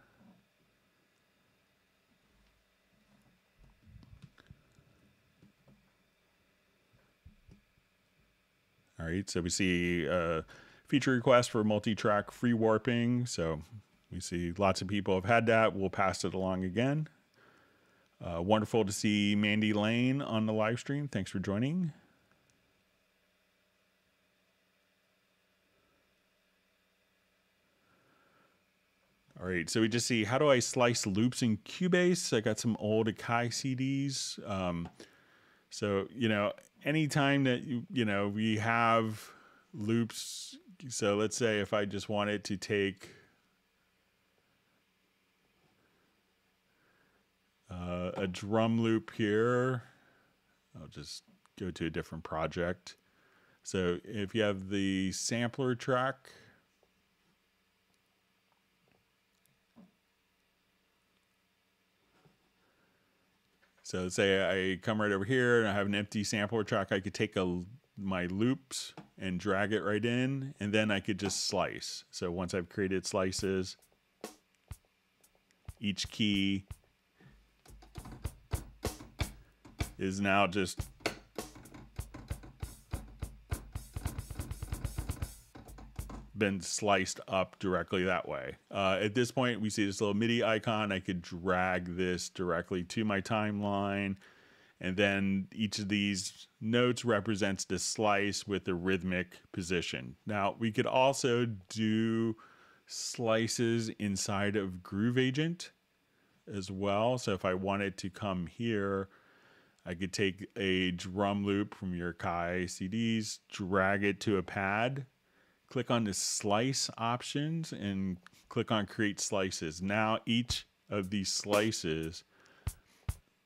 Speaker 1: All right, so we see uh, feature request for multi-track free warping. So we see lots of people have had that. We'll pass it along again. Uh, wonderful to see Mandy Lane on the live stream. Thanks for joining. All right, so we just see how do I slice loops in Cubase? I got some old Akai CDs. Um, so you know, anytime that you you know we have loops so let's say if I just wanted to take uh, a drum loop here, I'll just go to a different project. So if you have the sampler track, So say I come right over here and I have an empty sampler track, I could take a my loops and drag it right in, and then I could just slice. So once I've created slices, each key is now just been sliced up directly that way. Uh, at this point, we see this little MIDI icon. I could drag this directly to my timeline. And then each of these notes represents the slice with the rhythmic position. Now, we could also do slices inside of Groove Agent as well. So if I wanted to come here, I could take a drum loop from your Kai CDs, drag it to a pad, click on the slice options and click on create slices. Now each of these slices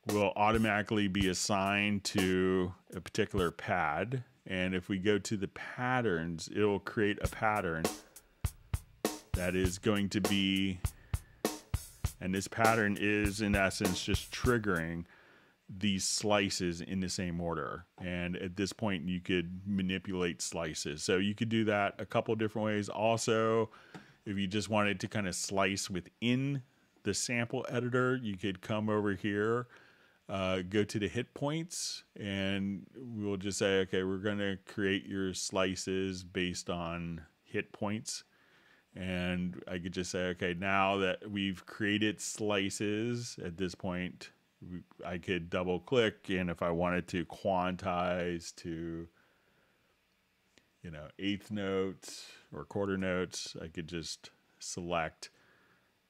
Speaker 1: will automatically be assigned to a particular pad. And if we go to the patterns, it will create a pattern that is going to be, and this pattern is in essence just triggering these slices in the same order. And at this point, you could manipulate slices. So you could do that a couple different ways. Also, if you just wanted to kind of slice within the sample editor, you could come over here, uh, go to the hit points, and we'll just say, okay, we're going to create your slices based on hit points. And I could just say, okay, now that we've created slices at this point, I could double click and if I wanted to quantize to you know eighth notes or quarter notes I could just select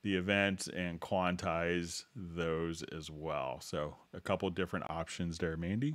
Speaker 1: the events and quantize those as well. So a couple different options there Mandy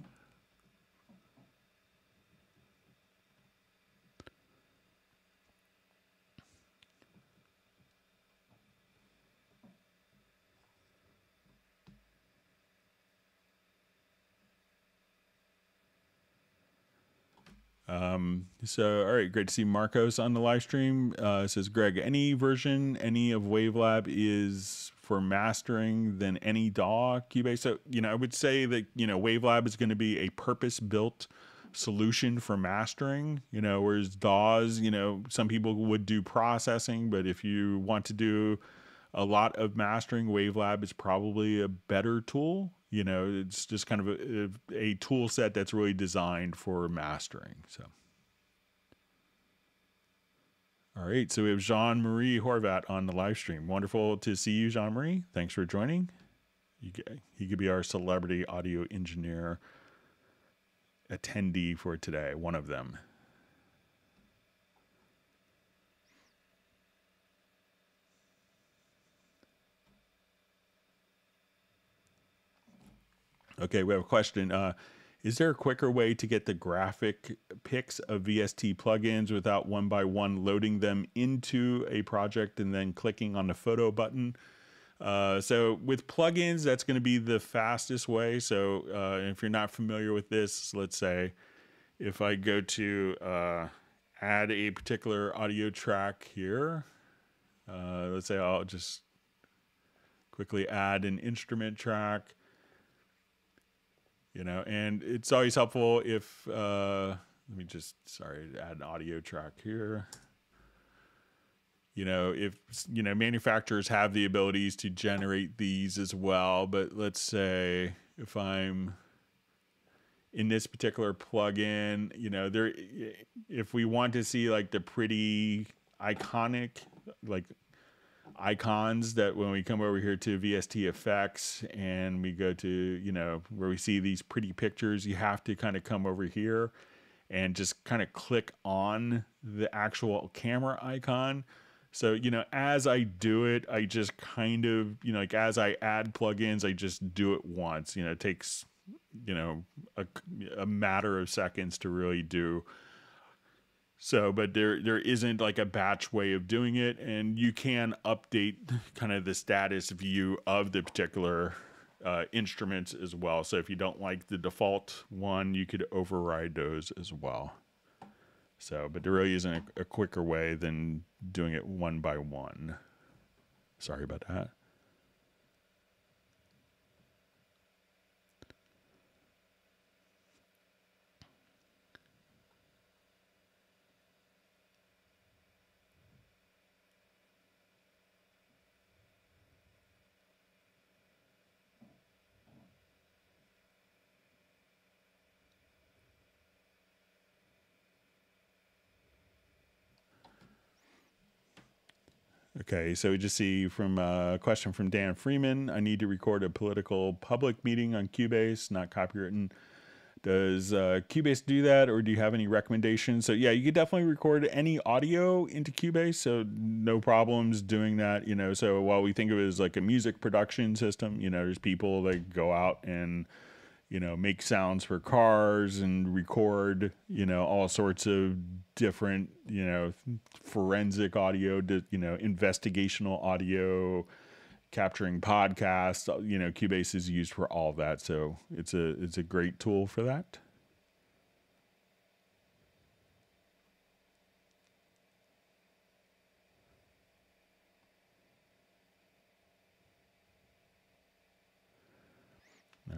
Speaker 1: Um, so, all right, great to see Marcos on the live stream. Uh, says Greg, any version, any of Wavelab is for mastering than any DAW Cubase. So, you know, I would say that you know Wavelab is going to be a purpose-built solution for mastering. You know, whereas DAWs, you know, some people would do processing, but if you want to do a lot of mastering, Wavelab is probably a better tool you know it's just kind of a, a tool set that's really designed for mastering so. All right so we have jean-marie horvat on the live stream. Wonderful to see you jean-marie. Thanks for joining. You, he could be our celebrity audio engineer attendee for today one of them Okay, we have a question. Uh, is there a quicker way to get the graphic pics of VST plugins without one by one loading them into a project and then clicking on the photo button? Uh, so with plugins, that's going to be the fastest way. So uh, if you're not familiar with this, let's say if I go to uh, add a particular audio track here, uh, let's say I'll just quickly add an instrument track you know, and it's always helpful if, uh, let me just, sorry, add an audio track here. You know, if, you know, manufacturers have the abilities to generate these as well, but let's say if I'm in this particular plugin, you know, there, if we want to see like the pretty iconic, like icons that when we come over here to VST effects and we go to, you know, where we see these pretty pictures, you have to kind of come over here and just kind of click on the actual camera icon. So, you know, as I do it, I just kind of, you know, like as I add plugins, I just do it once. You know, it takes, you know, a, a matter of seconds to really do so, but there there isn't like a batch way of doing it, and you can update kind of the status view of the particular uh, instruments as well. So, if you don't like the default one, you could override those as well. So, but there really isn't a, a quicker way than doing it one by one. Sorry about that. Okay, so we just see from uh, a question from Dan Freeman. I need to record a political public meeting on Cubase, not copywritten. Does uh, Cubase do that, or do you have any recommendations? So yeah, you could definitely record any audio into Cubase, so no problems doing that. You know, so while we think of it as like a music production system, you know, there's people that go out and you know make sounds for cars and record you know all sorts of different you know forensic audio you know investigational audio capturing podcasts you know cubase is used for all that. So it's a it's a great tool for that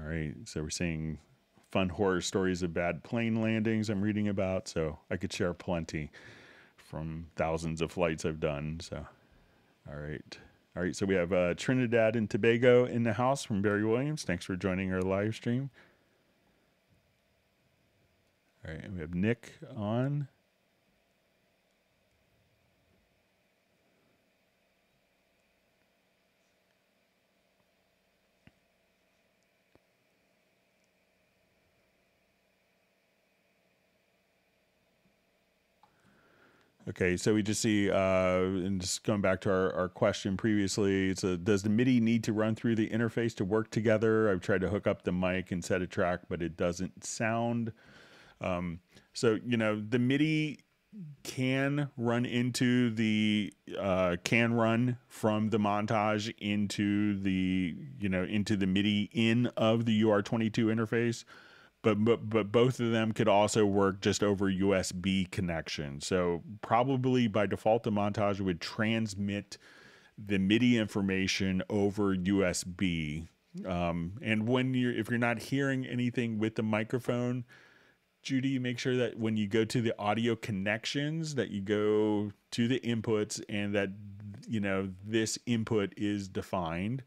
Speaker 1: right. So we're seeing fun horror stories of bad plane landings I'm reading about. So I could share plenty from thousands of flights I've done. So, all right. All right. So we have uh, Trinidad and Tobago in the house from Barry Williams. Thanks for joining our live stream. All right. And we have Nick on. Okay, so we just see, uh, and just going back to our, our question previously, it's a, does the MIDI need to run through the interface to work together? I've tried to hook up the mic and set a track, but it doesn't sound. Um, so, you know, the MIDI can run into the, uh, can run from the montage into the, you know, into the MIDI in of the UR22 interface but, but but both of them could also work just over USB connection. So probably by default, the montage would transmit the MIDI information over USB. Um, and when you're if you're not hearing anything with the microphone, Judy, make sure that when you go to the audio connections, that you go to the inputs and that you know this input is defined.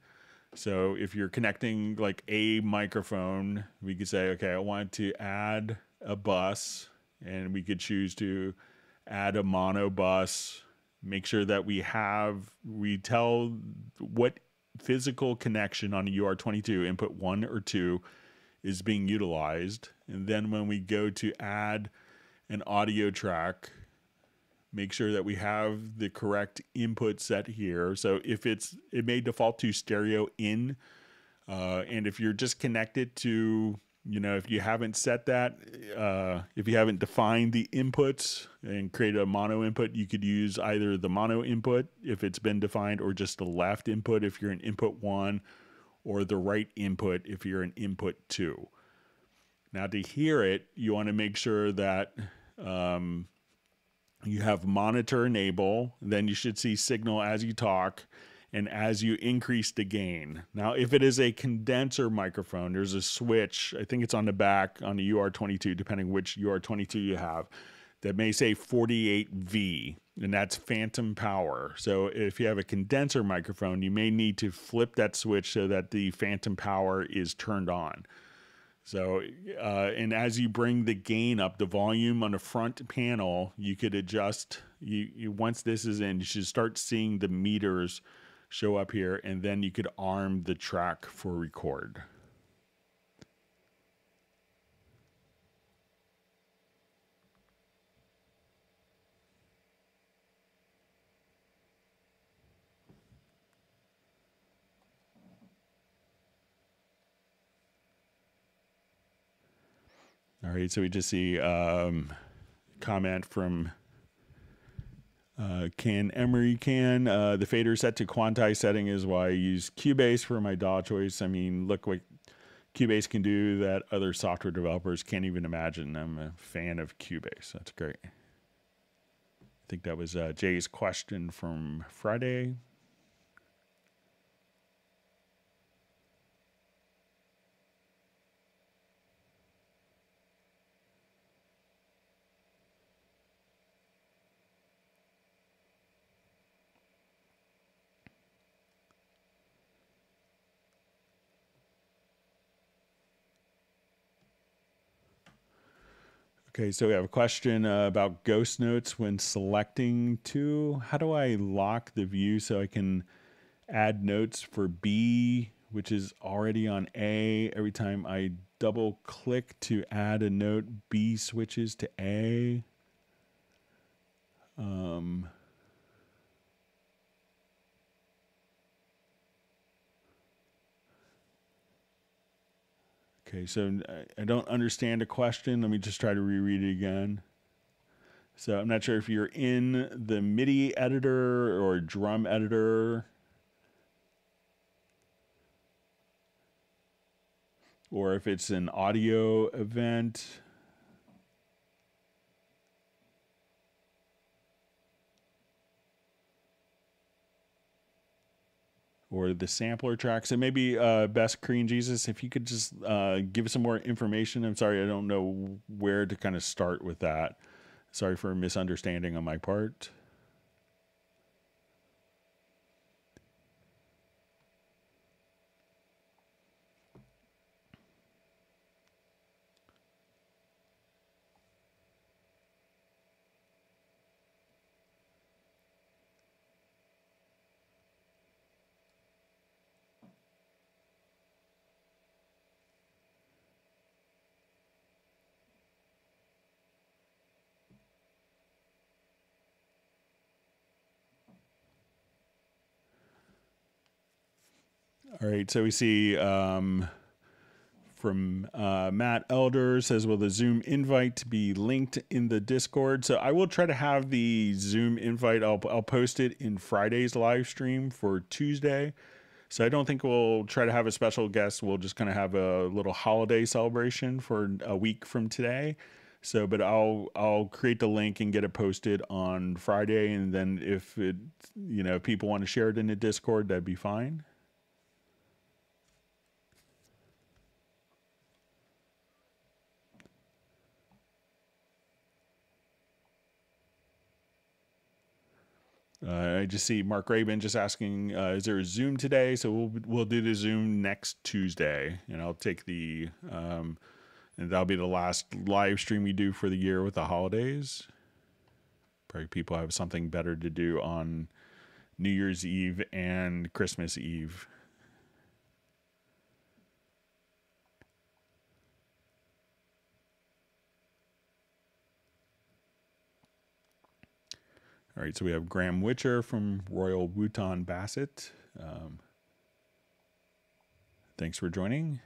Speaker 1: So if you're connecting like a microphone, we could say, okay, I want to add a bus, and we could choose to add a mono bus. Make sure that we have, we tell what physical connection on a UR22, input one or two, is being utilized. And then when we go to add an audio track, make sure that we have the correct input set here. So if it's, it may default to stereo in, uh, and if you're just connected to, you know, if you haven't set that, uh, if you haven't defined the inputs and created a mono input, you could use either the mono input if it's been defined or just the left input if you're an input one or the right input if you're an input two. Now to hear it, you want to make sure that um, you have monitor enable, then you should see signal as you talk and as you increase the gain. Now, if it is a condenser microphone, there's a switch, I think it's on the back on the UR22, depending which UR22 you have, that may say 48V, and that's phantom power. So if you have a condenser microphone, you may need to flip that switch so that the phantom power is turned on. So, uh, and as you bring the gain up, the volume on the front panel, you could adjust. You, you once this is in, you should start seeing the meters show up here, and then you could arm the track for record. All right, so we just see um, comment from uh, Can Emery Can. Uh, the fader set to quantize setting is why I use Cubase for my DAW choice. I mean, look what Cubase can do that other software developers can't even imagine. I'm a fan of Cubase. That's great. I think that was uh, Jay's question from Friday. Okay, so we have a question uh, about ghost notes when selecting two. How do I lock the view so I can add notes for B, which is already on A? Every time I double click to add a note, B switches to A. Um, Okay, so I don't understand a question. Let me just try to reread it again. So I'm not sure if you're in the MIDI editor or drum editor. Or if it's an audio event. Or the sampler tracks So maybe uh, best Korean Jesus, if you could just uh, give some more information. I'm sorry, I don't know where to kind of start with that. Sorry for a misunderstanding on my part. Right, so we see um, from uh, Matt Elder says, "Will the Zoom invite be linked in the Discord?" So I will try to have the Zoom invite. I'll I'll post it in Friday's live stream for Tuesday. So I don't think we'll try to have a special guest. We'll just kind of have a little holiday celebration for a week from today. So, but I'll I'll create the link and get it posted on Friday, and then if it you know if people want to share it in the Discord, that'd be fine. Uh, I just see Mark Rabin just asking, uh, "Is there a Zoom today?" So we'll we'll do the Zoom next Tuesday, and I'll take the um, and that'll be the last live stream we do for the year with the holidays. Probably people have something better to do on New Year's Eve and Christmas Eve. All right, so we have Graham Witcher from Royal Wootton Bassett. Um, thanks for joining.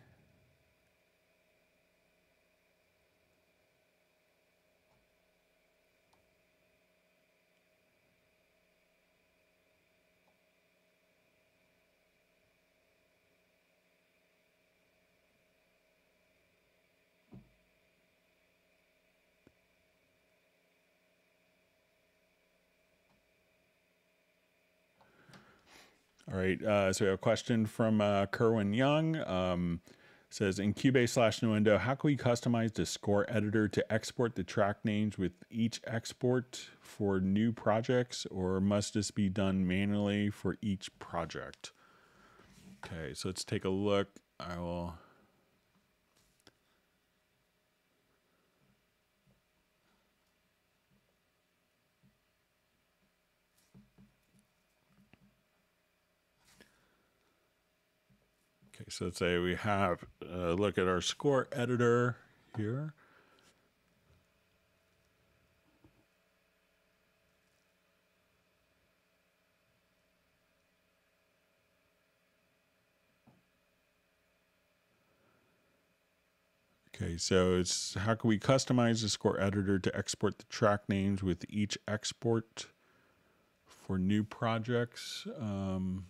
Speaker 1: All right. Uh, so we have a question from uh, Kerwin Young. Um, says in Cubase slash Nuendo, how can we customize the score editor to export the track names with each export for new projects, or must this be done manually for each project? Okay, so let's take a look. I will so let's say we have a uh, look at our score editor here. Okay, so it's how can we customize the score editor to export the track names with each export for new projects? Um,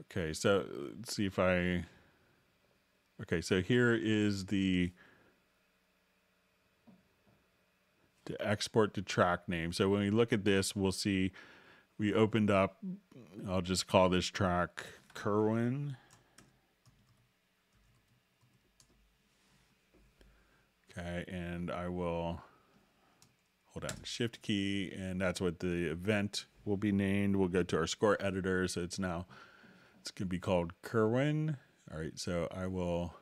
Speaker 1: Okay, so let's see if I. Okay, so here is the to export to track name. So when we look at this, we'll see we opened up. I'll just call this track Kerwin. Okay, and I will hold on shift key, and that's what the event will be named. We'll go to our score editor, so it's now it's going to be called Kerwin. All right, so I will.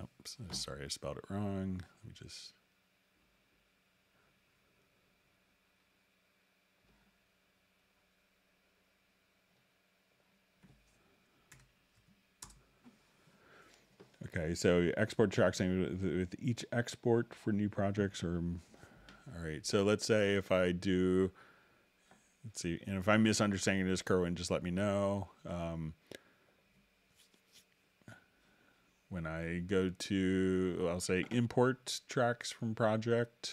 Speaker 1: Oops, sorry, I spelled it wrong. Let me just. Okay, so export tracks with, each export for new projects or all right. So let's say if I do let's see, and if I'm misunderstanding this, Kerwin, just let me know. Um, when I go to, I'll say import tracks from project.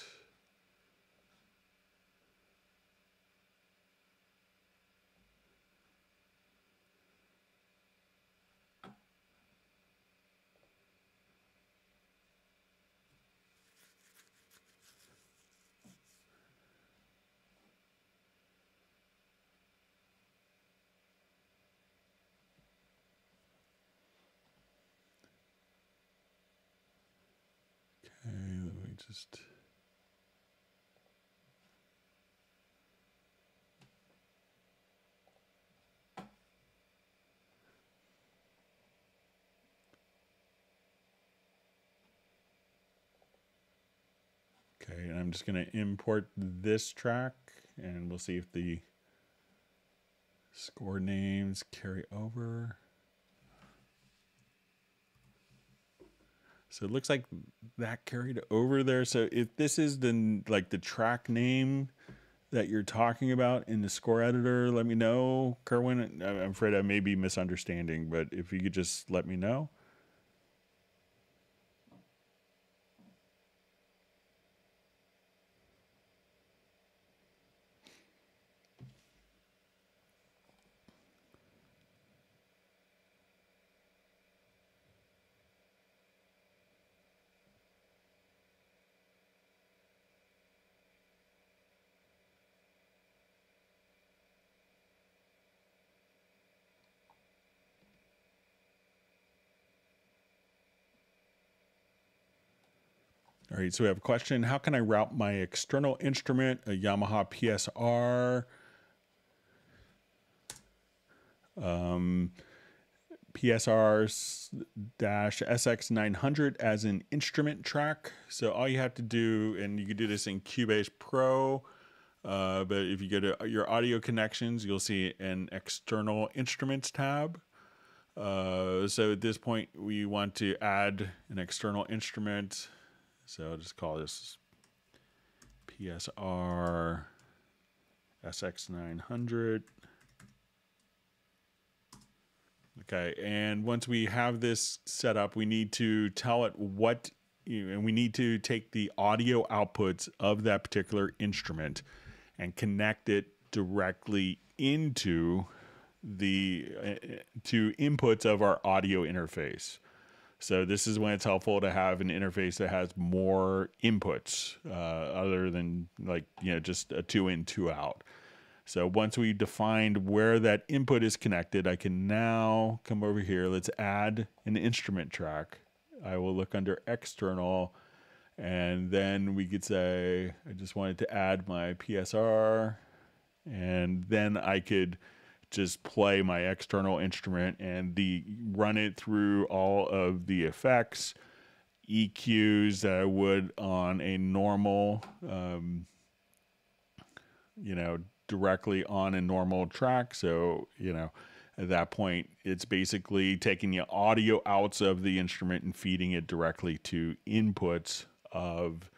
Speaker 1: Okay, and I'm just going to import this track and we'll see if the score names carry over. So it looks like that carried over there. So if this is the like the track name that you're talking about in the score editor, let me know, Kerwin. I'm afraid I may be misunderstanding, but if you could just let me know. Right, so we have a question. How can I route my external instrument, a Yamaha PSR, um, PSR dash SX900 as an instrument track? So all you have to do, and you can do this in Cubase Pro, uh, but if you go to your audio connections, you'll see an external instruments tab. Uh, so at this point, we want to add an external instrument so I'll just call this PSR SX900. Okay, and once we have this set up, we need to tell it what, and we need to take the audio outputs of that particular instrument and connect it directly into the uh, to inputs of our audio interface. So this is when it's helpful to have an interface that has more inputs uh, other than like, you know, just a two in, two out. So once we defined where that input is connected, I can now come over here. Let's add an instrument track. I will look under external and then we could say, I just wanted to add my PSR and then I could just play my external instrument and the run it through all of the effects EQs that I would on a normal um, you know directly on a normal track. So you know at that point it's basically taking the audio outs of the instrument and feeding it directly to inputs of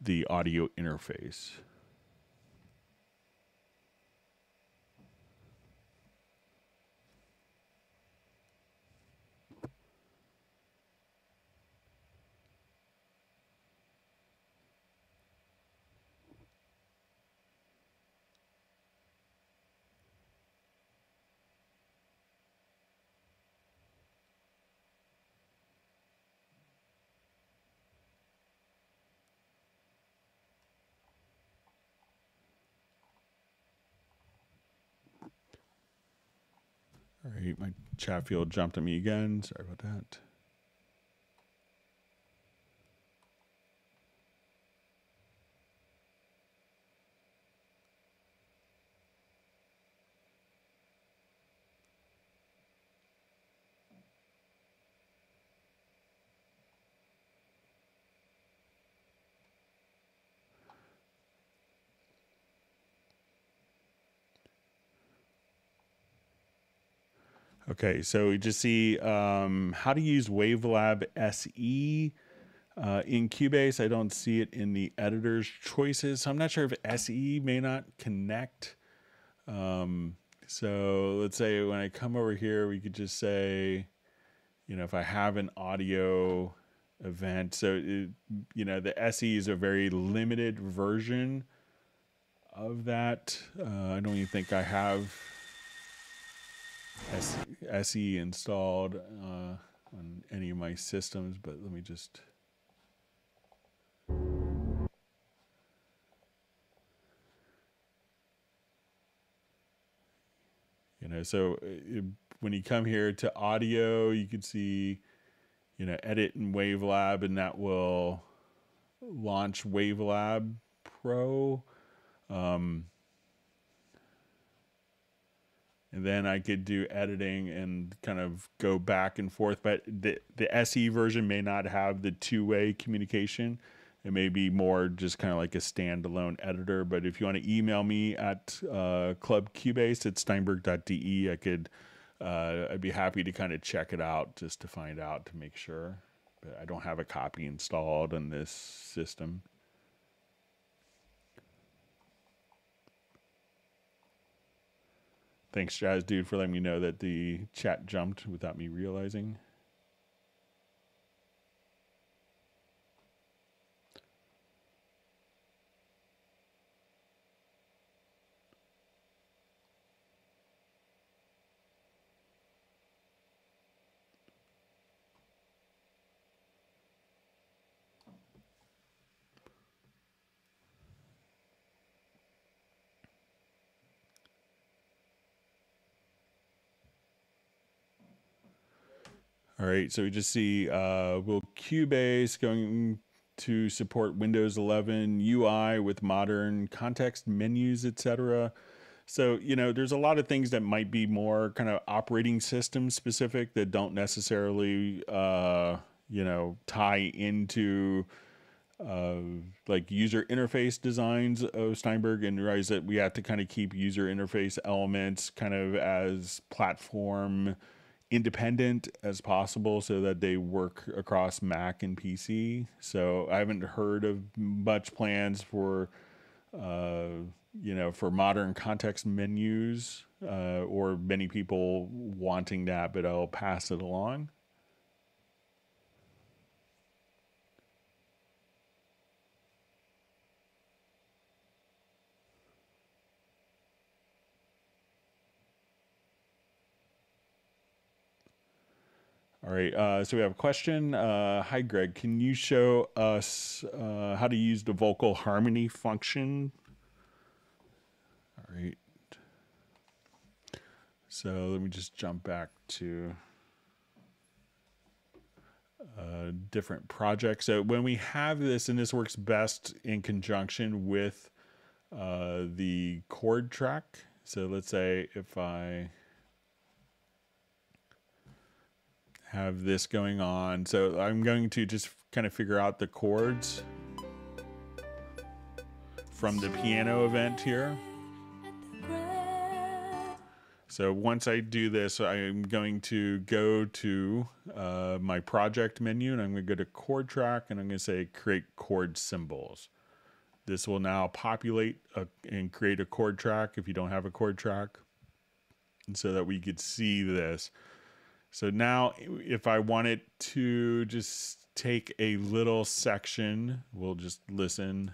Speaker 1: the audio interface right, my chat field jumped at me again. Sorry about that. Okay, so we just see um, how to use Wavelab SE uh, in Cubase. I don't see it in the editor's choices, so I'm not sure if SE may not connect. Um, so let's say when I come over here, we could just say, you know, if I have an audio event, so it, you know, the SE is a very limited version of that. Uh, I don't even think I have SE installed uh, on any of my systems, but let me just. You know, so it, uh, when you come here to audio, you can see, you know, edit in Wavelab, and that will launch Wavelab Pro. Um, and then I could do editing and kind of go back and forth. But the the SE version may not have the two way communication. It may be more just kind of like a standalone editor. But if you want to email me at uh, clubcubase at steinberg.de, I could. Uh, I'd be happy to kind of check it out just to find out to make sure. But I don't have a copy installed on this system. Thanks, Jazz Dude, for letting me know that the chat jumped without me realizing. All right, so we just see uh, will Cubase going to support Windows 11 UI with modern context menus, etc. So, you know, there's a lot of things that might be more kind of operating system specific that don't necessarily, uh, you know, tie into uh, like user interface designs of Steinberg and realize that we have to kind of keep user interface elements kind of as platform independent as possible so that they work across Mac and PC. So I haven't heard of much plans for, uh, you know, for modern context menus uh, or many people wanting that, but I'll pass it along. All right, uh, so we have a question. Uh, hi, Greg. Can you show us uh, how to use the vocal harmony function? All right. So let me just jump back to a uh, different project. So when we have this, and this works best in conjunction with uh, the chord track. So let's say if I have this going on. So I'm going to just kind of figure out the chords from the piano event here. So once I do this, I'm going to go to uh, my project menu and I'm going to go to chord track and I'm going to say create chord symbols. This will now populate a, and create a chord track if you don't have a chord track. So that we could see this. So now if I wanted to just take a little section, we'll just listen.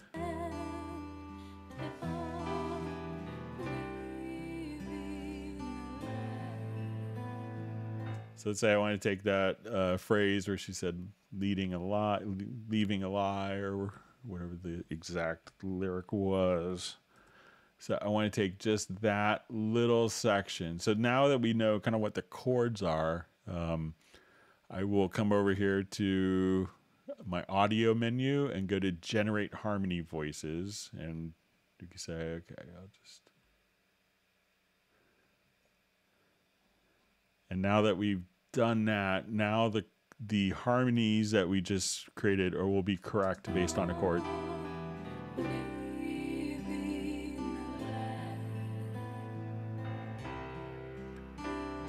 Speaker 1: So let's say I want to take that uh, phrase where she said leading a lie, leaving a lie, or whatever the exact lyric was. So I want to take just that little section. So now that we know kind of what the chords are, um, I will come over here to my audio menu and go to generate harmony voices. And you can say, okay, I'll just. And now that we've done that, now the the harmonies that we just created or will be correct based on a chord.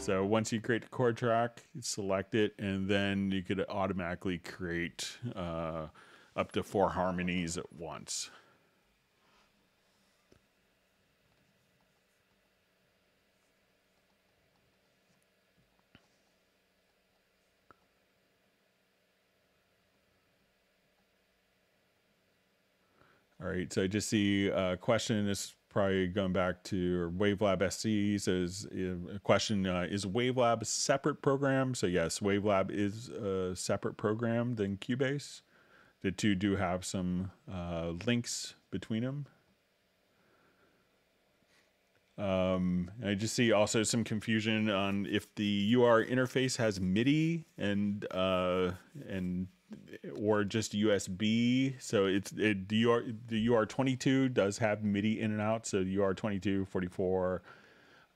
Speaker 1: So once you create the chord track, select it, and then you could automatically create uh, up to four harmonies at once. All right, so I just see a question. This probably going back to Wavelab SCs says a question uh, is Wavelab a separate program? So yes, Wavelab is a separate program than Cubase. The two do have some uh, links between them. Um, I just see also some confusion on if the UR interface has MIDI and uh, and or just USB. So it's it, the UR the UR22 does have MIDI in and out. So the UR22, 44,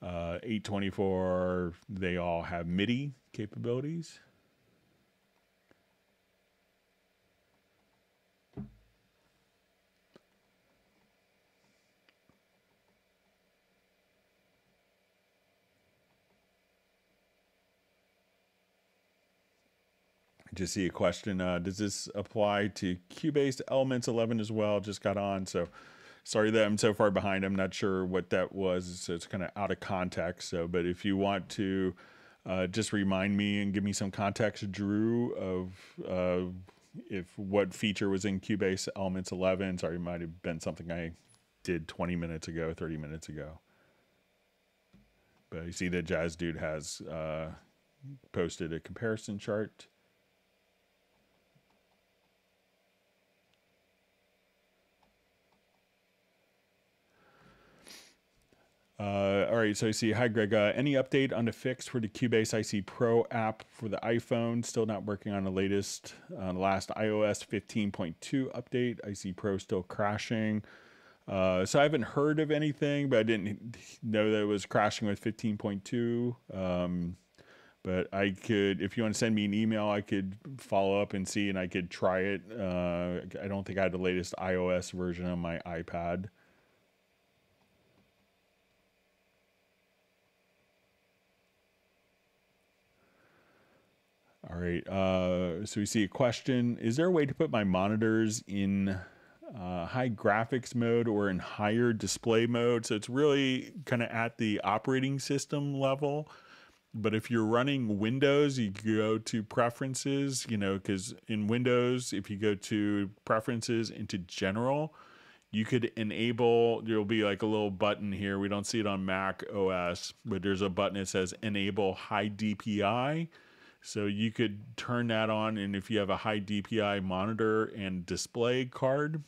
Speaker 1: uh, 824, they all have MIDI capabilities. Just see a question. Uh, does this apply to Cubase Elements 11 as well? Just got on, so sorry that I'm so far behind. I'm not sure what that was, so it's kind of out of context. So, but if you want to uh, just remind me and give me some context, Drew, of uh, if what feature was in Cubase Elements 11. Sorry, it might have been something I did 20 minutes ago, 30 minutes ago. But you see that Jazz Dude has uh, posted a comparison chart. Uh, all right, so I see. Hi, Greg. Uh, any update on the fix for the Cubase IC Pro app for the iPhone? Still not working on the latest, uh, last iOS 15.2 update. IC Pro still crashing. Uh, so I haven't heard of anything, but I didn't know that it was crashing with 15.2. Um, but I could, if you want to send me an email, I could follow up and see, and I could try it. Uh, I don't think I had the latest iOS version on my iPad. All right. Uh, so we see a question. Is there a way to put my monitors in uh, high graphics mode or in higher display mode? So it's really kind of at the operating system level. But if you're running Windows, you go to preferences, you know, because in Windows, if you go to preferences into general, you could enable, there'll be like a little button here. We don't see it on Mac OS, but there's a button that says enable high DPI so you could turn that on, and if you have a high DPI monitor and display card,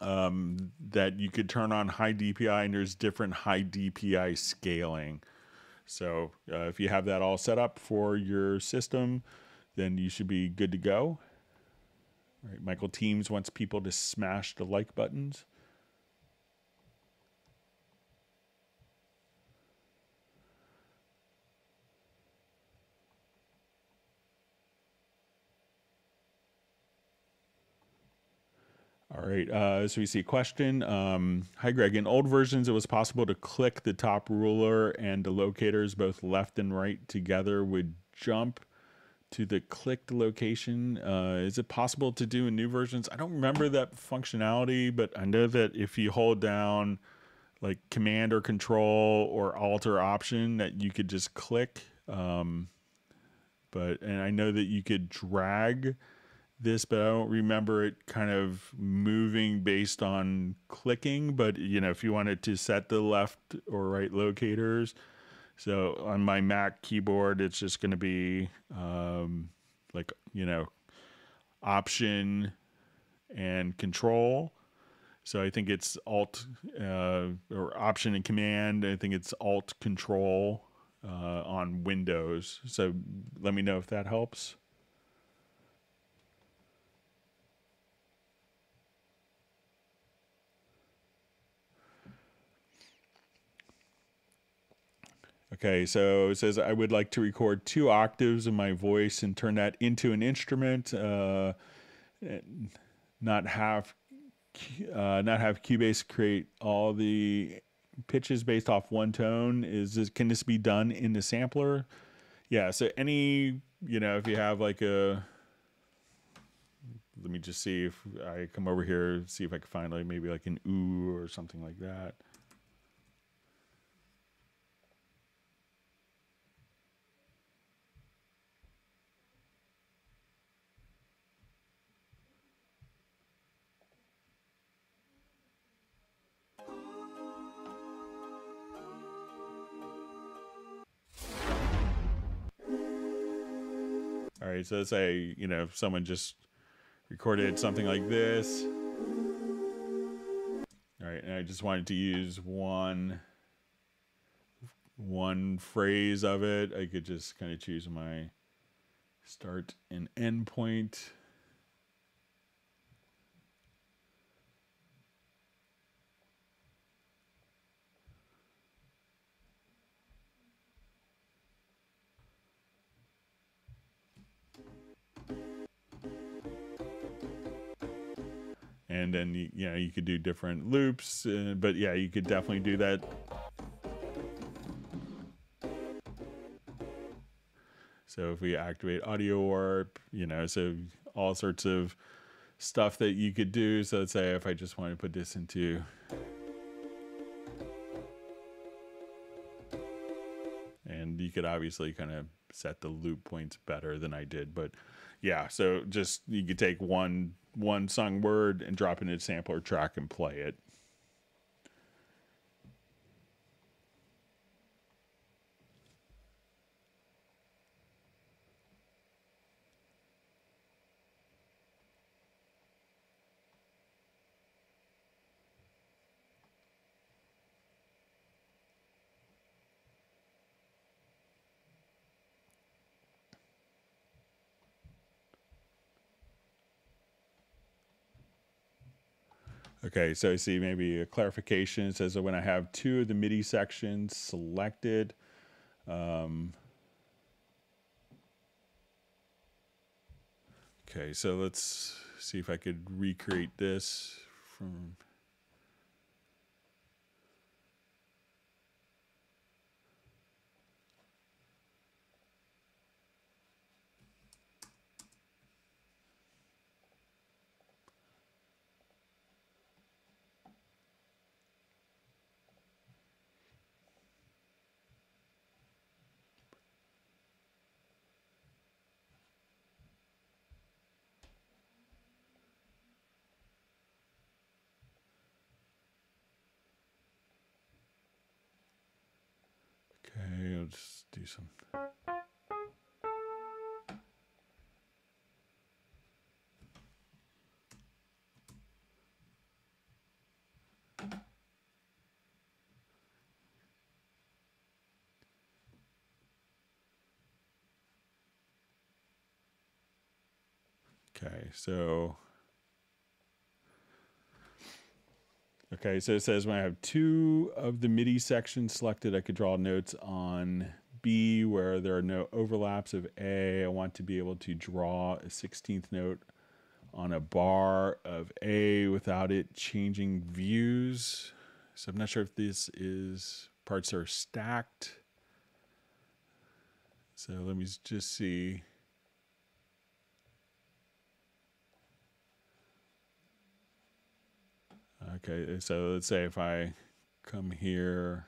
Speaker 1: um, that you could turn on high DPI, and there's different high DPI scaling. So uh, if you have that all set up for your system, then you should be good to go. All right, Michael Teams wants people to smash the like buttons. All right, uh, so we see a question. Um, Hi, Greg. In old versions, it was possible to click the top ruler and the locators, both left and right together, would jump to the clicked location. Uh, is it possible to do in new versions? I don't remember that functionality, but I know that if you hold down like Command or Control or Alt or Option, that you could just click. Um, but and I know that you could drag this, but I don't remember it kind of moving based on clicking. But you know, if you wanted to set the left or right locators, so on my Mac keyboard, it's just going to be um, like you know, option and control. So I think it's Alt uh, or Option and Command. I think it's Alt Control uh, on Windows. So let me know if that helps. Okay, so it says I would like to record two octaves of my voice and turn that into an instrument. Uh, not have uh, not have Cubase create all the pitches based off one tone. Is this, can this be done in the sampler? Yeah. So any you know if you have like a let me just see if I come over here see if I can find like maybe like an ooh or something like that. So let's say, you know, if someone just recorded something like this. All right, and I just wanted to use one one phrase of it. I could just kind of choose my start and end point. And then you, know you could do different loops uh, but yeah you could definitely do that. So if we activate audio warp you know so all sorts of stuff that you could do. So let's say if i just want to put this into and you could obviously kind of set the loop points better than i did but yeah so just you could take one one sung word and drop it in a sampler track and play it Okay, so I see maybe a clarification. It says that when I have two of the MIDI sections selected, um, okay, so let's see if I could recreate this from Okay, Some. Okay, so Okay, so it says when I have two of the MIDI sections selected, I could draw notes on B where there are no overlaps of A. I want to be able to draw a 16th note on a bar of A without it changing views. So I'm not sure if this is parts are stacked. So let me just see. Okay, so let's say if I come here.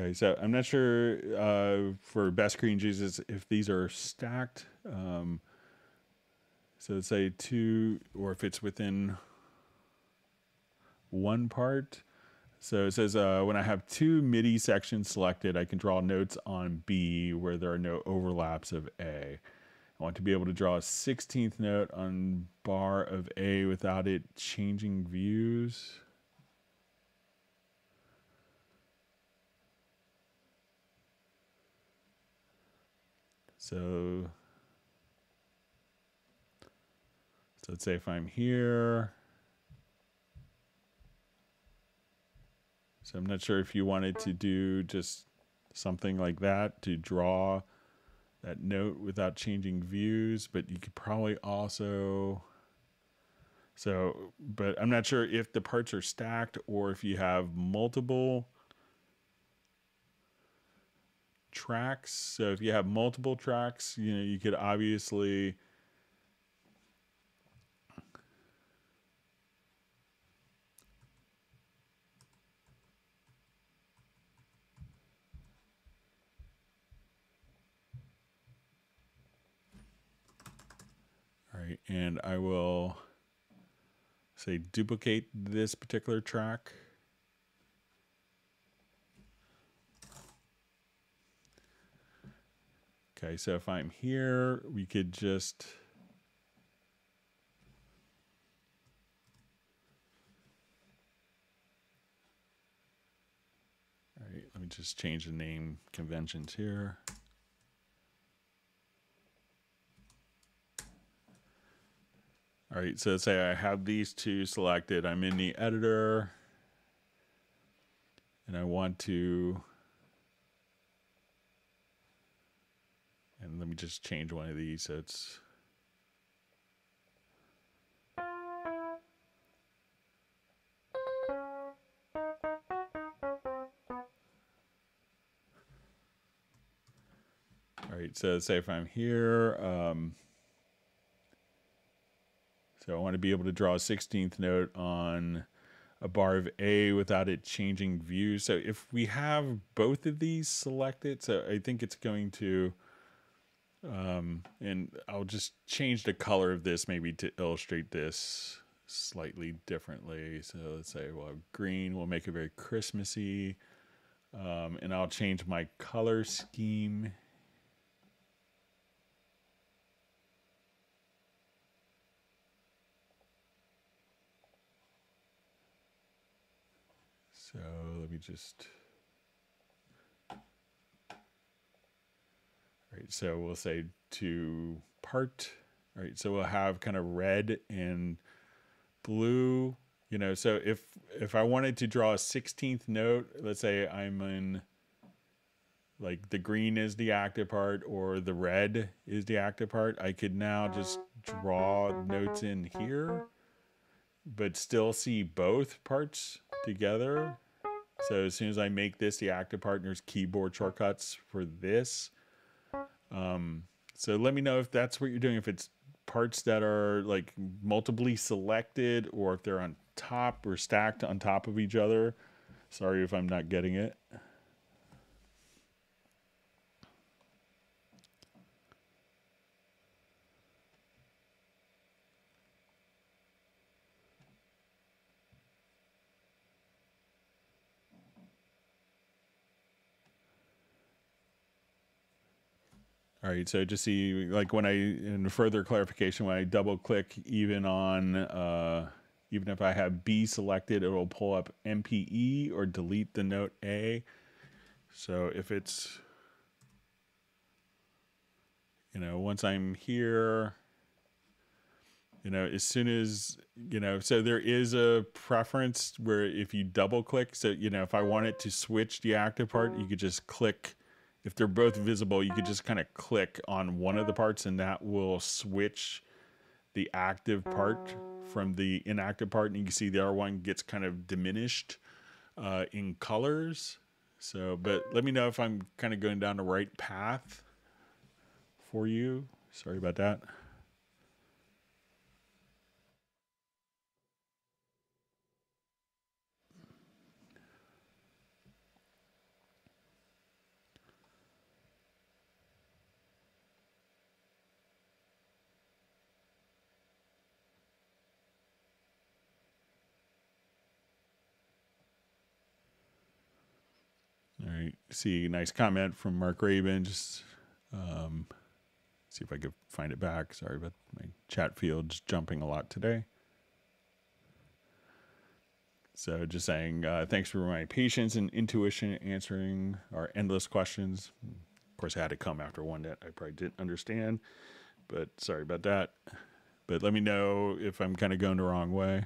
Speaker 1: Okay, so I'm not sure uh, for best green juices if these are stacked. Um, so say two, or if it's within one part. So it says uh, when I have two MIDI sections selected, I can draw notes on B where there are no overlaps of A. I want to be able to draw a 16th note on bar of A without it changing views. So, so let's say if I'm here, so I'm not sure if you wanted to do just something like that to draw that note without changing views, but you could probably also, so, but I'm not sure if the parts are stacked or if you have multiple tracks. So if you have multiple tracks, you know, you could obviously All right, and I will say duplicate this particular track. Okay, so if I'm here, we could just All right, let me just change the name conventions here. All right, so say I have these two selected. I'm in the editor and I want to And let me just change one of these so it's All right, so say if I'm here, um, so I want to be able to draw a 16th note on a bar of A without it changing views. So if we have both of these selected, so I think it's going to, um, and I'll just change the color of this maybe to illustrate this slightly differently. So let's say, well, green, we'll make it very Christmassy. Um, and I'll change my color scheme So let me just. Right, so we'll say to part. Right, so we'll have kind of red and blue. You know, so if if I wanted to draw a 16th note, let's say I'm in like the green is the active part or the red is the active part, I could now just draw notes in here, but still see both parts together. So as soon as I make this the active partners keyboard shortcuts for this. Um, so let me know if that's what you're doing, if it's parts that are like multiply selected or if they're on top or stacked on top of each other. Sorry if I'm not getting it. All right, so just see like when I in further clarification when I double click even on uh, even if I have B selected, it will pull up MPE or delete the note A. So if it's you know once I'm here, you know as soon as you know so there is a preference where if you double click, so you know if I wanted to switch the active part, you could just click if they're both visible, you could just kind of click on one of the parts and that will switch the active part from the inactive part. And you can see the other one gets kind of diminished uh, in colors. So, but let me know if I'm kind of going down the right path for you. Sorry about that. See nice comment from Mark Raven. Just um, see if I could find it back. Sorry about my chat field's jumping a lot today. So just saying, uh, thanks for my patience and intuition answering our endless questions. Of course, I had to come after one that I probably didn't understand, but sorry about that. But let me know if I'm kind of going the wrong way.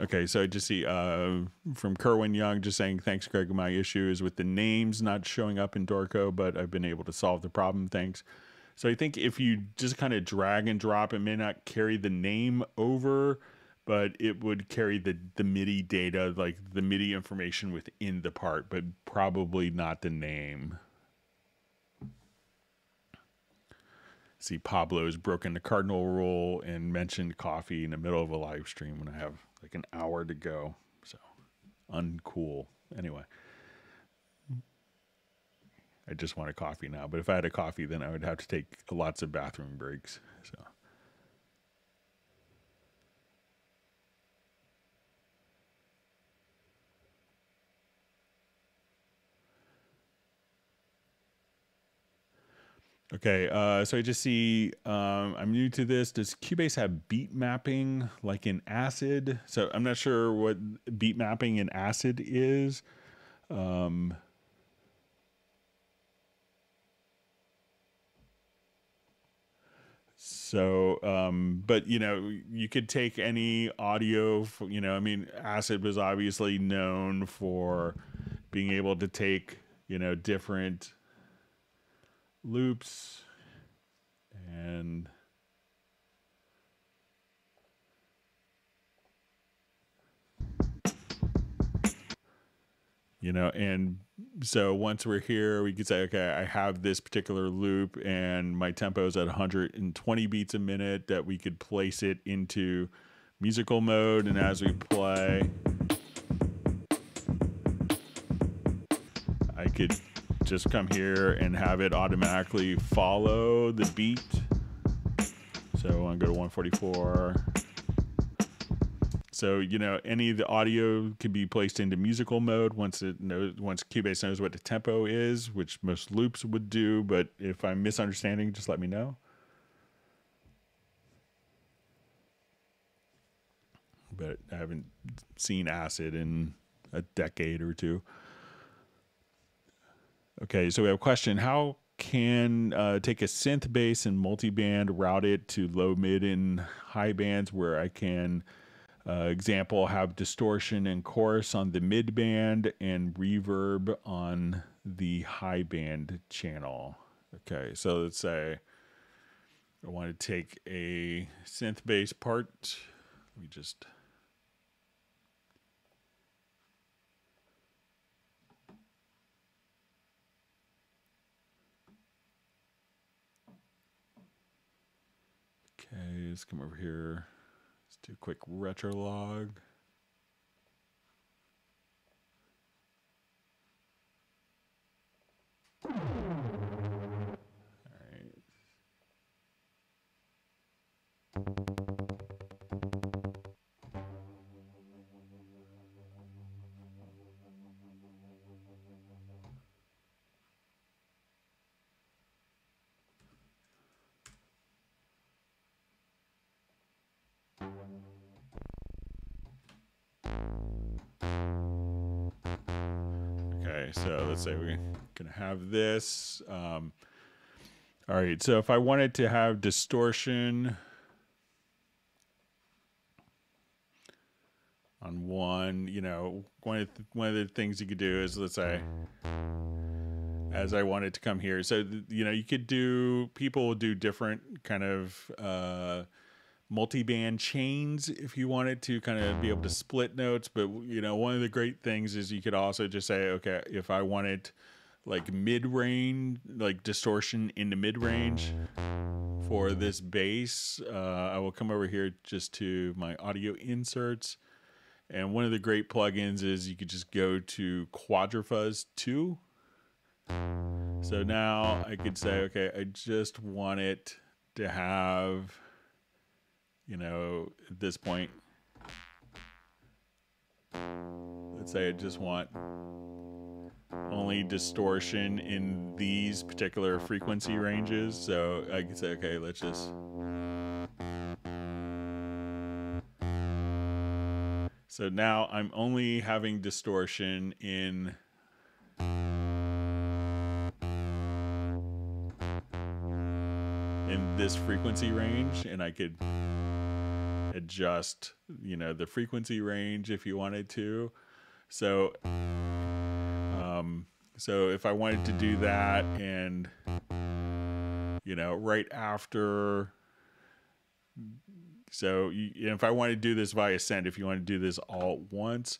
Speaker 1: Okay, so I just see uh, from Kerwin Young just saying, thanks, Greg. My issue is with the names not showing up in Dorico, but I've been able to solve the problem. Thanks. So I think if you just kind of drag and drop, it may not carry the name over, but it would carry the, the MIDI data, like the MIDI information within the part, but probably not the name. See, Pablo's broken the cardinal rule and mentioned coffee in the middle of a live stream when I have like an hour to go. So uncool. Anyway, I just want a coffee now. But if I had a coffee, then I would have to take lots of bathroom breaks. So. Okay, uh, so I just see um, I'm new to this. Does Cubase have beat mapping like in Acid? So I'm not sure what beat mapping in Acid is. Um, so, um, but you know, you could take any audio. For, you know, I mean, Acid was obviously known for being able to take you know different loops and you know and so once we're here we could say okay i have this particular loop and my tempo is at 120 beats a minute that we could place it into musical mode and as we play i could just come here and have it automatically follow the beat. So I'm gonna go to 144. So you know, any of the audio can be placed into musical mode once it knows once Cubase knows what the tempo is, which most loops would do. But if I'm misunderstanding, just let me know. But I haven't seen Acid in a decade or two. Okay, so we have a question. How can uh, take a synth bass and multiband, route it to low, mid, and high bands where I can, uh, example, have distortion and chorus on the mid band and reverb on the high band channel. Okay, so let's say I want to take a synth bass part. Let me just Okay, let's come over here. Let's do a quick Retrologue. All right. So let's say we're gonna have this. Um, all right, so if I wanted to have distortion on one, you know, one of the, one of the things you could do is let's say as I wanted to come here. So you know, you could do people will do different kind of uh multi-band chains if you wanted to kind of be able to split notes but you know one of the great things is you could also just say okay if i wanted like mid-range like distortion into mid-range for this bass uh, i will come over here just to my audio inserts. And one of the great plugins is you could just go to quadrafuzz 2 so now i could say okay i just want it to have, you know, at this point, let's say I just want only distortion in these particular frequency ranges. So I can say, okay, let's just. So now I'm only having distortion in in this frequency range and I could adjust, you know, the frequency range if you wanted to. So um so if I wanted to do that and you know, right after so you, if I want to do this via send, if you want to do this all at once,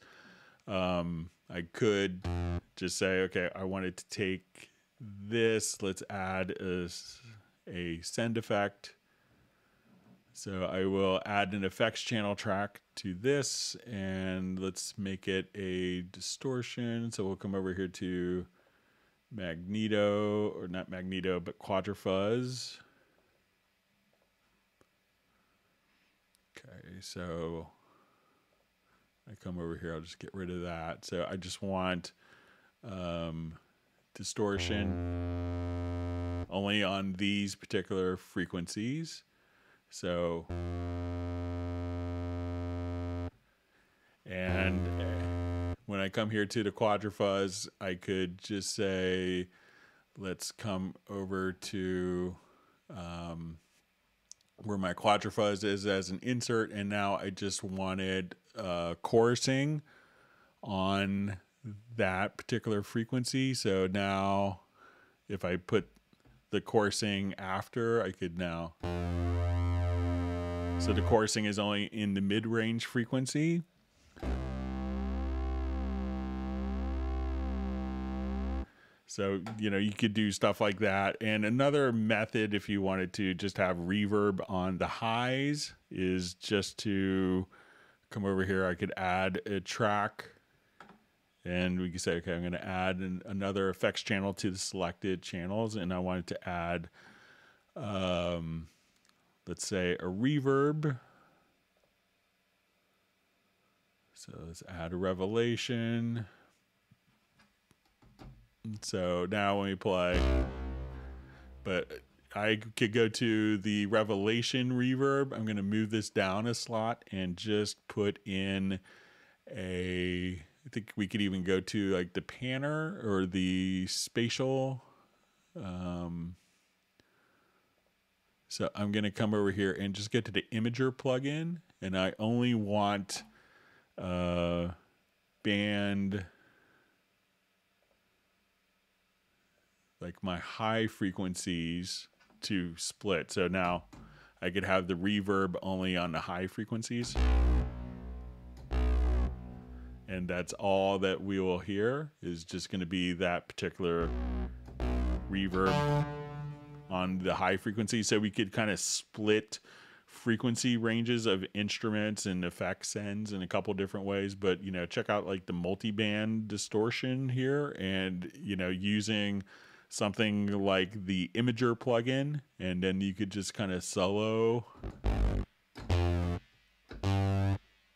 Speaker 1: um, I could just say, okay, I wanted to take this. Let's add a, a send effect. So I will add an effects channel track to this and let's make it a distortion. So we'll come over here to Magneto, or not Magneto, but Quadrafuzz. Okay, so I come over here, I'll just get rid of that. So I just want um, distortion only on these particular frequencies. So, and uh, when I come here to the quadrafuzz, I could just say, let's come over to um, where my quadrafuzz is as an insert. And now I just wanted uh, chorusing on that particular frequency. So now if I put the chorusing after, I could now. So the chorusing is only in the mid-range frequency. So, you know, you could do stuff like that. And another method, if you wanted to just have reverb on the highs, is just to come over here. I could add a track and we could say, okay, I'm going to add an, another effects channel to the selected channels. And I wanted to add, um, let's say, a reverb. So let's add a revelation. So now when we play, but I could go to the revelation reverb. I'm going to move this down a slot and just put in a, I think we could even go to like the panner or the spatial. Um, so I'm going to come over here and just get to the imager plugin and I only want uh, band like my high frequencies to split. So now I could have the reverb only on the high frequencies. And that's all that we will hear is just going to be that particular reverb on the high frequency. So we could kind of split frequency ranges of instruments and effect sends in a couple different ways but you know check out like the multi-band distortion here and you know using something like the Imager plugin, and then you could just kind of solo.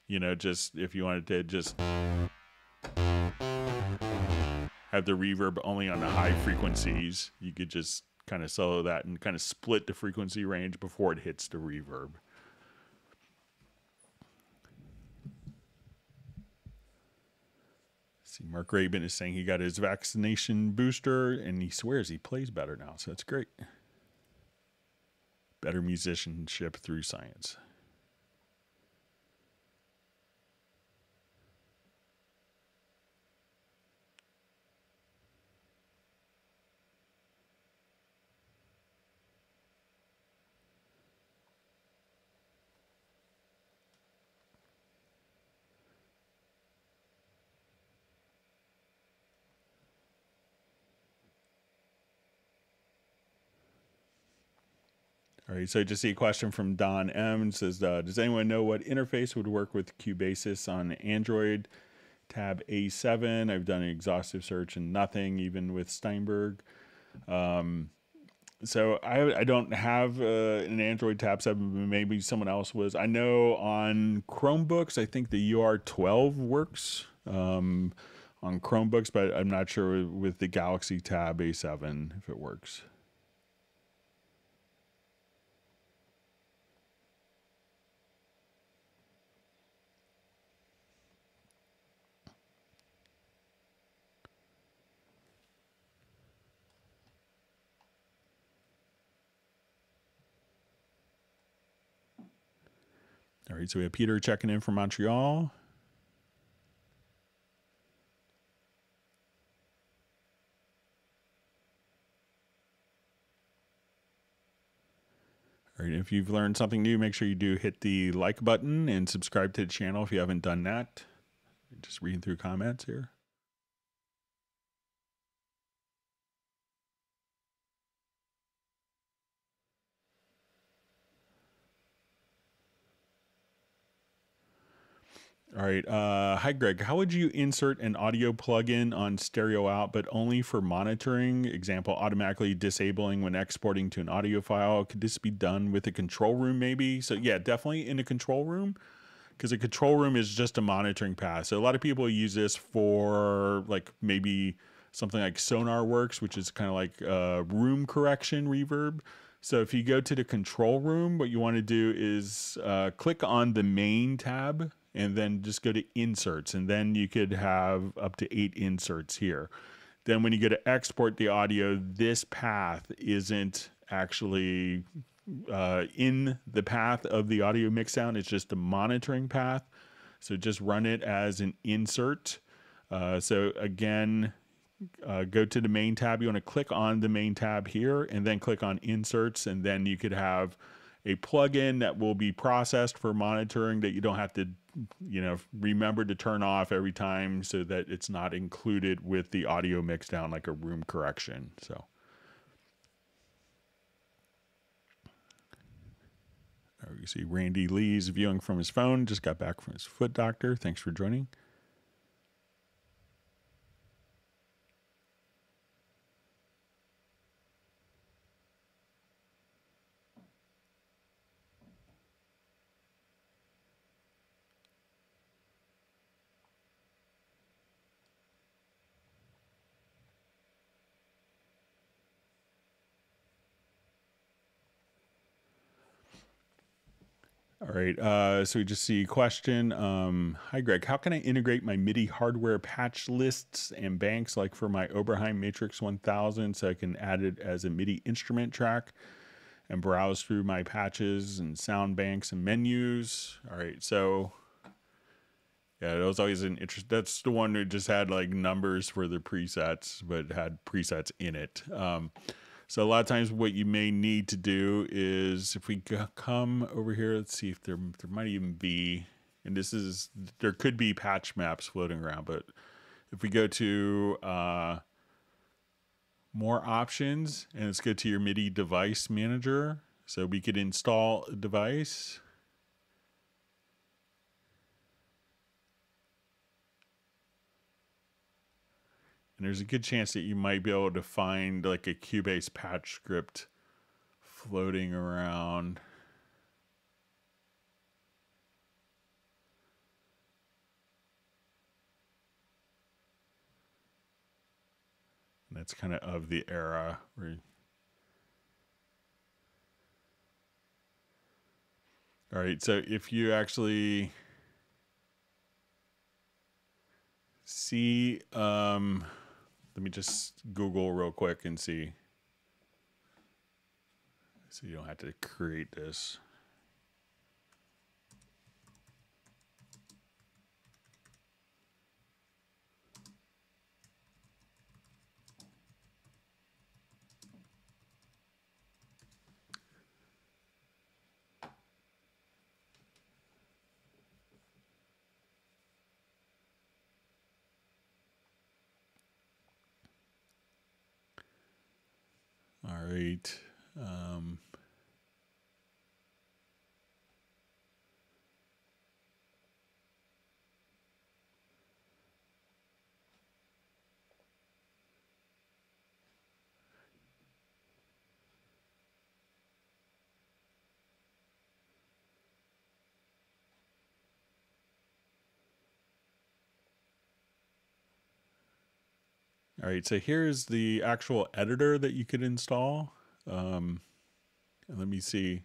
Speaker 1: You know, just if you wanted to just have the reverb only on the high frequencies, you could just kind of solo that and kind of split the frequency range before it hits the reverb. See, Mark Rabin is saying he got his vaccination booster and he swears he plays better now. So that's great. Better musicianship through science. All right, so just see a question from Don M. It says, uh, does anyone know what interface would work with Cubasis on Android? Tab A7. I've done an exhaustive search and nothing, even with Steinberg. Um, so I I don't have uh, an Android Tab 7, maybe someone else was. I know on Chromebooks, I think the UR12 works um, on Chromebooks, but I'm not sure with the Galaxy Tab A7 if it works. Right, so we have Peter checking in from Montreal. All right, if you've learned something new, make sure you do hit the like button and subscribe to the channel if you haven't done that. Just reading through comments here. All right. Uh, hi, Greg. How would you insert an audio plugin on stereo out, but only for monitoring? Example, automatically disabling when exporting to an audio file. Could this be done with a control room, maybe? So, yeah, definitely in a control room because a control room is just a monitoring path. So, a lot of people use this for like maybe something like SonarWorks, which is kind of like uh, room correction reverb. So if you go to the control room, what you want to do is uh, click on the main tab and then just go to inserts and then you could have up to eight inserts here. Then when you go to export the audio this path isn't actually uh, in the path of the audio mixdown it's just a monitoring path. So just run it as an insert. Uh, so again uh, go to the main tab. You want to click on the main tab here and then click on inserts and then you could have a plugin that will be processed for monitoring that you don't have to you know remember to turn off every time so that it's not included with the audio mix down like a room correction so. You see randy lee's viewing from his phone. Just got back from his foot doctor. Thanks for joining All right. Uh, so we just see question. Um, Hi, Greg. How can I integrate my MIDI hardware patch lists and banks like for my Oberheim Matrix 1000 so I can add it as a MIDI instrument track and browse through my patches and sound banks and menus? All right. So yeah, that was always an interest. That's the one that just had like numbers for the presets, but had presets in it. Um, so a lot of times what you may need to do is if we come over here, let's see if there, there might even be, and this is, there could be patch maps floating around, but if we go to uh, more options and let's go to your MIDI device manager. So we could install a device And there's a good chance that you might be able to find like a Cubase patch script floating around. And that's kind of of the era where All right, so if you actually see um let me just Google real quick and see. So you don't have to create this. All right. Um, All right, so here's the actual editor that you could install. Um, let me see.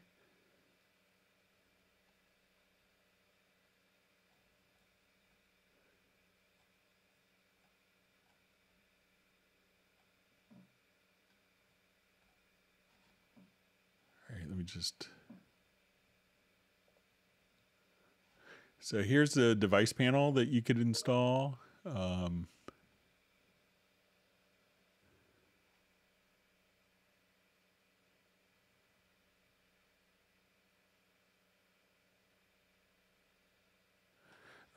Speaker 1: All right, let me just. So here's the device panel that you could install. Um,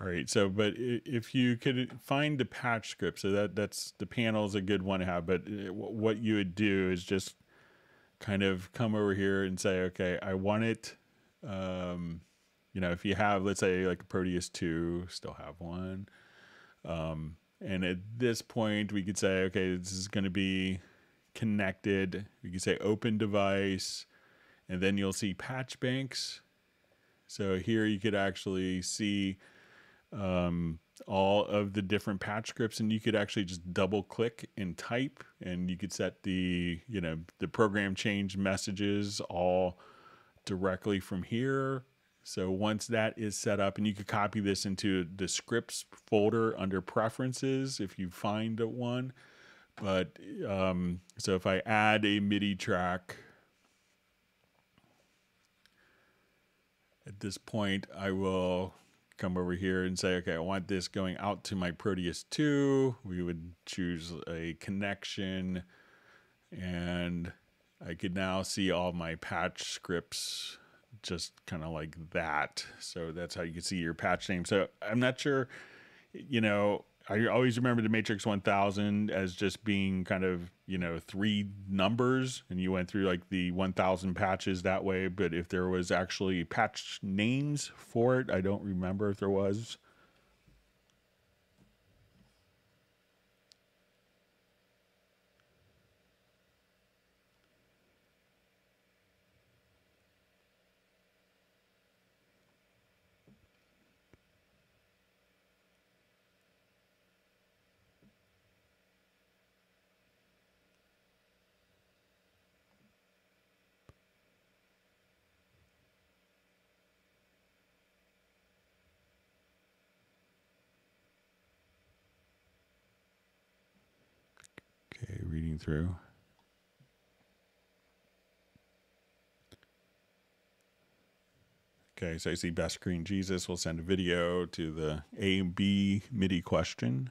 Speaker 1: All right. So, but if you could find the patch script, so that that's the panel is a good one to have. But uh, what you would do is just kind of come over here and say, okay, I want it. Um, you know, if you have, let's say, like a Proteus two, still have one. Um, and at this point, we could say, okay, this is going to be connected. We could say open device, and then you'll see patch banks. So here you could actually see um, all of the different patch scripts and you could actually just double click and type and you could set the you know the program change messages all directly from here. So once that is set up and you could copy this into the scripts folder under preferences if you find one. But um, so if i add a midi track at this point i will come over here and say, okay, I want this going out to my Proteus 2. We would choose a connection and I could now see all my patch scripts just kind of like that. So that's how you can see your patch name. So I'm not sure, you know, I always remember the Matrix 1000 as just being kind of, you know, three numbers and you went through like the 1000 patches that way. But if there was actually patch names for it, I don't remember if there was. Okay, reading through. Okay, so I see Best Green Jesus will send a video to the A and B MIDI question.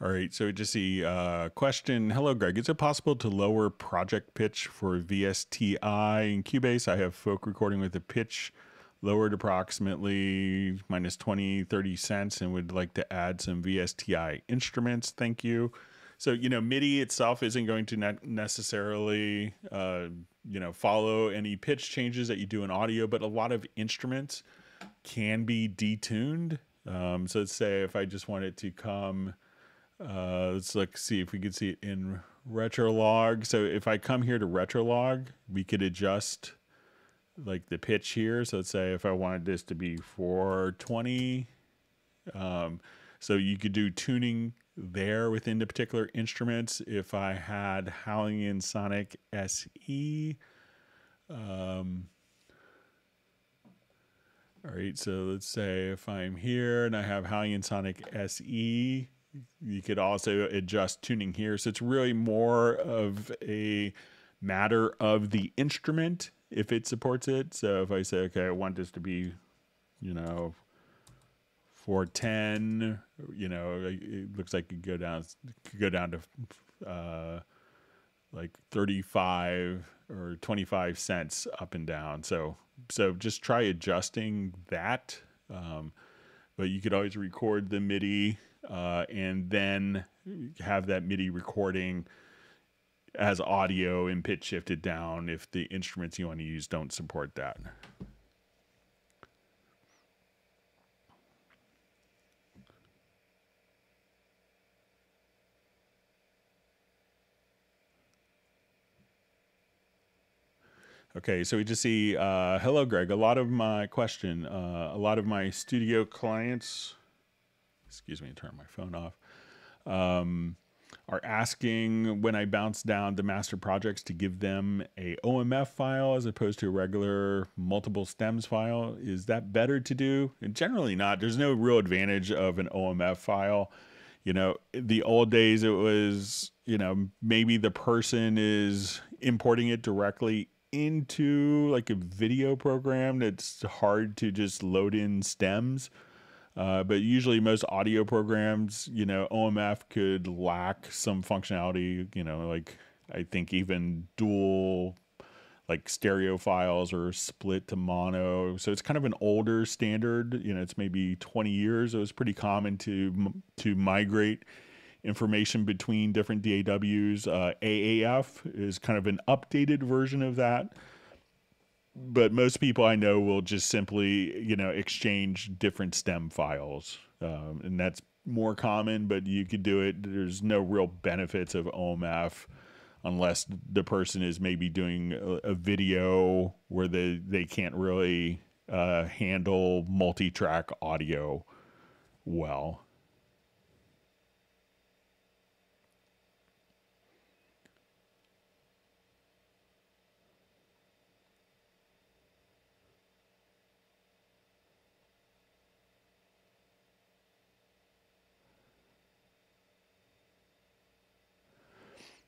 Speaker 1: All right, so just a uh, question. Hello, Greg. Is it possible to lower project pitch for VSTI in Cubase? I have folk recording with a pitch lowered approximately minus 20, 30 cents and would like to add some VSTI instruments. Thank you. So, you know, MIDI itself isn't going to ne- necessarily, uh, you know, follow any pitch changes that you do in audio, but a lot of instruments can be detuned. Um, so let's say if I just want it to come uh, let's look, see if we can see it in Retrologue. So if I come here to Retrologue, we could adjust like the pitch here. So let's say if I wanted this to be 420, um, so you could do tuning there within the particular instruments. If I had HALion Sonic SE, um, all right, so let's say if I'm here and I have HALion Sonic SE, you could also adjust tuning here. So it's really more of a matter of the instrument if it supports it. So if I say, okay, I want this to be, you know, 410, you know, it looks like it could go down, could go down to uh, like 35 or 25 cents up and down. So, so just try adjusting that. Um, but you could always record the MIDI uh, and then have that MIDI recording as audio and pitch shifted down if the instruments you want to use don't support that. Okay, so we just see, uh, hello, Greg. A lot of my question, uh, a lot of my studio clients, excuse me, turn my phone off, um, are asking when I bounce down the master projects to give them a OMF file as opposed to a regular multiple stems file. Is that better to do? And generally not. There's no real advantage of an OMF file. You know, the old days it was, you know, maybe the person is importing it directly into like a video program that's hard to just load in stems. Uh, but usually most audio programs, you know, OMF could lack some functionality, you know, like I think even dual like stereo files or split to mono. So it's kind of an older standard, you know, it's maybe 20 years. It was pretty common to to migrate information between different DAWs. Uh, AAF is kind of an updated version of that. But most people I know will just simply, you know, exchange different stem files. Um, and that's more common, but you could do it. There's no real benefits of OMF unless the person is maybe doing a, a video where they, they can't really uh, handle multi track audio well.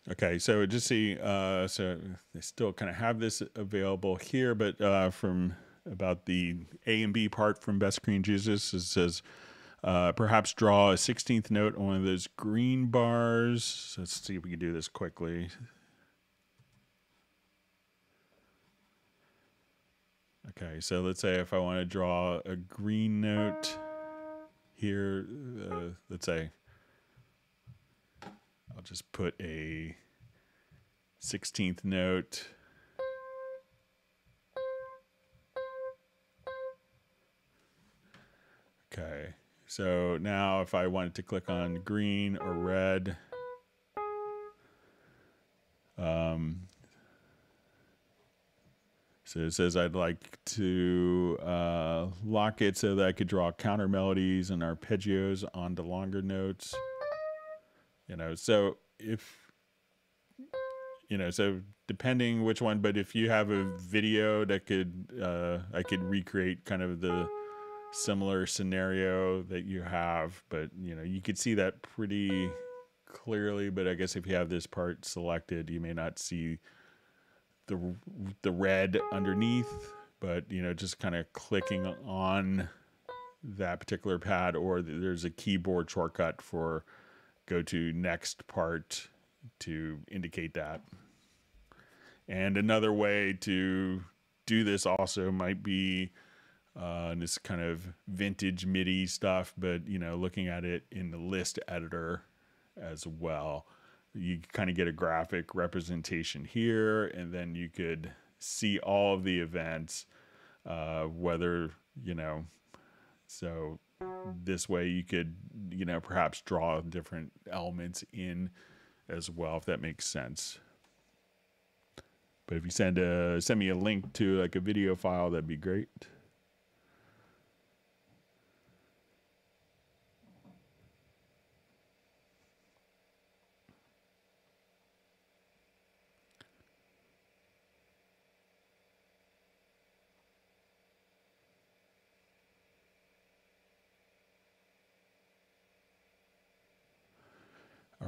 Speaker 1: Okay, so just see, uh, so they still kind of have this available here, but uh, from about the A and B part from Best Green Jesus, it says uh, perhaps draw a 16th note on one of those green bars. Let's see if we can do this quickly. Okay, so let's say if I want to draw a green note here, uh, let's say I'll just put a 16th note. Okay, so now if I wanted to click on green or red, um, so it says I'd like to uh, lock it so that I could draw counter melodies and arpeggios onto longer notes. You know, so if you know, so depending which one, but if you have a video that could, uh, I could recreate kind of the similar scenario that you have, but you know, you could see that pretty clearly. But I guess if you have this part selected, you may not see the the red underneath. But you know, just kind of clicking on that particular pad, or there's a keyboard shortcut for go to next part to indicate that. And another way to do this also might be uh, this kind of vintage MIDI stuff, but you know, looking at it in the list editor as well. You kind of get a graphic representation here, and then you could see all of the events, uh, whether you know. So this way you could you know perhaps draw different elements in as well if that makes sense. But if you send a send me a link to like a video file that'd be great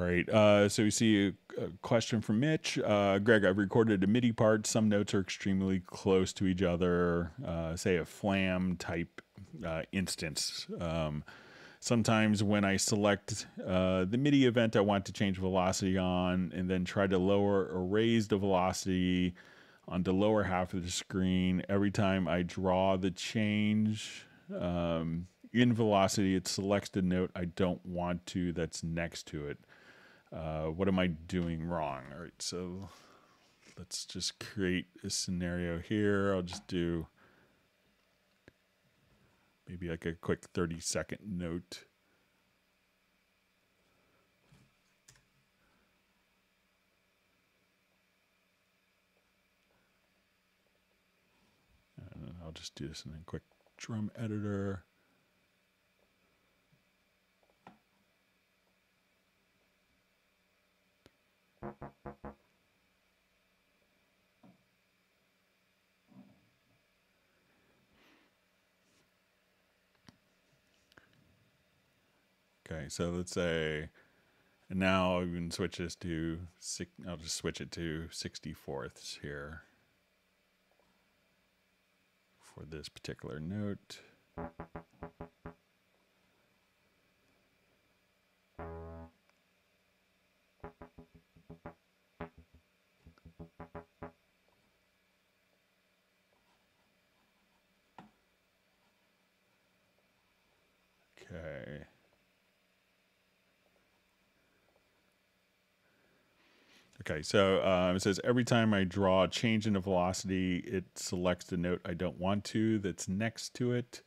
Speaker 1: right. Uh, so we see a, a, question from Mitch. Uh, Greg, I've recorded a MIDI part. Some notes are extremely close to each other, uh, say a flam type uh, instance. Um, sometimes when I select uh, the MIDI event I want to change velocity on and then try to lower or raise the velocity on the lower half of the screen, every time I draw the change, um, in velocity, it selects the note I don't want to that's next to it. Uh, what am I doing wrong? All right, so let's just create a scenario here. I'll just do maybe like a quick 30 second note. And I'll just do this in a quick drum editor. Okay, so let's say, and now we can switch this to, I'll just switch it to 64ths here for this particular note. Okay, so um, it says every time I draw a change in the velocity, it selects the note I don't want to that's next to it.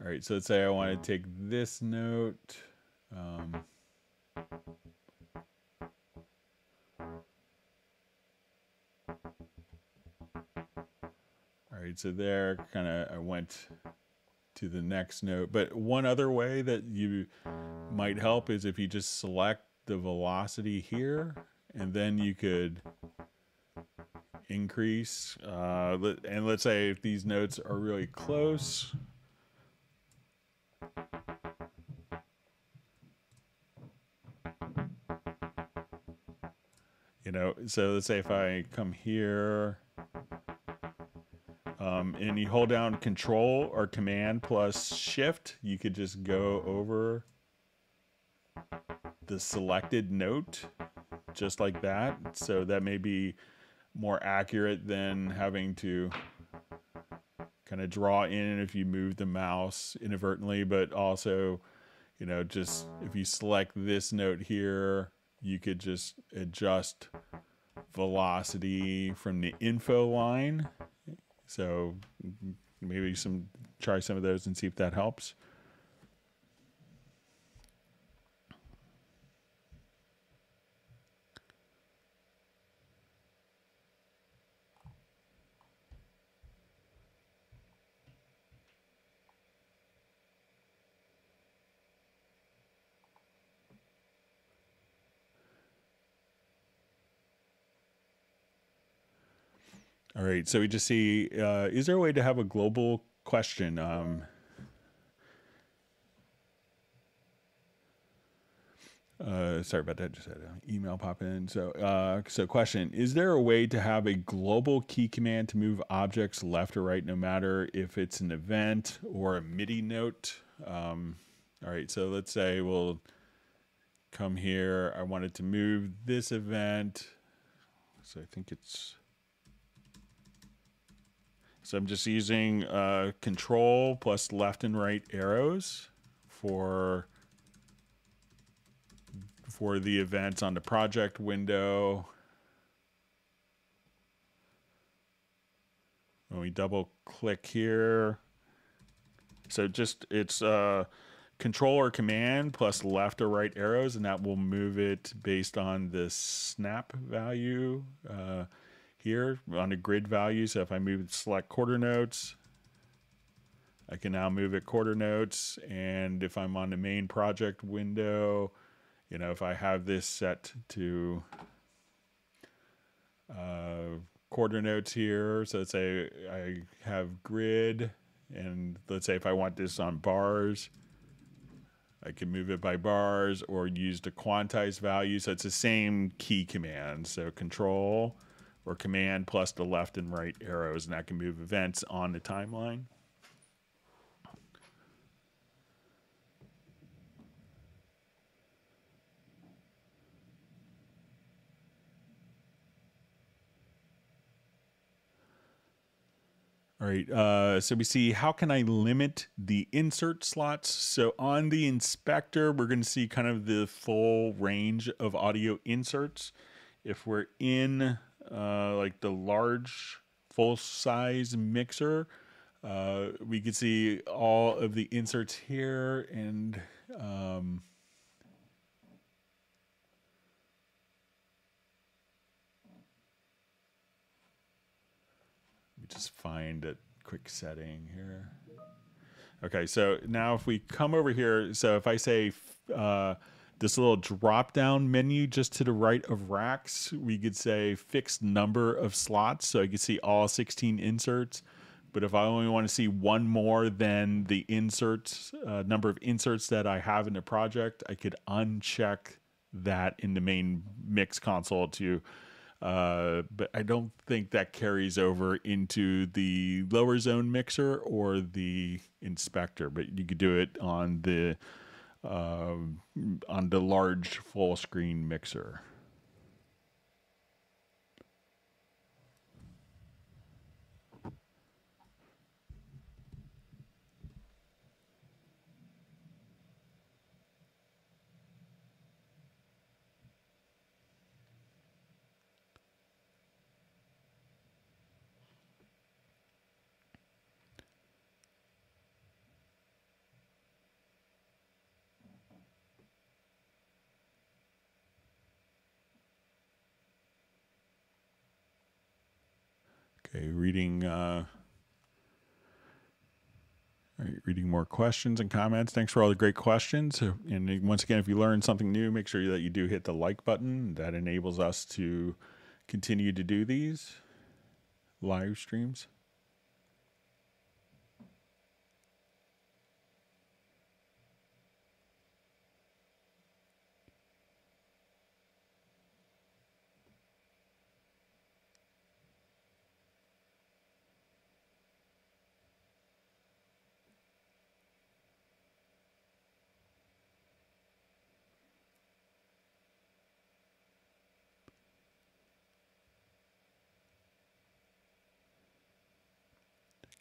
Speaker 1: All right, so let's say I want to take this note. Um, all right, so there kind of I went to the next note. But one other way that you might help is if you just select the velocity here and then you could increase uh, and let's say if these notes are really close. You know so let's say if I come here um, and you hold down control or command plus shift you could just go over the selected note just like that. So that may be more accurate than having to kind of draw in if you move the mouse inadvertently, but also, you know, just if you select this note here, you could just adjust velocity from the info line. So maybe some try some of those and see if that helps. Right. So we just see, uh, is there a way to have a global question? Um, uh, sorry about that. Just had an email pop in. So, uh, so question: Is there a way to have a global key command to move objects left or right, no matter if it's an event or a MIDI note? Um, all right. So let's say we'll come here. I wanted to move this event. So I think it's so I'm just using uh, control plus left and right arrows for for the events on the project window. When we double click here, so just it's uh, control or command plus left or right arrows, and that will move it based on the snap value. Uh, here on the grid value. So if I move select quarter notes, I can now move it quarter notes. And if I'm on the main project window, you know, if I have this set to uh, quarter notes here, so let's say I have grid, and let's say if I want this on bars, I can move it by bars or use the quantize value. So it's the same key command. So control or command plus the left and right arrows, and that can move events on the timeline. All right, uh, so we see how can I limit the insert slots? So on the inspector, we're going to see kind of the full range of audio inserts. If we're in uh, like the large full size mixer, uh, we can see all of the inserts here and um, just find a quick setting here. Okay, so now if we come over here, so if I say uh, this little drop down menu just to the right of racks, we could say fixed number of slots. So I could see all 16 inserts. But if I only want to see one more than the inserts, uh, number of inserts that I have in the project, I could uncheck that in the main mix console to uh, but I don't think that carries over into the lower zone mixer or the inspector. But you could do it on the uh, on the large full screen mixer. Okay, reading uh, reading more questions and comments. Thanks for all the great questions. And once again, if you learned something new, make sure that you do hit the like button. That enables us to continue to do these live streams.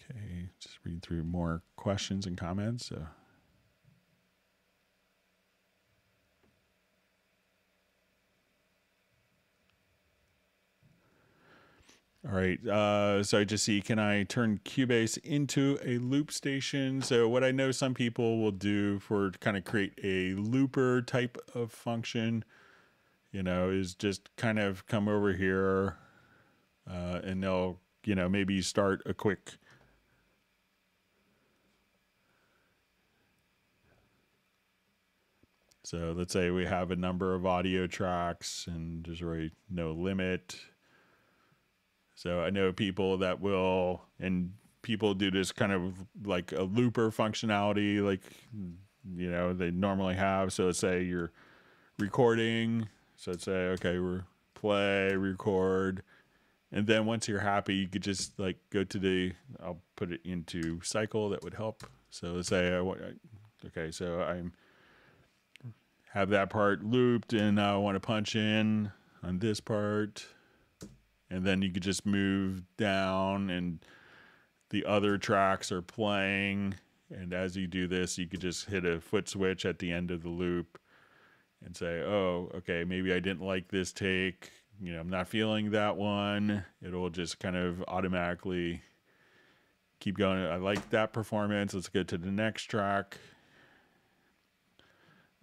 Speaker 1: Okay, just read through more questions and comments. All right, uh, so I just see, can I turn Cubase into a loop station? So what I know some people will do for kind of create a looper type of function, you know, is just kind of come over here uh, and they'll, you know, maybe start a quick So let's say we have a number of audio tracks and there's really no limit. So I know people that will, and people do this kind of like a looper functionality, like, you know, they normally have. So let's say you're recording. So let's say, okay, we're play, record. And then once you're happy, you could just like go to the, I'll put it into cycle that would help. So let's say, I okay, so I'm, have that part looped and I want to punch in on this part. And then you could just move down and the other tracks are playing. And as you do this, you could just hit a foot switch at the end of the loop and say, oh, okay, maybe I didn't like this take. You know, I'm not feeling that one. It'll just kind of automatically keep going. I like that performance. Let's go to the next track.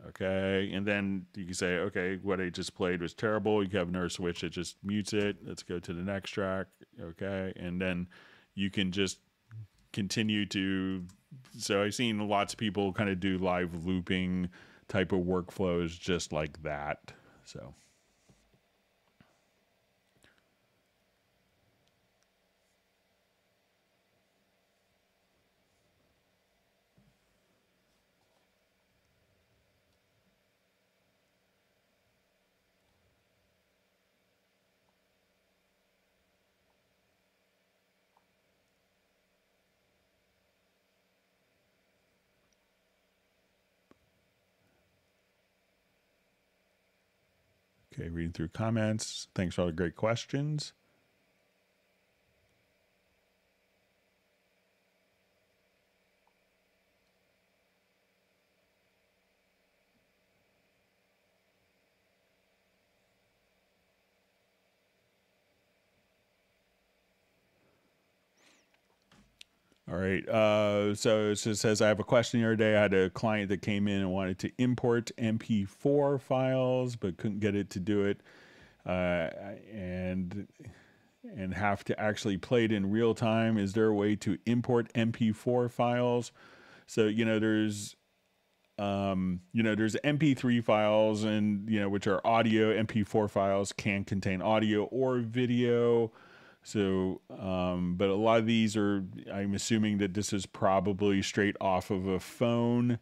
Speaker 1: Okay. And then you can say, okay, what I just played was terrible. You can have another switch that just mutes it. Let's go to the next track. Okay. And then you can just continue to. So I've seen lots of people kind of do live looping type of workflows just like that. So. Okay, reading through comments. Thanks for all the great questions. Right. Uh, so it just says I have a question the other day. I had a client that came in and wanted to import MP4 files, but couldn't get it to do it, uh, and and have to actually play it in real time. Is there a way to import MP4 files? So you know, there's um, you know, there's MP3 files, and you know, which are audio. MP4 files can contain audio or video. So, um, but a lot of these are, I'm assuming that this is probably straight off of a phone.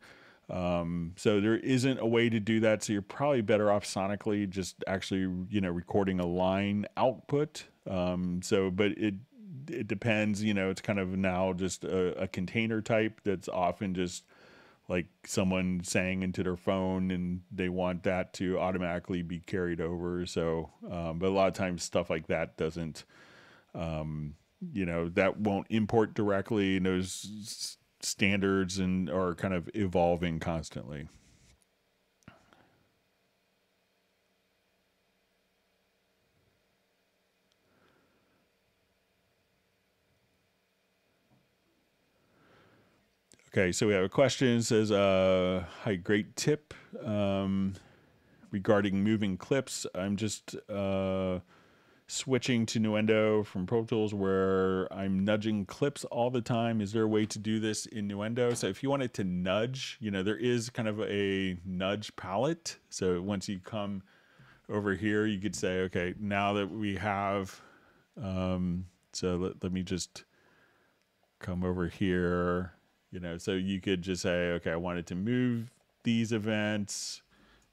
Speaker 1: Um, so there isn't a way to do that. So you're probably better off sonically just actually, you know, recording a line output. Um, so, but it, it depends, you know, it's kind of now just a, a container type that's often just like someone saying into their phone and they want that to automatically be carried over. So, um, but a lot of times stuff like that doesn't, um, you know, that won't import directly. And those standards and are kind of evolving constantly. Okay, so we have a question. It says, uh, "Hi, great tip um, regarding moving clips. I'm just uh, switching to Nuendo from Pro Tools where I'm nudging clips all the time. Is there a way to do this in Nuendo? So if you wanted to nudge, you know, there is kind of a nudge palette. So once you come over here, you could say, okay, now that we have, um, so let, let me just come over here, you know, so you could just say, okay, I wanted to move these events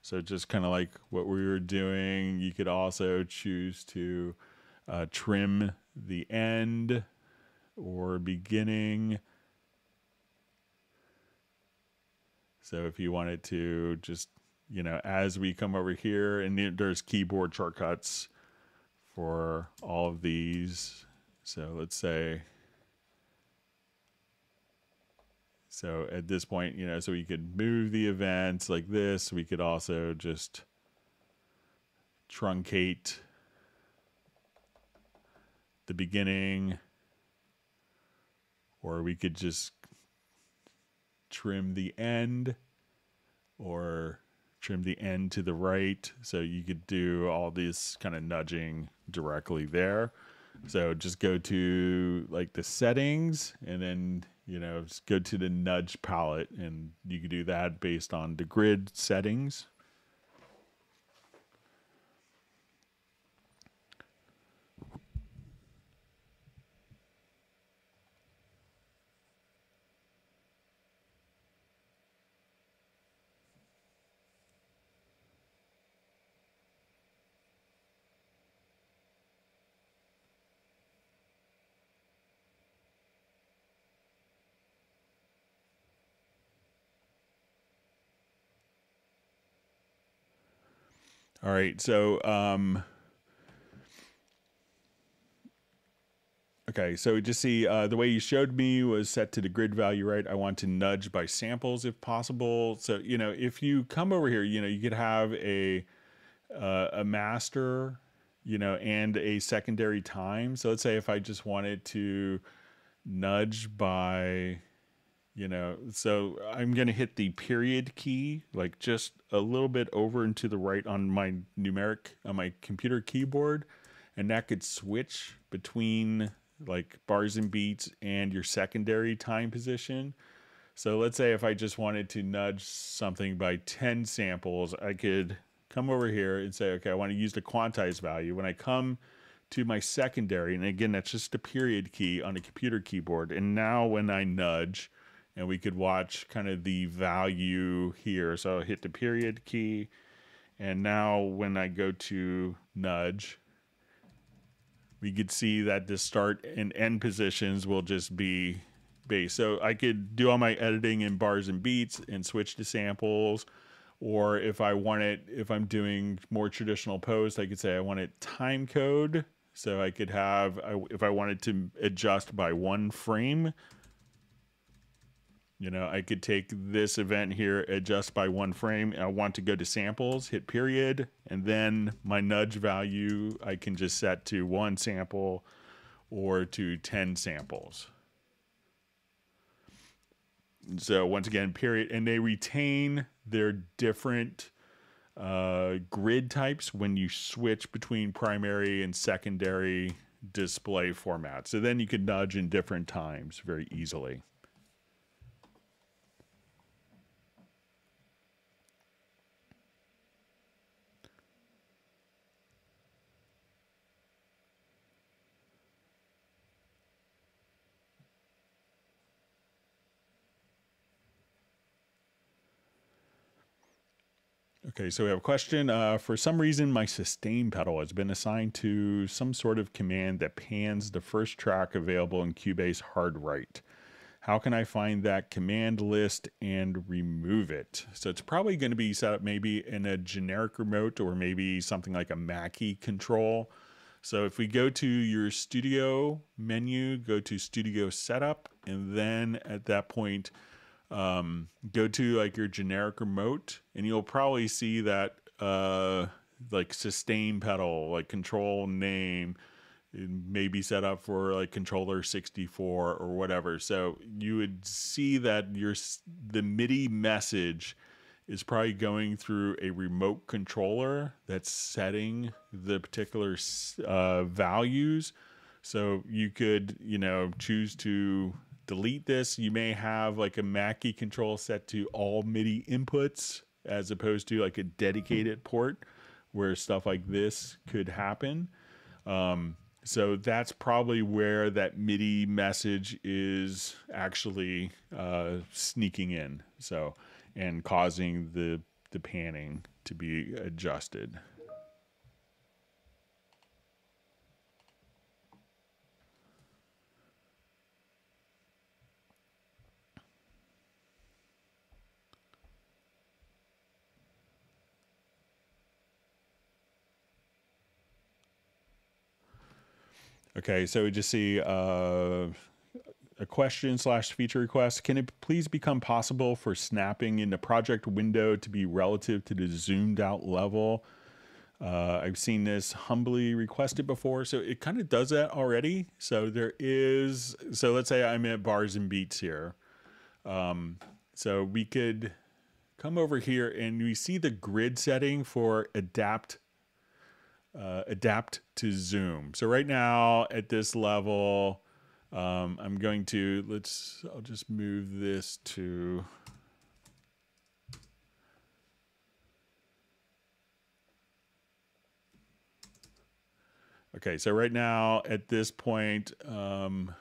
Speaker 1: so just kind of like what we were doing, you could also choose to uh, trim the end or beginning. So if you wanted to just, you know, as we come over here and there's keyboard shortcuts for all of these. So let's say So at this point, you know, so we could move the events like this. We could also just truncate the beginning, or we could just trim the end or trim the end to the right. So you could do all this kind of nudging directly there. So just go to like the settings and then you know, go to the nudge palette and you can do that based on the grid settings. All right. So, um, okay. So just see uh, the way you showed me was set to the grid value, right? I want to nudge by samples if possible. So, you know, if you come over here, you know, you could have a, uh, a master, you know, and a secondary time. So let's say if I just wanted to nudge by, you know so i'm going to hit the period key like just a little bit over and to the right on my numeric on my computer keyboard and that could switch between like bars and beats and your secondary time position. So let's say if i just wanted to nudge something by 10 samples i could come over here and say okay i want to use the quantized value. When i come to my secondary and again that's just a period key on a computer keyboard and now when i nudge and we could watch kind of the value here. So I'll hit the period key. And now when I go to nudge, we could see that the start and end positions will just be base. So I could do all my editing in bars and beats and switch to samples. Or if I want it, if I'm doing more traditional post, I could say I want it time code. So I could have, if I wanted to adjust by one frame, you know, I could take this event here, adjust by one frame. I want to go to samples, hit period, and then my nudge value I can just set to one sample or to 10 samples. So once again, period, and they retain their different uh, grid types when you switch between primary and secondary display formats. So then you can nudge in different times very easily. Okay, so we have a question. Uh, for some reason, my sustain pedal has been assigned to some sort of command that pans the first track available in Cubase hard right. How can I find that command list and remove it? So it's probably going to be set up maybe in a generic remote or maybe something like a Mackie control. So if we go to your studio menu, go to studio setup, and then at that point, um, go to like your generic remote and you'll probably see that uh, like sustain pedal, like control name, maybe set up for like controller 64 or whatever. So you would see that your the MIDI message is probably going through a remote controller that's setting the particular uh, values. So you could, you know, choose to delete this. You may have like a Mackie control set to all MIDI inputs as opposed to like a dedicated port where stuff like this could happen. Um, so that's probably where that MIDI message is actually uh, sneaking in. So and causing the the panning to be adjusted. Okay, so we just see uh, a question slash feature request. Can it please become possible for snapping in the project window to be relative to the zoomed out level? Uh, I've seen this humbly requested before, so it kind of does that already. So there is, so let's say I'm at bars and beats here. Um, so we could come over here and we see the grid setting for adapt uh, adapt to zoom. So right now at this level, um, I'm going to, let's, I'll just move this to, okay, so right now at this point, um,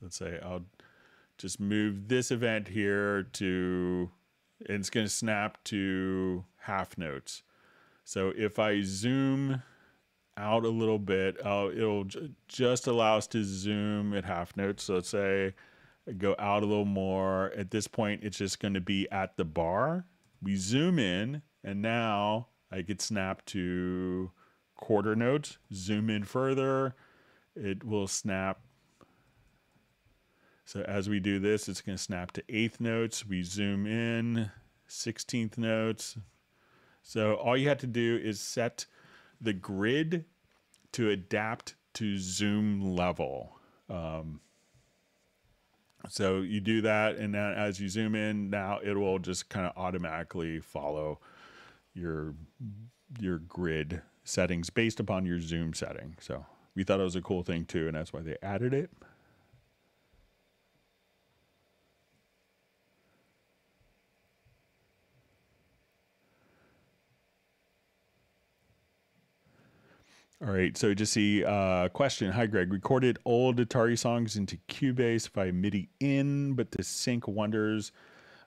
Speaker 1: let's say I'll just move this event here to, and it's going to snap to half notes. So if I zoom out a little bit, uh, it'll just allow us to zoom at half notes. So let's say I go out a little more. At this point, it's just going to be at the bar. We zoom in, and now I could snap to quarter notes. Zoom in further, it will snap. So as we do this, it's going to snap to eighth notes. We zoom in, 16th notes, so all you have to do is set the grid to adapt to zoom level. Um, so you do that, and then as you zoom in, now it will just kind of automatically follow your your grid settings based upon your zoom setting. So we thought it was a cool thing too, and that's why they added it. All right, so just see uh, question. Hi, Greg. Recorded old Atari songs into Cubase by MIDI in, but the sync wonders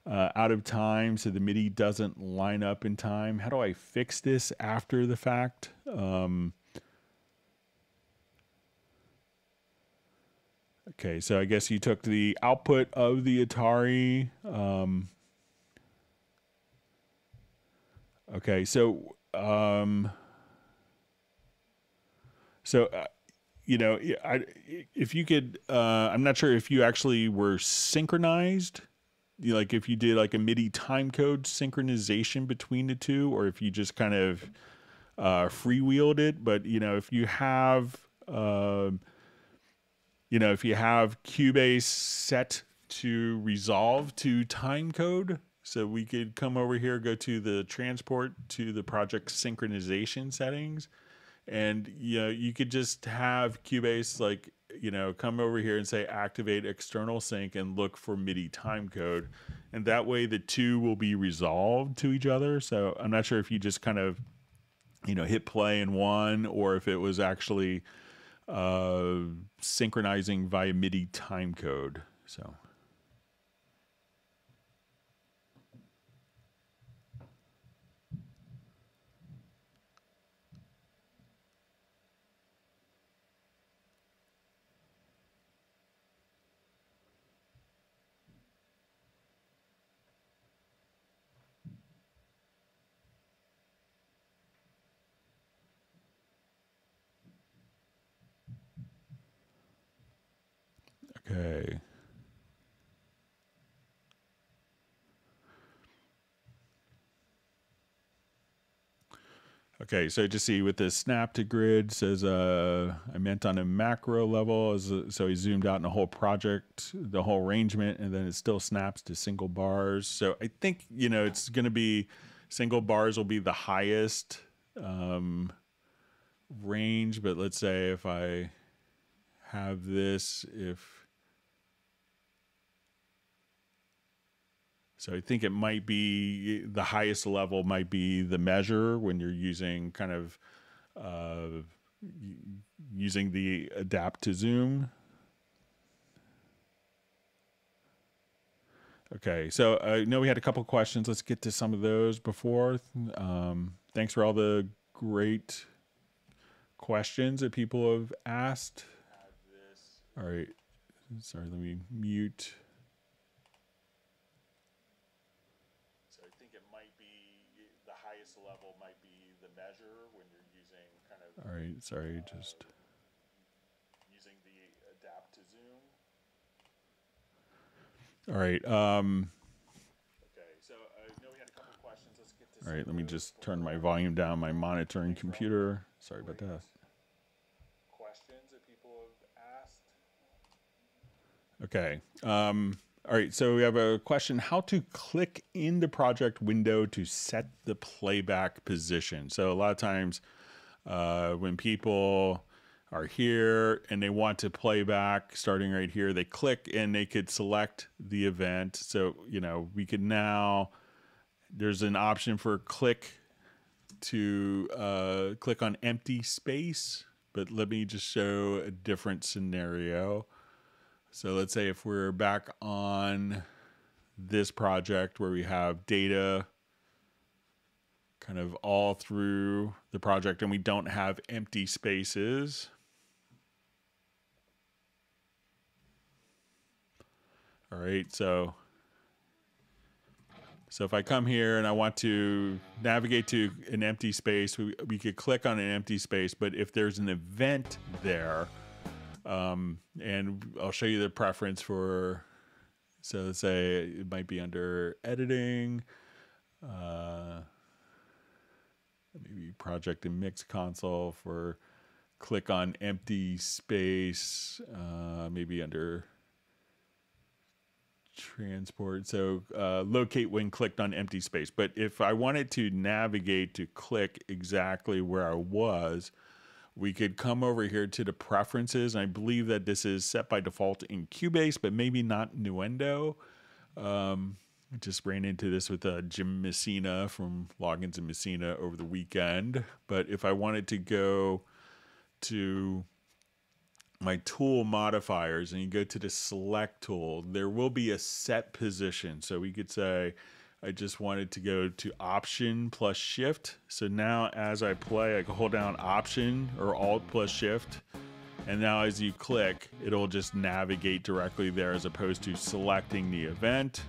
Speaker 1: uh, out of time, so the MIDI doesn't line up in time. How do I fix this after the fact? Um, okay, so I guess you took the output of the Atari. Um, okay, so. Um, so, uh, you know, I, if you could, uh, I'm not sure if you actually were synchronized, you like if you did like a MIDI time code synchronization between the two, or if you just kind of uh, freewheeled it. But you know, if you have, uh, you know, if you have Cubase set to resolve to time code. So we could come over here, go to the transport to the project synchronization settings. And you know, you could just have Cubase like, you know, come over here and say activate external sync and look for MIDI time code. And that way the two will be resolved to each other. So I'm not sure if you just kind of, you know, hit play in one or if it was actually uh, synchronizing via MIDI time code. So Okay. Okay, so just see with this snap to grid says uh, I meant on a macro level, so he zoomed out in the whole project, the whole arrangement, and then it still snaps to single bars. So I think you know it's going to be single bars will be the highest um, range, but let's say if I have this, if So I think it might be the highest level might be the measure when you're using kind of uh, using the adapt to zoom. Okay, so I know we had a couple questions. Let's get to some of those before. Um, thanks for all the great questions that people have asked. All right, sorry, let me mute. All right, sorry, just using the adapt to zoom. All right. Um, okay, so I know we had a couple questions. Let's get to. All right, let me just turn my volume down. My monitoring computer. Sorry about that. Questions that people have asked. Okay. Um, all right, so we have a question how to click in the project window to set the playback position. So, a lot of times uh, when people are here and they want to play back starting right here, they click and they could select the event. So, you know, we could now, there's an option for click to uh, click on empty space, but let me just show a different scenario. So let's say if we're back on this project where we have data kind of all through the project and we don't have empty spaces. All right, so so if I come here and I want to navigate to an empty space, we, we could click on an empty space, but if there's an event there, um, and I'll show you the preference for, so let's say it might be under editing, uh, maybe project and mix console for click on empty space, uh, maybe under transport. So uh, locate when clicked on empty space. But if I wanted to navigate to click exactly where I was, we could come over here to the preferences. I believe that this is set by default in Cubase, but maybe not Nuendo. Um, I just ran into this with uh, Jim Messina from Loggins and Messina over the weekend. But if I wanted to go to my tool modifiers and you go to the select tool, there will be a set position. So we could say, I just wanted to go to option plus shift. So now as I play, I can hold down option or alt plus shift. And now as you click, it'll just navigate directly there as opposed to selecting the event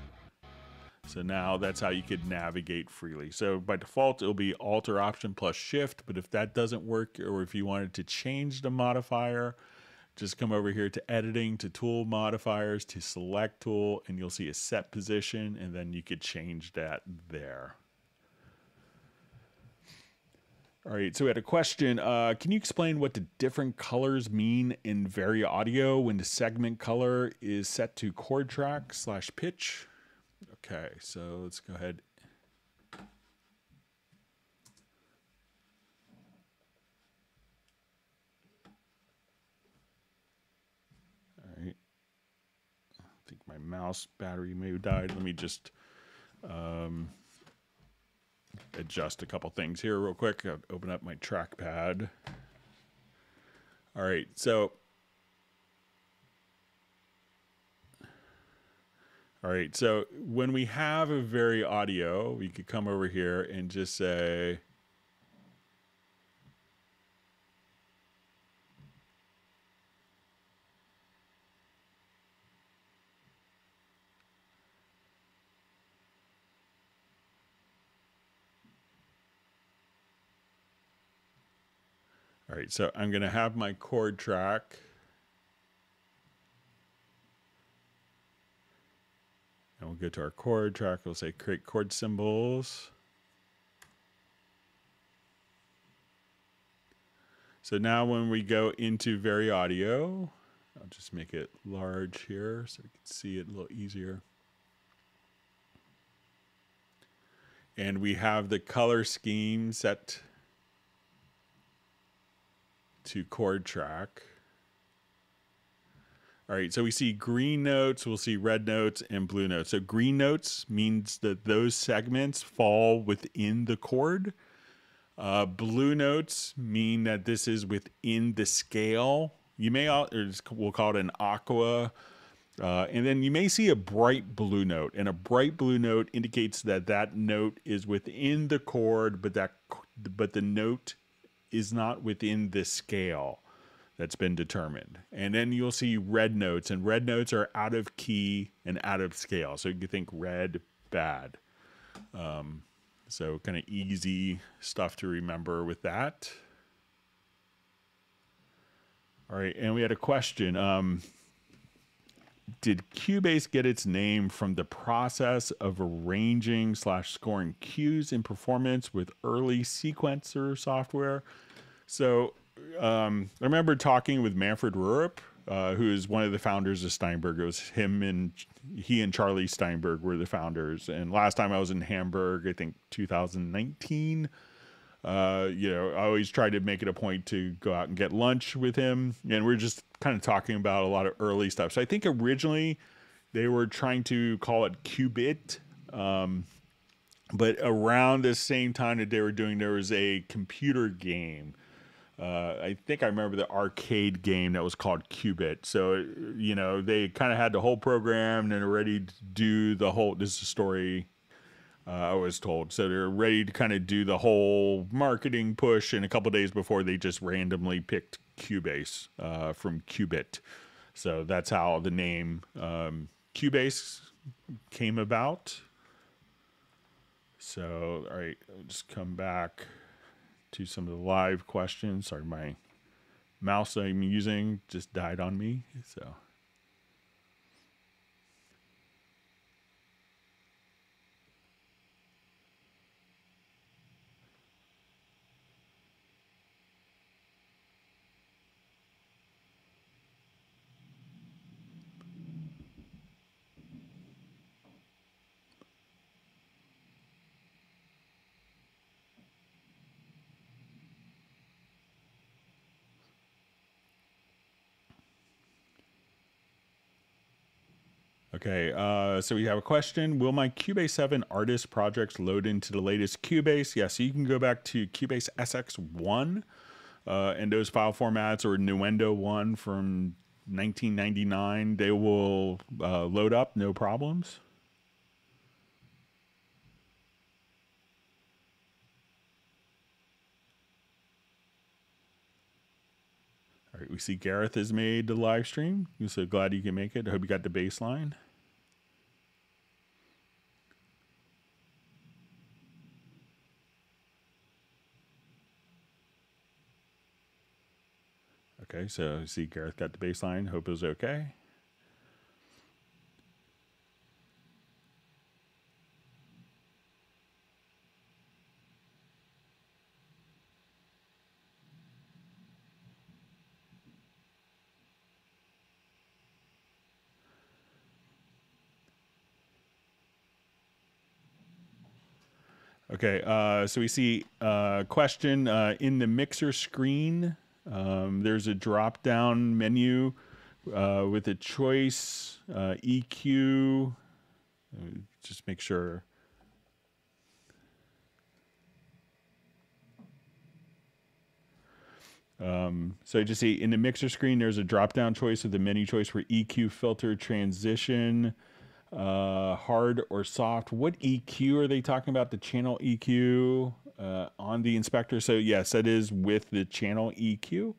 Speaker 1: so now that's how you could navigate freely. So by default, it'll be Alt or Option plus Shift. But if that doesn't work, or if you wanted to change the modifier, just come over here to Editing, to Tool Modifiers, to Select Tool, and you'll see a set position, and then you could change that there. All right, so we had a question. Uh, can you explain what the different colors mean in VariAudio when the segment color is set to chord track slash pitch? Okay, so let's go ahead. All right. I think my mouse battery may have died. Let me just um, adjust a couple things here real quick. I'll open up my trackpad. All right, so all right, so when we have a VariAudio, we could come over here and just say All right, so I'm going to have my chord track. And we'll go to our chord track. We'll say create chord symbols. So now when we go into VariAudio, I'll just make it large here so we can see it a little easier. And we have the color scheme set to chord track. All right, so we see green notes, we'll see red notes and blue notes. So green notes means that those segments fall within the chord. Uh, blue notes mean that this is within the scale. You may, or we'll call it an aqua. Uh, and then you may see a bright blue note, and a bright blue note indicates that that note is within the chord, but that but the note is not within the scale that's been determined. And then you'll see red notes, and red notes are out of key and out of scale. So you think red, bad. Um, so kind of easy stuff to remember with that. All right, and we had a question. Um, did Cubase get its name from the process of arranging slash scoring cues in performance with early sequencer software? So um, I remember talking with Manfred Rürup, uh, who is one of the founders of Steinberg. It was him and he and Charlie Steinberg were the founders. And last time I was in Hamburg, I think 2019. Uh, you know, I always try to make it a point to go out and get lunch with him, and we're just kind of talking about a lot of early stuff. So I think originally they were trying to call it Qubit, um, but around the same time that they were doing, there was a computer game. Uh, I think I remember the arcade game that was called Qubit. So you know they kind of had the whole program and ready to do the whole. This is a story uh, I was told. So they're ready to kind of do the whole marketing push, and a couple days before, they just randomly picked Cubase uh, from Qubit. So that's how the name um, Cubase came about. So, all right, just come back to some of the live questions. Sorry, my mouse I'm using just died on me. So. Okay, uh, so we have a question. Will my Cubase 7 artist projects load into the latest Cubase? Yes, yeah, so you can go back to Cubase SX1 uh, and those file formats or Nuendo 1 from 1999. They will uh, load up, no problems. All right, we see Gareth has made the live stream. We're so glad you can make it. I hope you got the baseline. Okay, so see Gareth got the baseline. Hope it was okay. Okay, uh, so we see uh, question uh, in the mixer screen. Um, there's a drop down menu uh, with a choice uh, EQ. Just make sure. Um, so you just see in the mixer screen, there's a drop down choice with the menu choice for EQ filter transition uh, hard or soft. What EQ are they talking about? The channel EQ uh, on the inspector. So yes, that is with the channel EQ.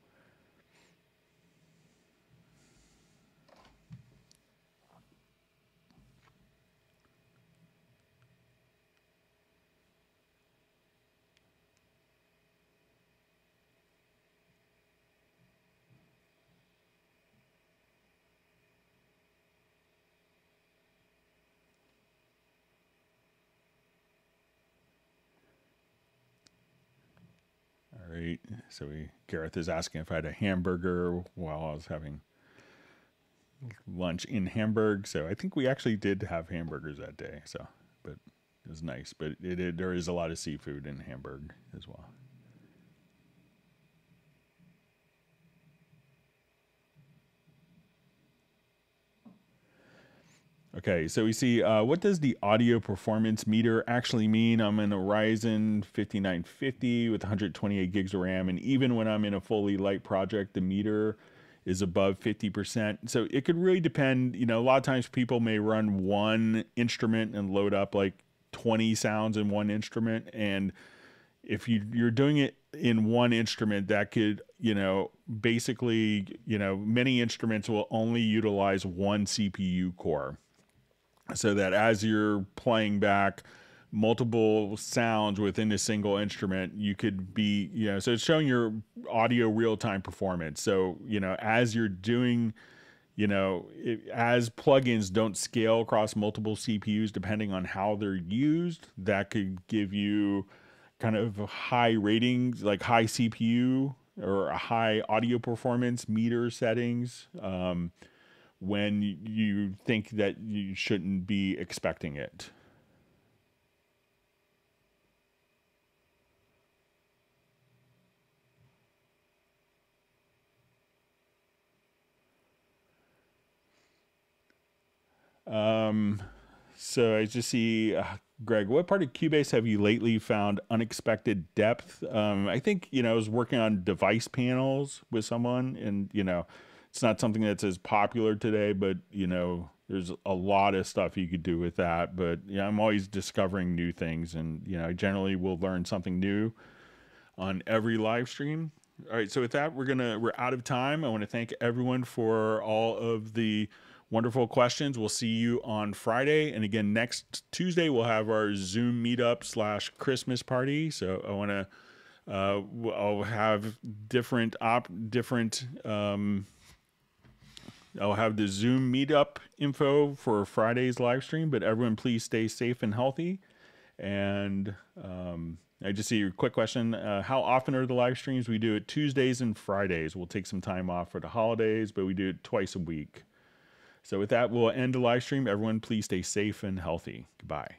Speaker 1: right? So we Gareth is asking if I had a hamburger while I was having lunch in Hamburg. So I think we actually did have hamburgers that day. So, but it was nice. But it, it there is a lot of seafood in Hamburg as well. Okay, so we see uh, what does the audio performance meter actually mean? I'm in a Ryzen 5950 with 128 gigs of RAM, and even when I'm in a fully light project, the meter is above 50%. So it could really depend. You know, a lot of times people may run one instrument and load up like 20 sounds in one instrument, and if you you're doing it in one instrument that could you know basically you know many instruments will only utilize one cpu core so that as you're playing back multiple sounds within a single instrument you could be you know so it's showing your audio real-time performance. So you know as you're doing you know it, as plugins don't scale across multiple cpus depending on how they're used that could give you kind of high ratings like high cpu or high audio performance meter settings. Um, when you think that you shouldn't be expecting it. Um, so I just see, uh, Greg, what part of Cubase have you lately found unexpected depth? Um, I think, you know, I was working on device panels with someone and, you know, it's not something that's as popular today, but you know, there's a lot of stuff you could do with that. But yeah, I'm always discovering new things, and you know, I generally will learn something new on every live stream. All right, so with that, we're gonna we're out of time. I want to thank everyone for all of the wonderful questions. We'll see you on Friday, and again next Tuesday we'll have our Zoom meetup slash Christmas party. So I want to. Uh, I'll have different op different um, I'll have the Zoom meetup info for Friday's live stream, but everyone please stay safe and healthy. And um, I just see a quick question. Uh, how often are the live streams? We do it Tuesdays and Fridays. We'll take some time off for the holidays, but we do it twice a week. So with that, we'll end the live stream. Everyone, please stay safe and healthy. Goodbye.